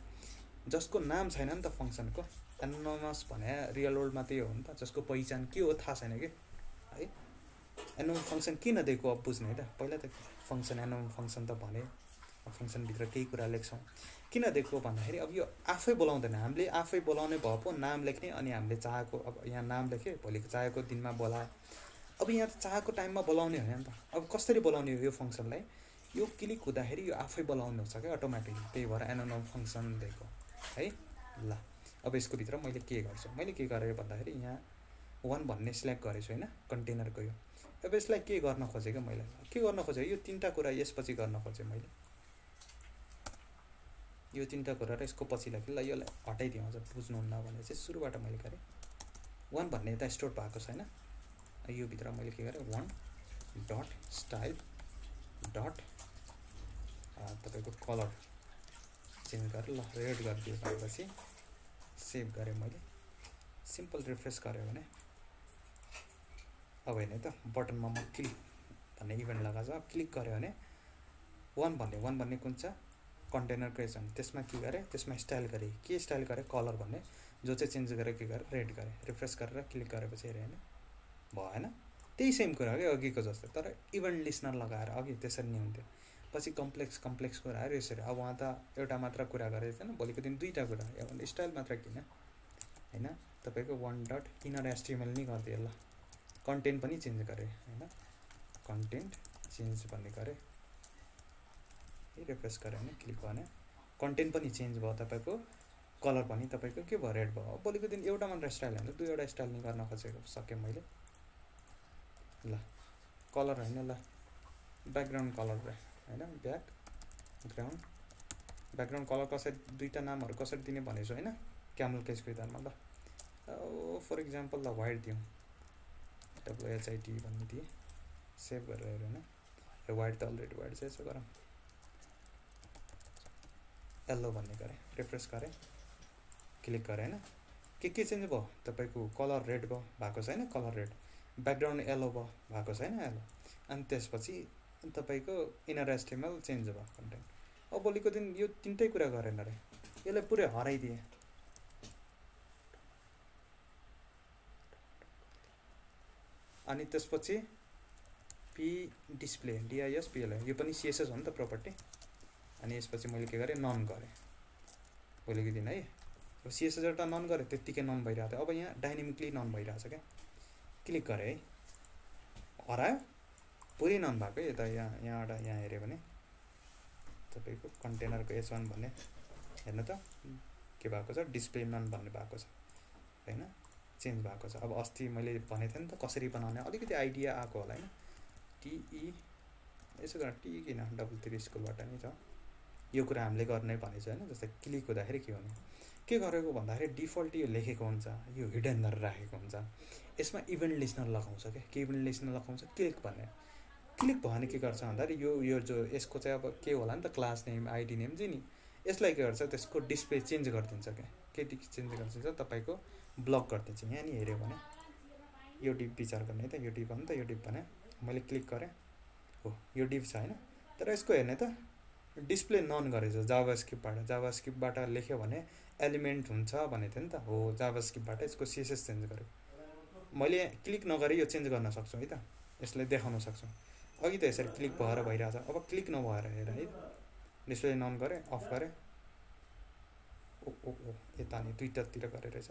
जसको नाम छैन नि त फङ्सनको एनोनमस भने रियल वर्ल्डमा त्यही हो नि त जसको पहिचान के हो थाहा छैन कि? है? एनोम फङ्सन किन दिएको अब बुझ्ने त? पहिला त फङ्सन एनोम फङ्सन त भने फङ्सनभित्र केही कुरा लेख्छौँ। किन दिएको भन्दाखेरि अब यो आफै बोलाउँदैन। हामीले आफै बोलाउने भए पो नाम लेख्ने अनि हामीले चाहेको अब यहाँ नाम लेखेँ भोलिको चाहेको दिनमा बोलाए। अब यहाँ चाहेको टाइममा बोलाउने होइन नि त। अब कसरी बोलाउने हो यो फङ्सनलाई यो क्लिक हुँदाखेरि यो आफै बोलाउनु हुन्छ क्या अटोमेटिक त्यही भएर एनोनम फङ्सन दिएको है? ल अब यसको भित्र मैले के गर्छु? मैले के गरेँ भन्दाखेरि यहाँ वान भन्ने सिलेक्ट गरेको छु होइन कन्टेनरको यो। अब यसलाई के गर्न खोजेँ मैले? के गर्न खोजेँ? यो तिनवटा कुरा यसपछि गर्न खोजेँ मैले। यो तिनवटा कुरा र यसको पछि लेखेँ। ल यसलाई हटाइदिउँ अझ बुझ्नुहुन्न भने चाहिँ सुरुबाट मैले गरेँ। वान भन्ने यता स्टोर भएको छैन। यो भित्र मैले के गरेँ? वान डट स्टाइल डट तपाईँको कलर चेन्ज गरेर ल रेड गरिदियो भएपछि सेभ गरेँ मैले। सिम्पल रिफ्रेस गरेँ भने अब हेर्ने त बटनमा म क्लिक भन्ने इभेन्ट लगाएको छ क्लिक गऱ्यो भने वान भन्ने वान भन्ने कुन छ? कन्टेनर क्रिएसन त्यसमा के गरेँ? त्यसमा स्टाइल गरेँ। के स्टाइल गरेँ? कलर भन्ने। जो चाहिँ चेन्ज गरेँ के गरेँ? रेड गरेँ। रिफ्रेस गरेर क्लिक गरेपछि हेरेँ होइन भएन। त्यही सेम कुरा हो कि अघिको जस्तो। तर इभेन्ट लिस्नर लगाएर अघि त्यसरी नै हुन्थ्यो। पछि कम्प्लेक्स कम्प्लेक्स कुरा आयो यसरी। अब उहाँ त एउटा मात्र कुरा गरेको थिएन भोलिको दिन दुईवटा कुरा। यो स्टाइल मात्र किन? होइन? तपाईँको वान डट इनर एसटिएमएल नै गरिदियो ल। कन्टेन्ट पनि चेन्ज गरेँ होइन? कन्टेन्ट चेन्ज भन्ने गरेँ। रिफ्रेस गऱ्यो भने क्लिक भने कन्टेन्ट पनि चेन्ज भयो तपाईँको। कलर पनि तपाईँको के भयो? रेड भयो। भोलिको दिन एउटा मात्र स्टाइल होइन दुईवटा स्टाइल नि गर्न खोजेको सकेँ मैले। ल। कलर होइन ल। ब्याकग्राउन्ड कलर होइन? ब्याक ग्राउन्ड ब्याकग्राउन्ड कलर कसरी दुईवटा नामहरू कसरी दिने भनेको छु होइन? क्यामल केसको विधानमा ल। फर इक्जाम्पल ल वाइट दिउँ। डब्लुएचआइटी भन्ने दिएँ। सेभ गरेर हेऱ्यो होइन? वाइट त अलरेडी वाइट चाहिँ यसो गरौँ। यल्लो भन्ने गरेँ। रिफ्रेस गरेँ। क्लिक गरेँ होइन? के के चेन्ज भयो? तपाईँको कलर रेड भयो भएको छैन कलर रेड ब्याकग्राउन्ड येल्लो भयो भएको छैन येल्लो अनि त्यसपछि तपाईँको इनर एस्टिमल चेन्ज भयो कन्टेन्ट अब भोलिको दिन यो तिनटै कुरा गरेन अरे यसलाई पुरै हराइदिएँ। अनि त्यसपछि पी डिस्प्ले डिआइएस पिएलए यो पनि सिएसएस हो नि त प्रपर्टी अनि यसपछि मैले के गरेँ? नन गरेँ। भोलिको दिन है अब सिएसएस एउटा नन गरेँ त्यत्तिकै नन भइरहेको थियो। अब यहाँ डाइनेमिकली नन भइरहेछ क्या। क्लिक गरेँ है। हरायो। पुरै नन भएको यता यहाँ यहाँबाट यहाँ हेऱ्यो भने। तपाईँको कन्टेनरको एस वान भन्ने हेर्नु त। के भएको छ? डिस्प्ले नन भन्ने भएको छ। होइन? चेन्ज भएको छ। अब अस्ति मैले भनेको थिएँ नि त कसरी बनाउने? अलिकति आइडिया आएको होला होइन? टिई यसो गरेर टी किन डबल थ्री स्कुलबाट नै छ यो कुरा हामीले गर्ने भनेको छ होइन? जस्तै क्लिक हुँदाखेरि के हुने? के गरेको भन्दाखेरि डिफल्ट यो लेखेको हुन्छ यो हिडन गरेर राखेको हुन्छ। यसमा इभेन्ट लिस्नर लगाउँछ क्या? के इभेन्ट लिस्नर लगाउँछ क्लिक भन्ने। क्लिक भने के गर्छ भन्दाखेरि यो यो जो यसको चाहिँ अब के होला नि त क्लास नेम आइडी नेम चाहिँ नि यसलाई के गर्छ त्यसको डिस्प्ले चेन्ज गरिदिन्छ क्या। के चेन्ज गरिदिन्छ तपाईँको ब्लक गरिदिन्छ। यहाँ नि हेऱ्यो भने यो डिप विचार गर्ने त यो डिप हो नि त यो डिप भने मैले क्लिक गरेँ हो यो डिप छ होइन। तर यसको हेर्ने त डिस्प्ले नन गरेछ जाभा स्क्रिप्टबाट जाभा स्क्रिप्टबाट लेख्यो भने एलिमेन्ट हुन्छ भनेको थियो नि त हो जाभा स्क्रिप्टबाट यसको सिएसएस चेन्ज गरेँ मैले क्लिक नगरे यो चेन्ज गर्न सक्छु है त यसलाई देखाउन सक्छौँ। अघि त यसरी क्लिक भएर भइरहेछ। अब क्लिक नभएर हेर है। डिस्प्ले नन गरेँ अफ गरेँ। ओ ओ ओ यता नि दुइटातिर गरेर रहेछ।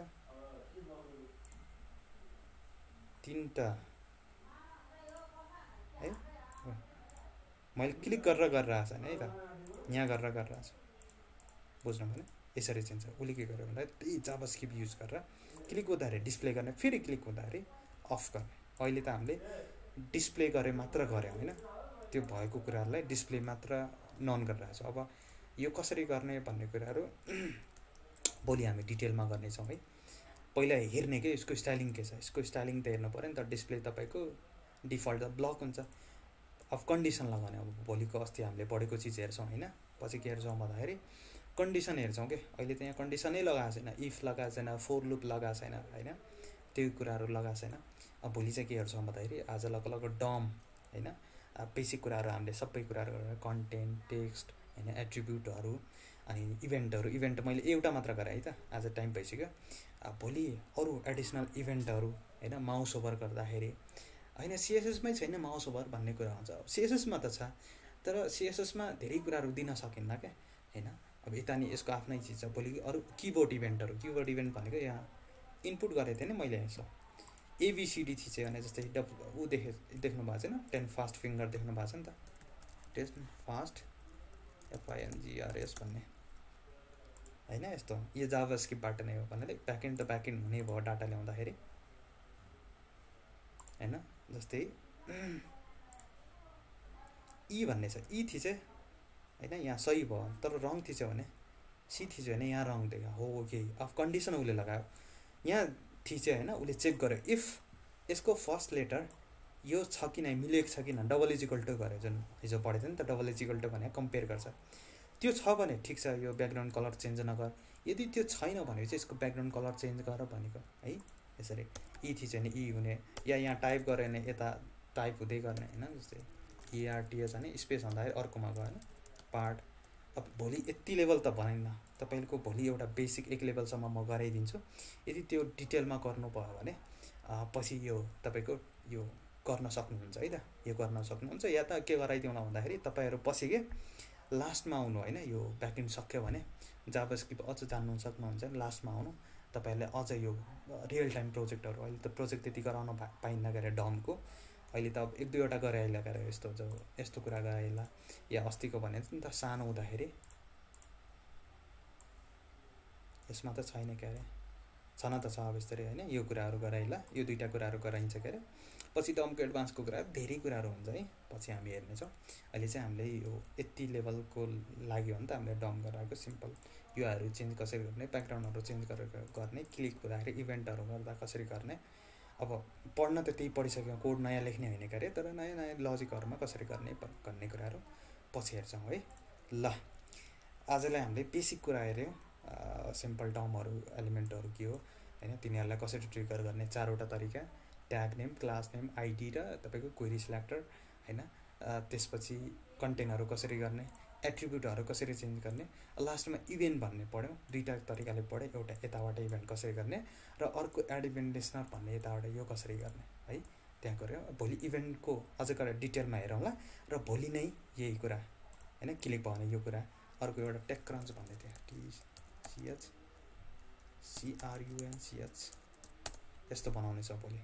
तिनवटा। है? मैले क्लिक गरेर गरिरहेको छैन है त। यहाँ गरेर गरिरहेको छु बुझ्नु भने यसरी चाहिँ उसले के गर्यो भन्दा त्यही जाबस्किप युज गरेर क्लिक हुँदाखेरि डिस्प्ले गर्ने फेरि क्लिक हुँदाखेरि अफ गर्ने। अहिले त हामीले डिस्प्ले गरे मात्र गऱ्यौँ होइन। त्यो भएको कुराहरूलाई डिस्प्ले मात्र नन गरिरहेको अब यो कसरी गर्ने भन्ने कुराहरू (clears throat) भोलि हामी डिटेलमा गर्नेछौँ है। पहिला हेर्ने के यसको स्टाइलिङ के छ? यसको स्टाइलिङ त हेर्नु पऱ्यो नि त। डिस्प्ले तपाईँको डिफल्ट त ब्लक हुन्छ। अब कन्डिसन लगाउने अब भोलिको अस्ति हामीले बढेको चिज हेर्छौँ होइन। पछि के हेर्छौँ भन्दाखेरि कन्डिसन हेर्छौँ कि? अहिले त यहाँ कन्डिसनै लगाएको छैन। इफ लगाएको छैन फोर लुप लगाएको छैन होइन? त्यो कुराहरू लगाएको छैन। भोलि चाहिँ के हेर्छौँ भन्दाखेरि आज लग लग डम होइन? बेसिक कुराहरू हामीले सबै कुराहरू गरेर कन्टेन्ट टेक्स्ट होइन एट्रिब्युटहरू अनि इभेन्टहरू इभेन्ट मैले एउटा मात्र गरेँ है त आज टाइम भइसक्यो। भोलि अरू एडिसनल इभेन्टहरू होइन माउस ओभर गर्दाखेरि होइन सिएसएसमै छैन माउस ओभर भन्ने कुरा हुन्छ। सिएसएसमा त छ तर सिएसएसमा धेरै कुराहरू दिन सकिन्न क्या होइन? अब यता नि यसको आफ्नै चिज छ। भोलि अरू किबोर्ड इभेन्टहरू किबोर्ड इभेन्ट भनेको यहाँ इनपुट गरेको थिएँ नि मैले यसो। एबिसिडी थिचेँ भने जस्तै डब ऊ देखे देख्नु भएको छैन टेन फास्ट फिङ्गर देख्नु भएको छ नि त टेस्ट फास्ट एफआइएनजिआरएस भन्ने होइन यस्तो यो जाभा स्किपबाट नै हो भन्नाले ब्याकेन्ड त ब्याकेन्ड हुने भयो डाटा ल्याउँदाखेरि होइन जस्तै ई भन्ने छ ई थिचे होइन यहाँ सही भयो तर रङ थिच्यो भने सी थिच्यो भने यहाँ रङ देख्यो हो केही अब कन्डिसन उसले लगायो। यहाँ थिच्यो होइन उसले चेक गर्यो इफ यसको फर्स्ट लेटर यो छ कि नै मिलेको छ कि न डबल इजिकल टु गर्यो जुन हिजो पढेको थियो नि त डबल इजिकल टु भने कम्पेयर गर्छ। त्यो छ भने ठिक छ यो ब्याकग्राउन्ड कलर चेन्ज नगर। यदि त्यो छैन भने चाहिँ यसको ब्याकग्राउन्ड कलर चेन्ज गर भनेको है? यसरी। ई थिच्यो भने ई हुने या यहाँ टाइप गऱ्यो भने यता टाइप हुँदै गर्ने होइन? जस्तै इआरटिएच भने स्पेस भन्दाखेरि अर्कोमा गयो होइन? पार्ट अब भोलि यति लेभल त भनिन्न तपाईँको भोलि एउटा बेसिक एक लेभलसम्म म गराइदिन्छु। यदि त्यो डिटेलमा गर्नुभयो भने पछि यो तपाईँको यो गर्न सक्नुहुन्छ है त? यो गर्न सक्नुहुन्छ या त के गराइदिउँला भन्दाखेरि तपाईँहरू पछि के लास्टमा आउनु होइन यो ब्याकएन्ड सक्यो भने जाब अझ जान्नु सक्नुहुन्छ लास्टमा आउनु। तपाईँहरूले अझ यो रियल टाइम प्रोजेक्टहरू अहिले त प्रोजेक्ट त्यति गराउन पाइन्न गएर डमको। अहिले त अब एक दुईवटा गराइला गएर यस्तो यस्तो कुरा गराइला या अस्तिको भने त सानो हुँदाखेरि यसमा त छैन के अरे? छन त छ अब यस्तरी होइन। यो कुराहरू गराइला यो दुइटा कुराहरू गराइन्छ के अरे? पछि त एडभान्सको कुरा धेरै कुराहरू हुन्छ है। पछि हामी हेर्नेछौँ। अहिले चाहिँ हामीले यो यति लेभलको लाग्यो भने त हामीले डम गराएको सिम्पल। युआहरू चेन्ज कसरी गर्ने ब्याकग्राउन्डहरू चेन्ज गरेर गर्ने क्लिक हुँदाखेरि इभेन्टहरू गर्दा कसरी गर्ने। अब पढ्न त त्यही पढिसक्यो कोड नयाँ लेख्ने होइन अरे? तर नयाँ नयाँ लजिकहरूमा कसरी गर्ने भन्ने कुराहरू? पछि हेर्छौँ है। ल। आजलाई हामीले बेसिक कुरा हेऱ्यौँ। सिम्पल टर्महरू एलिमेन्टहरू के हो होइन? तिनीहरूलाई कसरी ट्रिगर गर्ने? चारवटा तरिका tag name class name ID र तपाईँको क्वेरी सिलेक्टर होइन? त्यसपछि कन्टेन्टहरू कसरी गर्ने? एट्रिब्युटहरू कसरी चेन्ज गर्ने? लास्टमा इभेन्ट भन्ने पढ्यौँ। दुईवटा तरिकाले पढ्यो एउटा यताबाट इभेन्ट कसरी गर्ने र अर्को एड भन्ने यताबाट यो कसरी गर्ने है? त्यहाँ गऱ्यो। भोलि इभेन्टको अझ डिटेलमा हेरौँला र भोलि नै यही कुरा होइन? क्लिक भयो यो कुरा। अर्को एउटा टेक्क्रन्च भन्ने थियो। टिसिएच सिआरयुएनसिएच यस्तो बनाउनेछ भोलि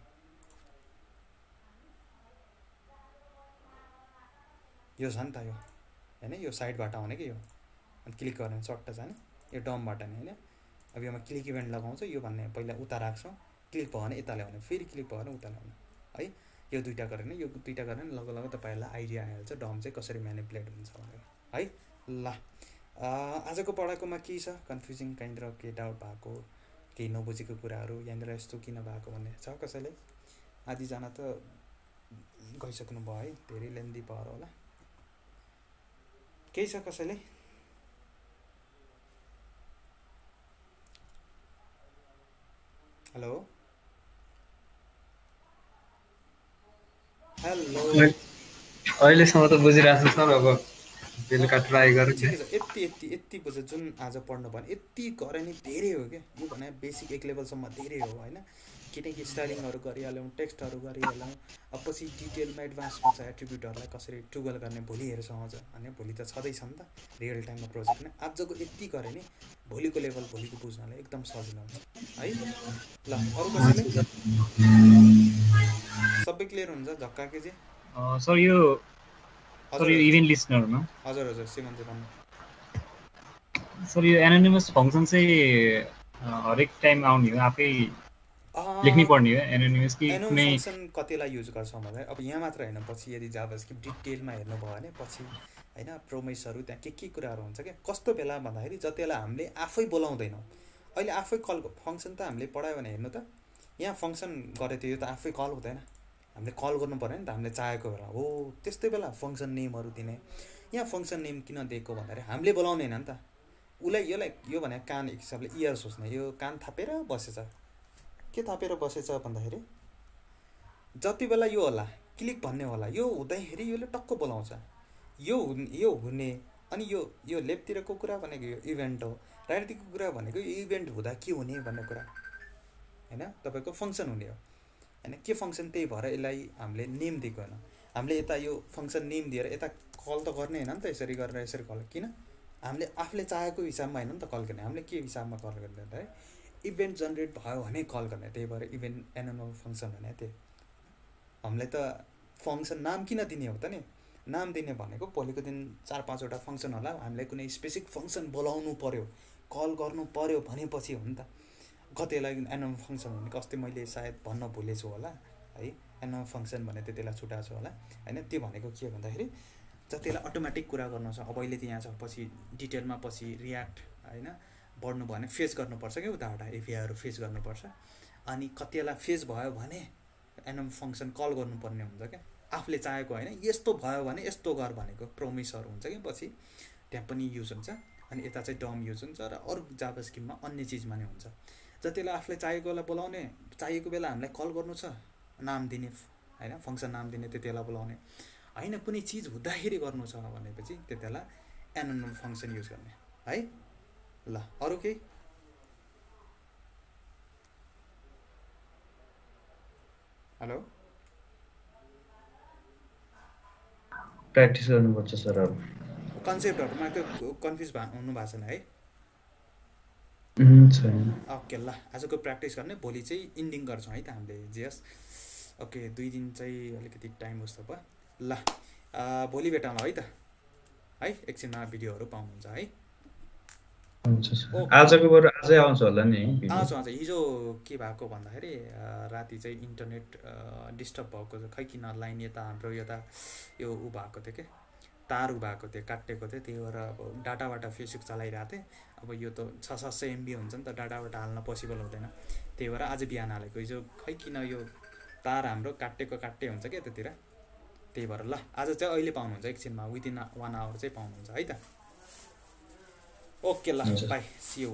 यो छ नि त यो होइन यो साइडबाट आउने कि यो अनि क्लिक गर्ने चट्ट जाने यो डमबाट नै होइन अब योमा क्लिक इभेन्ट लगाउँछ यो भन्ने पहिला उता राख्छौँ क्लिक भयो भने यता ल्याउने फेरि क्लिक भयो भने उता ल्याउने है यो दुइटा गरेर यो दुइटा गरेर लग लग तपाईँहरूलाई आइडिया आइहाल्छ डम चाहिँ कसरी म्यानिपुलेट हुन्छ भनेर है ल आजको पढाएकोमा के छ? कन्फ्युजिङ काइन्ड र केही डाउट भएको? केही नबुझेको कुराहरू यहाँनिर यस्तो किन भएको भन्ने छ कसैले? आधीजना त गइसक्नु भयो है धेरै लेन्दी भएर होला। केही छ कसैले? हेलो? हेलो? अहिलेसम्म त बुझिरहेको छु सर अब। बेलुका ट्राई गरेँ यति यति यति बुझ जुन आज पढ्नु भने यति गरे नि धेरै हो क्या। यो भने बेसिक एक लेभलसम्म धेरै हो होइन? किनकि स्टाइलिङहरू गरिहाल्यौँ टेक्स्टहरू गरिहाल्यौँ अब पछि डिटेलमा एडभान्समा छ एट्रिब्युटहरूलाई कसरी टुगल गर्ने भोलि हेर्छौँ अझ भने भोलि त छँदैछ नि त। रियल टाइममा प्रोजेक्ट नै आजको यति गऱ्यो नि भोलिको लेभल भोलिको बुझ्नलाई एकदम सजिलो हुन्छ। है? ल अरू कसैले? सबै क्लियर हुन्छ झक्का के चाहिँ सर यो सर यो इभेन्ट लिस्टनरमा हजुर हजुर सर यो एनोनिमस फङ्सन चाहिँ हरेक टाइम आउने हो आफै लेख्नै पर्ने हो। एनोनिमस कि कुनै कतिलाई युज गर्छौँ भने अब यहाँ मात्र होइन पछि यदि जाभास्क्रिप्ट डिटेलमा हेर्नुभयो भने पछि होइन प्रोमिसहरू त्यहाँ के के कुराहरू हुन्छ क्या कस्तो बेला भन्दाखेरि जति बेला हामीले आफै बोलाउँदैनौँ। अहिले आफै कल फङ्सन त हामीले पढायो भने हेर्नु त यहाँ फङ्सन गरेको थियो यो त आफै कल हुँदैन। हामीले कल गर्नु पऱ्यो नि त हामीले चाहेको बेला हो त्यस्तै बेला फङ्सन नेमहरू दिने। यहाँ फङ्सन नेम किन दिएको भन्दाखेरि हामीले बोलाउँदैन नि त। उसलाई योलाई यो भने कान एक हिसाबले इयर सोच्ने। यो कान थापेर बसेछ। के थपेर बसेछ भन्दाखेरि जति बेला यो होला क्लिक भन्ने होला यो हुँदाखेरि यसले टक्क बोलाउँछ। यो हुन् यो हुने अनि यो यो लेफ्टतिरको कुरा भनेको यो इभेन्ट हो। राइटतिरको कुरा भनेको यो इभेन्ट हुँदा के हुने भन्ने कुरा। होइन? तपाईँको फङ्सन हुने हो। होइन के फङ्सन त्यही भएर यसलाई हामीले नेम दिएको होइन। हामीले यता यो फङ्सन नेम दिएर यता कल त गर्ने होइन नि त यसरी गरेर यसरी कल किन? हामीले आफूले चाहेको हिसाबमा होइन नि त कल गर्ने। हामीले के हिसाबमा कल गर्ने है इभेन्ट जेनेरेट भयो भने कल गर्ने। त्यही भएर इभेन्ट एनिमल फङ्सन भने त्यो हामीलाई त फङ्सन नाम किन दिने हो त नि? नाम दिने भनेको भोलिको दिन चार पाँचवटा फङ्सन होला। हामीलाई कुनै स्पेसिफिक फङ्सन बोलाउनु पऱ्यो कल गर्नु पऱ्यो भनेपछि हो नि त। कतिलाई एनुअल फङ्सन भनेको अस्ति मैले सायद भन्न भुलेछु होला है एनुअल फङ्सन भने बेला छुट्याएको छु होला होइन त्यो भनेको के भन्दाखेरि जति बेला अटोमेटिक कुरा गर्नु छ अब अहिले त यहाँ छ पछि डिटेलमा पछि रियाक्ट होइन बढ्नु भयो भने फेस गर्नुपर्छ क्या उताबाट एफिआईहरू फेस गर्नुपर्छ अनि कतिलाई फेस भयो भने एनएम फङ्सन कल गर्नुपर्ने हुन्छ क्या आफूले चाहेको होइन यस्तो भयो भने यस्तो गर भनेको प्रोमिसहरू हुन्छ कि पछि त्यहाँ पनि युज हुन्छ अनि यता चाहिँ डम युज हुन्छ र अरू जाबा स्किममा अन्य चिजमा नै हुन्छ। जति बेला आफूले चाहेकोलाई बोलाउने चाहिएको बेला हामीलाई कल गर्नु छ नाम दिने होइन फङ्सन नाम दिने त्यति बेला बोलाउने। होइन कुनै चिज हुँदाखेरि गर्नु छ भनेपछि त्यति बेला एनएनएल फङ्सन युज गर्ने है? ल अरू केही? हेलो? प्र्याक्टिस गर्नुपर्छ सर अब। कन्सेप्टहरूमा त्यो कन्फ्युज भए हुनु भएको छैन है? ओके ल आजको प्र्याक्टिस गर्ने भोलि चाहिँ इन्डिङ गर्छौँ है त हामीले जेएस। ओके दुई दिन चाहिँ अलिकति टाइम जस्तो भयो। ल भोलि भेटौँला है त। है एकछिनमा भिडियोहरू पाउनुहुन्छ है। आजको बरु आजै आउँछ होला नि आउँछ आउँछ। हिजो के भएको भन्दाखेरि राति चाहिँ इन्टरनेट डिस्टर्ब भएको खै किन लाइन यता हाम्रो यता यो ऊ भएको थियो कि? तार उ भएको थियो काटेको थियो त्यही भएर अब डाटाबाट फेसबुक चलाइरहेको थिएँ। अब यो त छ सात सय एमबी हुन्छ नि त डाटाबाट हाल्न पोसिबल हुँदैन। त्यही भएर आज बिहान हालेको। हिजो खै किन यो तार हाम्रो काटेको काटे हुन्छ क्या त्यतिर? त्यही भएर ल आज चाहिँ अहिले पाउनुहुन्छ एकछिनमा विदिन वान आवर चाहिँ पाउनुहुन्छ है त? ओके ल बाई सियु